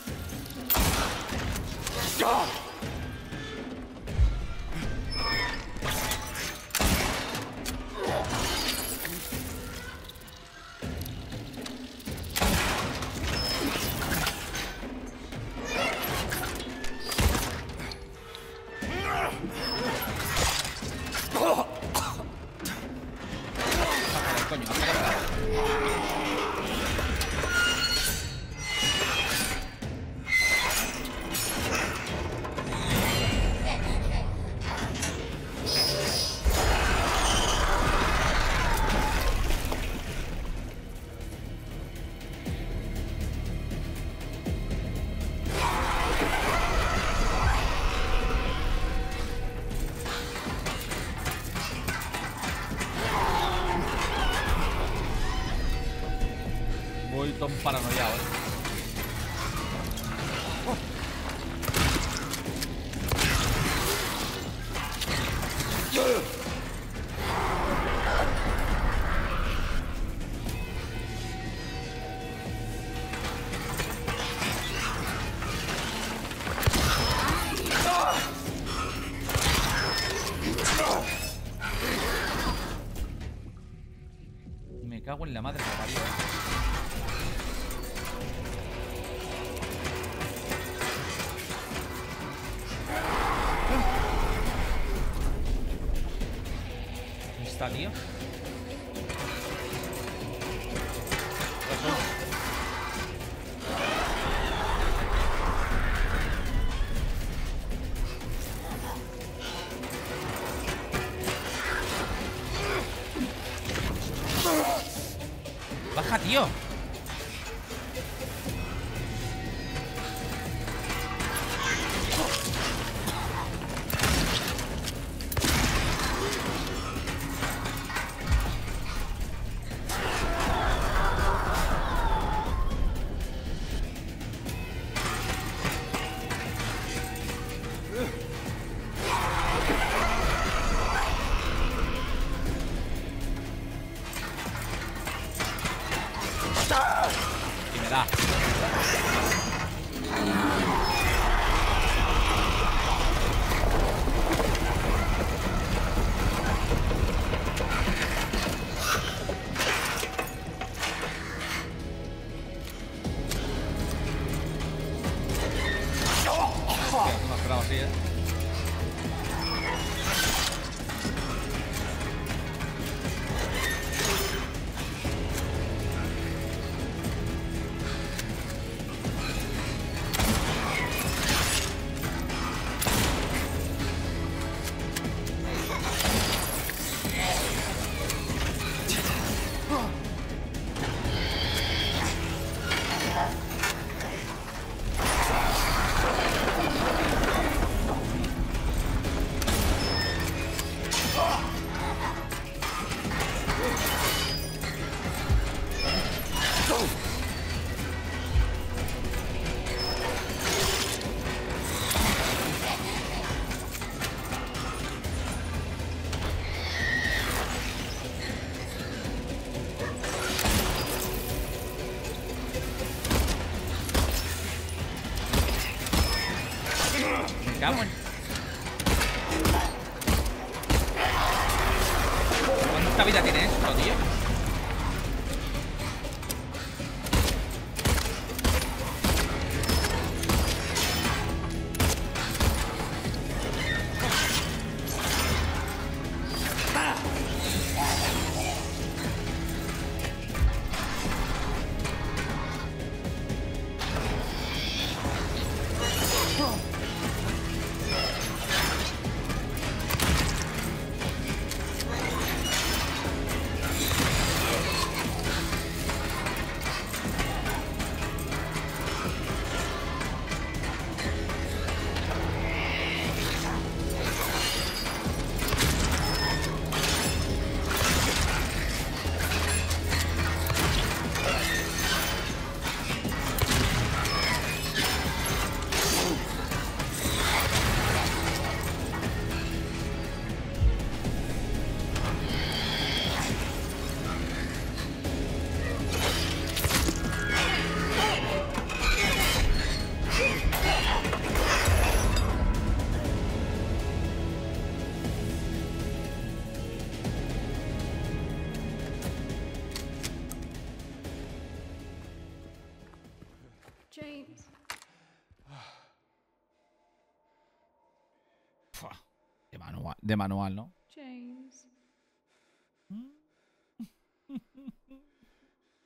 De manual, ¿no? James.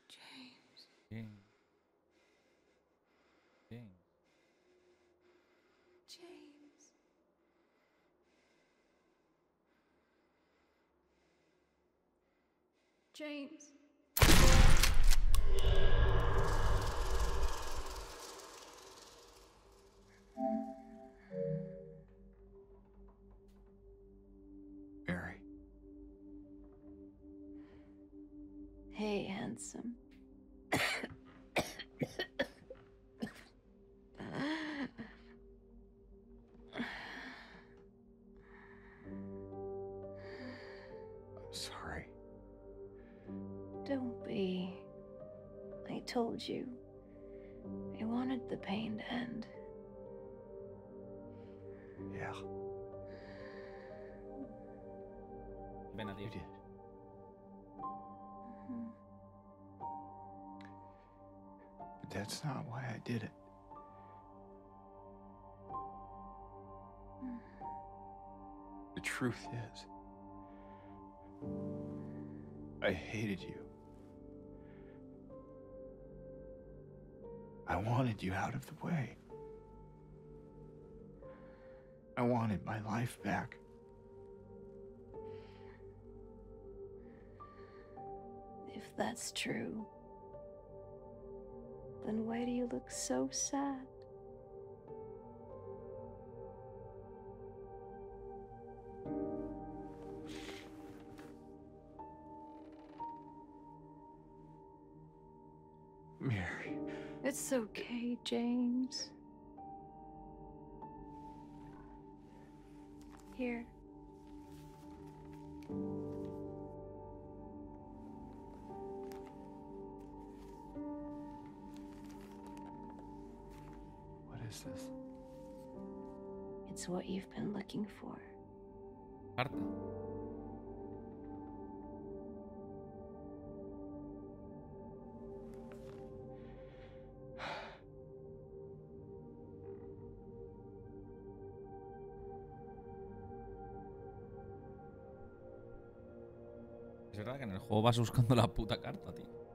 James. Bien. Bien. James. James. Hey, handsome. I'm sorry. Don't be. I told you. I wanted the pain to end. Yeah, Ven a you did. That's not why I did it. The truth is, I hated you. I wanted you out of the way. I wanted my life back. If that's true, then why do you look so sad? Mary, It's okay, James. Es verdad que en el juego vas buscando la puta carta, tío.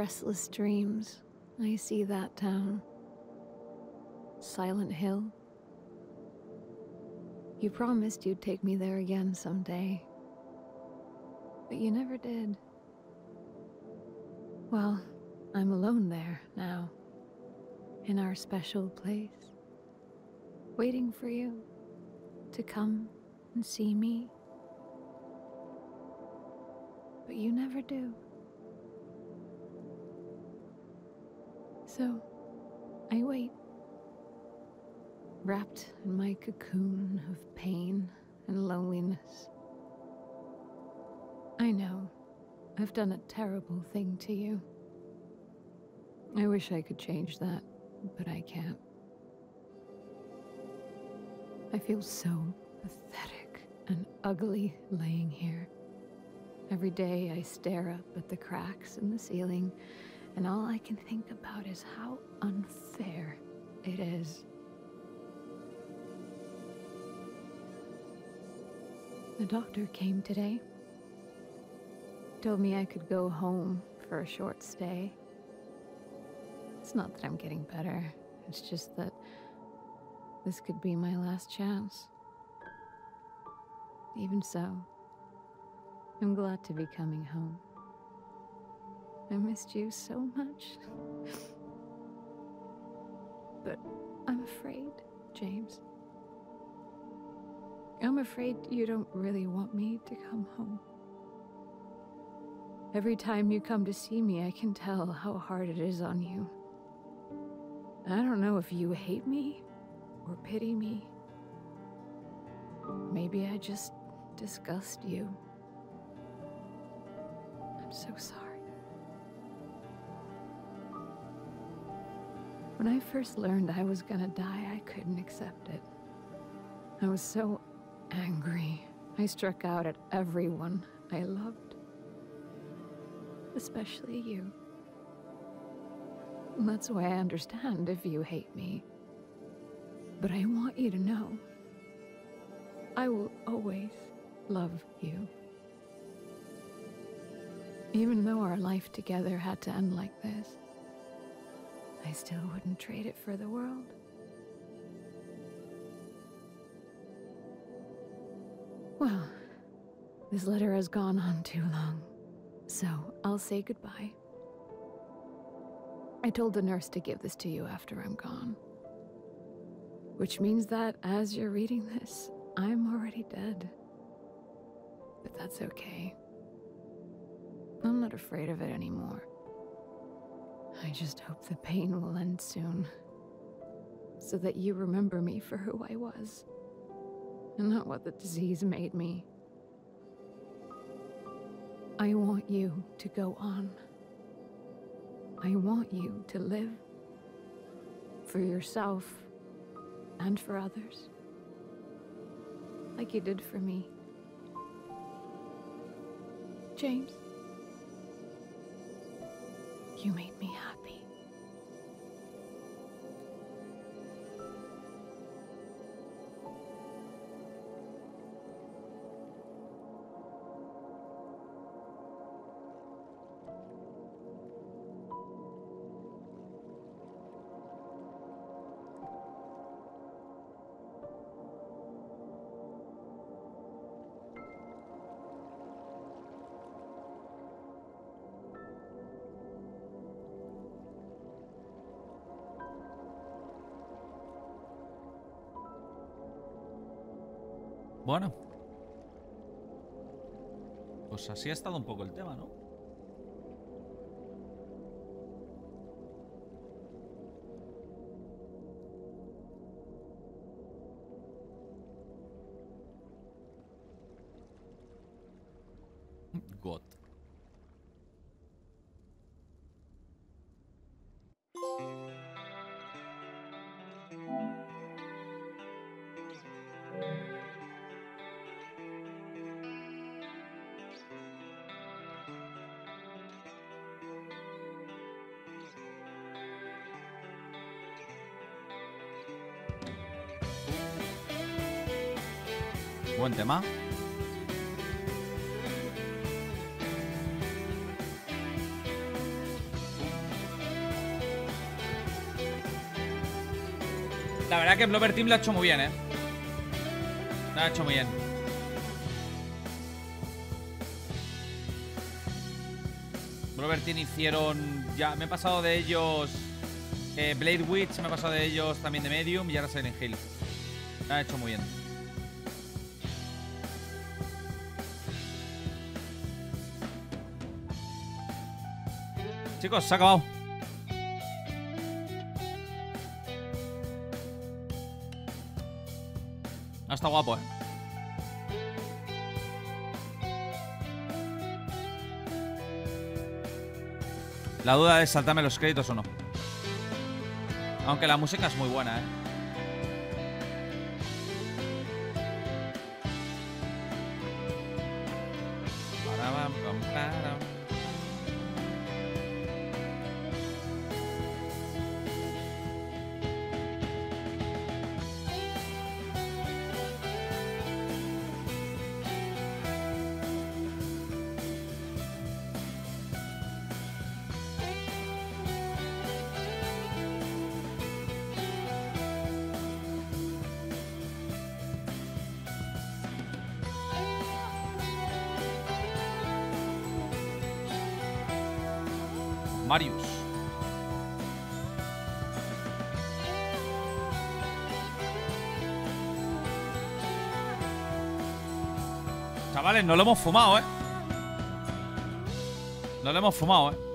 Restless dreams, I see that town. Silent Hill. You promised you'd take me there again someday. But you never did. Well, I'm alone there now. In our special place. Waiting for you to come and see me. But you never do. So, I wait. Wrapped in my cocoon of pain and loneliness. I know I've done a terrible thing to you. I wish I could change that, but I can't. I feel so pathetic and ugly laying here. Every day I stare up at the cracks in the ceiling and all I can think about is how unfair it is. The doctor came today. Told me I could go home for a short stay. It's not that I'm getting better, it's just that this could be my last chance. Even so, I'm glad to be coming home. I missed you so much. But I'm afraid, James. I'm afraid you don't really want me to come home. Every time you come to see me, I can tell how hard it is on you. I don't know if you hate me or pity me. Maybe I just disgust you. I'm so sorry. When I first learned I was gonna die, I couldn't accept it. I was so angry. I struck out at everyone I loved, especially you. And That's why I understand if you hate me. But I want you to know I will always love you. Even though our life together had to end like this, I still wouldn't trade it for the world. Well, this letter has gone on too long, so I'll say goodbye. I told the nurse to give this to you after I'm gone. Which means that as you're reading this, I'm already dead. But that's okay. I'm not afraid of it anymore. I just hope the pain will end soon. So that you remember me for who I was. And not what the disease made me. I want you to go on. I want you to live. For yourself and for others. Like you did for me. James. You made me happy. Bueno. Pues así ha estado un poco el tema, ¿no? La verdad que Blover Team lo ha hecho muy bien, ¿eh? Lo ha hecho muy bien. Blover Team hicieron... Ya, me he pasado de ellos... eh, Blade Witch, me he pasado de ellos también de Medium y ahora Silent Hill. Lo han hecho muy bien. Chicos, se ha acabado. Ah, está guapo, eh. La duda es saltarme los créditos o no. Aunque la música es muy buena, eh. Chavales, no lo hemos fumado, ¿eh? No lo hemos fumado, ¿eh?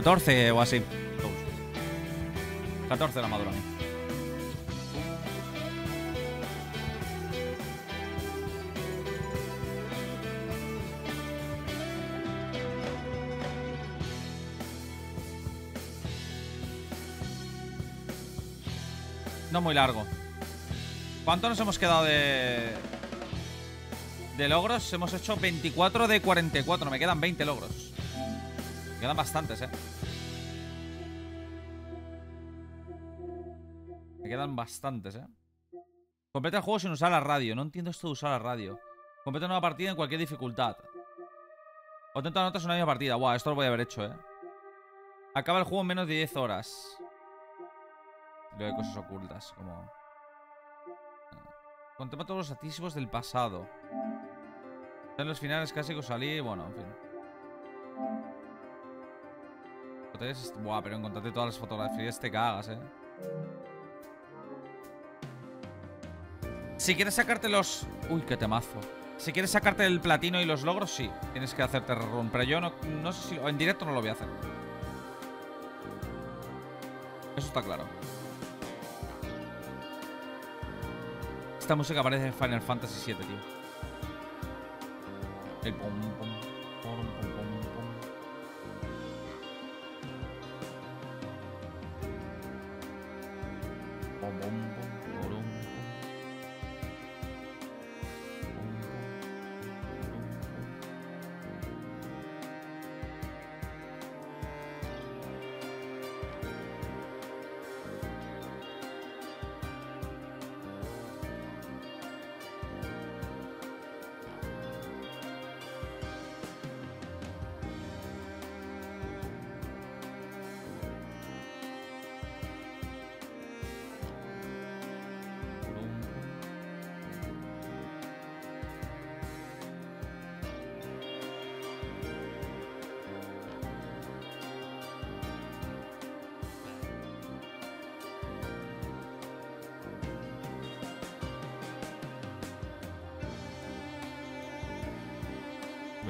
¿14 o así? 14 la madura. No muy largo. ¿Cuánto nos hemos quedado de... De logros? Hemos hecho 24 de 44. Me quedan 20 logros. Me quedan bastantes, ¿eh? Bastantes, ¿eh? Completa el juego sin usar la radio. No entiendo esto de usar la radio. Completa una partida en cualquier dificultad. 30 notas una misma partida. Buah, esto lo voy a haber hecho, ¿eh? Acaba el juego en menos de 10 horas. Luego hay cosas ocultas, como... Contempla todos los atisbos del pasado. En los finales casi que salí, bueno, en fin. Buah, pero encontrarte todas las fotografías te cagas, eh. Si quieres sacarte los... Uy, qué temazo. Si quieres sacarte el platino y los logros, sí. Tienes que hacerte run. Pero yo no, no sé si... En directo no lo voy a hacer. Eso está claro. Esta música parece en Final Fantasy VII, tío. El pum, pum,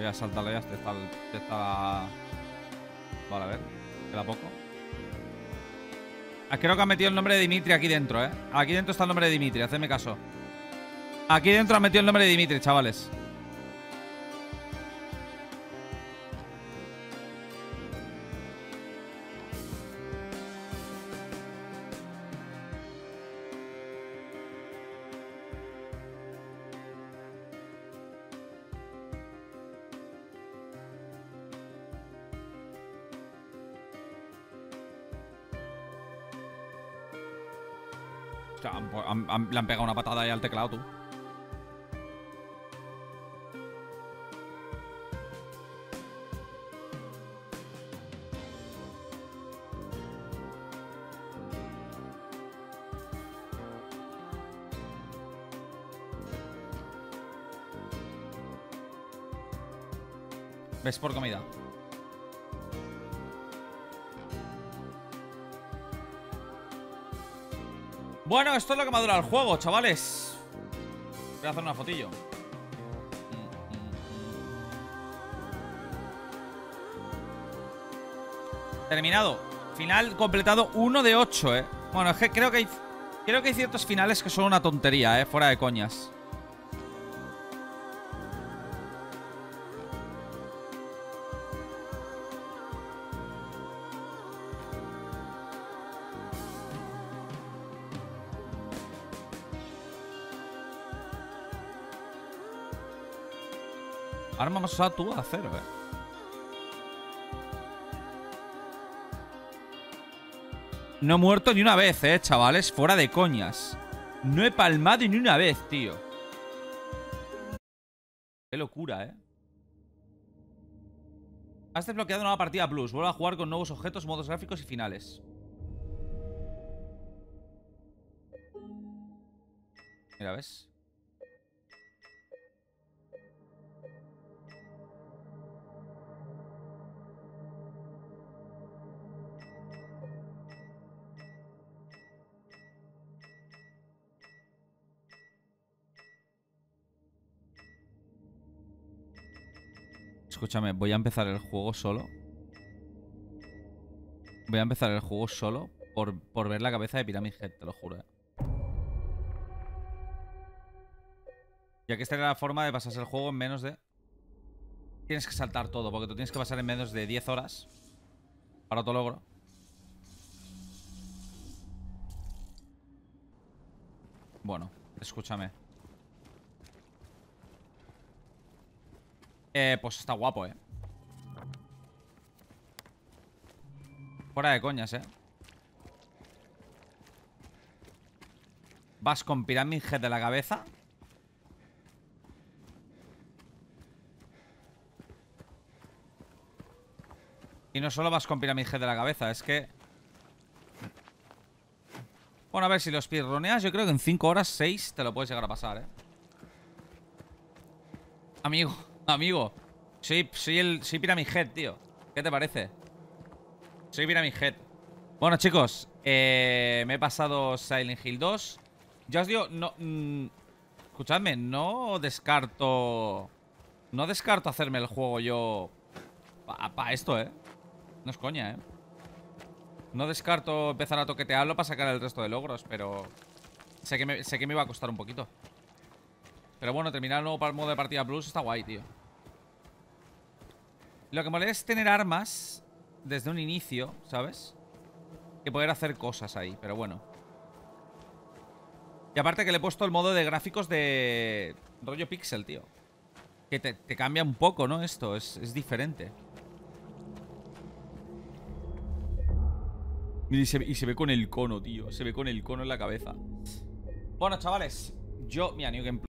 Voy a saltarle ya está, este está... Vale, a ver. Queda poco. Ah, Creo que ha metido el nombre de Dimitri aquí dentro, ¿eh? Aquí dentro está el nombre de Dimitri, hacedme caso. Aquí dentro ha metido el nombre de Dimitri, chavales. Le han pegado una patada ahí al teclado, tú. Ves por comida. Bueno, esto es lo que me ha durado el juego, chavales. Voy a hacer una fotillo. Terminado. Final completado 1 de 8, eh. Bueno, es que creo que hay. Creo que hay ciertos finales que son una tontería, eh. Fuera de coñas. Usado tú a cero, eh. No he muerto ni una vez, eh, chavales. Fuera de coñas. No he palmado ni una vez, tío. Qué locura, eh. Has desbloqueado una nueva partida plus. Vuelve a jugar con nuevos objetos, modos gráficos y finales. Mira, ¿ves? Escúchame, voy a empezar el juego solo. Voy a empezar el juego solo por, por ver la cabeza de Pyramid Head, te lo juro. eh. Ya que esta era la forma de pasarse el juego en menos de... Tienes que saltar todo, porque tú tienes que pasar en menos de 10 horas. Para otro logro. Bueno, escúchame. Eh, pues está guapo, eh. Fuera de coñas, ¿eh? Vas con Pyramid Head de la cabeza. Y no solo vas con Pyramid Head de la cabeza, es que... Bueno, a ver, si los speedroneas, yo creo que en 5 horas, 6 te lo puedes llegar a pasar, ¿eh? Amigo, amigo. Soy, soy el. Soy Pyramid Head, tío. ¿Qué te parece? Soy Pyramid Head. Bueno, chicos, eh, me he pasado Silent Hill 2. Ya os digo, no. mm, escuchadme, no descarto. No descarto hacerme el juego yo. Para esto, eh. No es coña, eh. No descarto empezar a toquetearlo para sacar el resto de logros, pero. Sé que me, sé que me iba a costar un poquito. Pero bueno, terminar el nuevo modo de partida plus está guay, tío. Lo que molesta es tener armas desde un inicio, ¿sabes? Que poder hacer cosas ahí, pero bueno. Y aparte que le he puesto el modo de gráficos de rollo pixel, tío. Que te, cambia un poco, ¿no? Esto es, es diferente. Y se, ve con el cono, tío. Se ve con el cono en la cabeza. Bueno, chavales. Yo, mira, New Game Plus.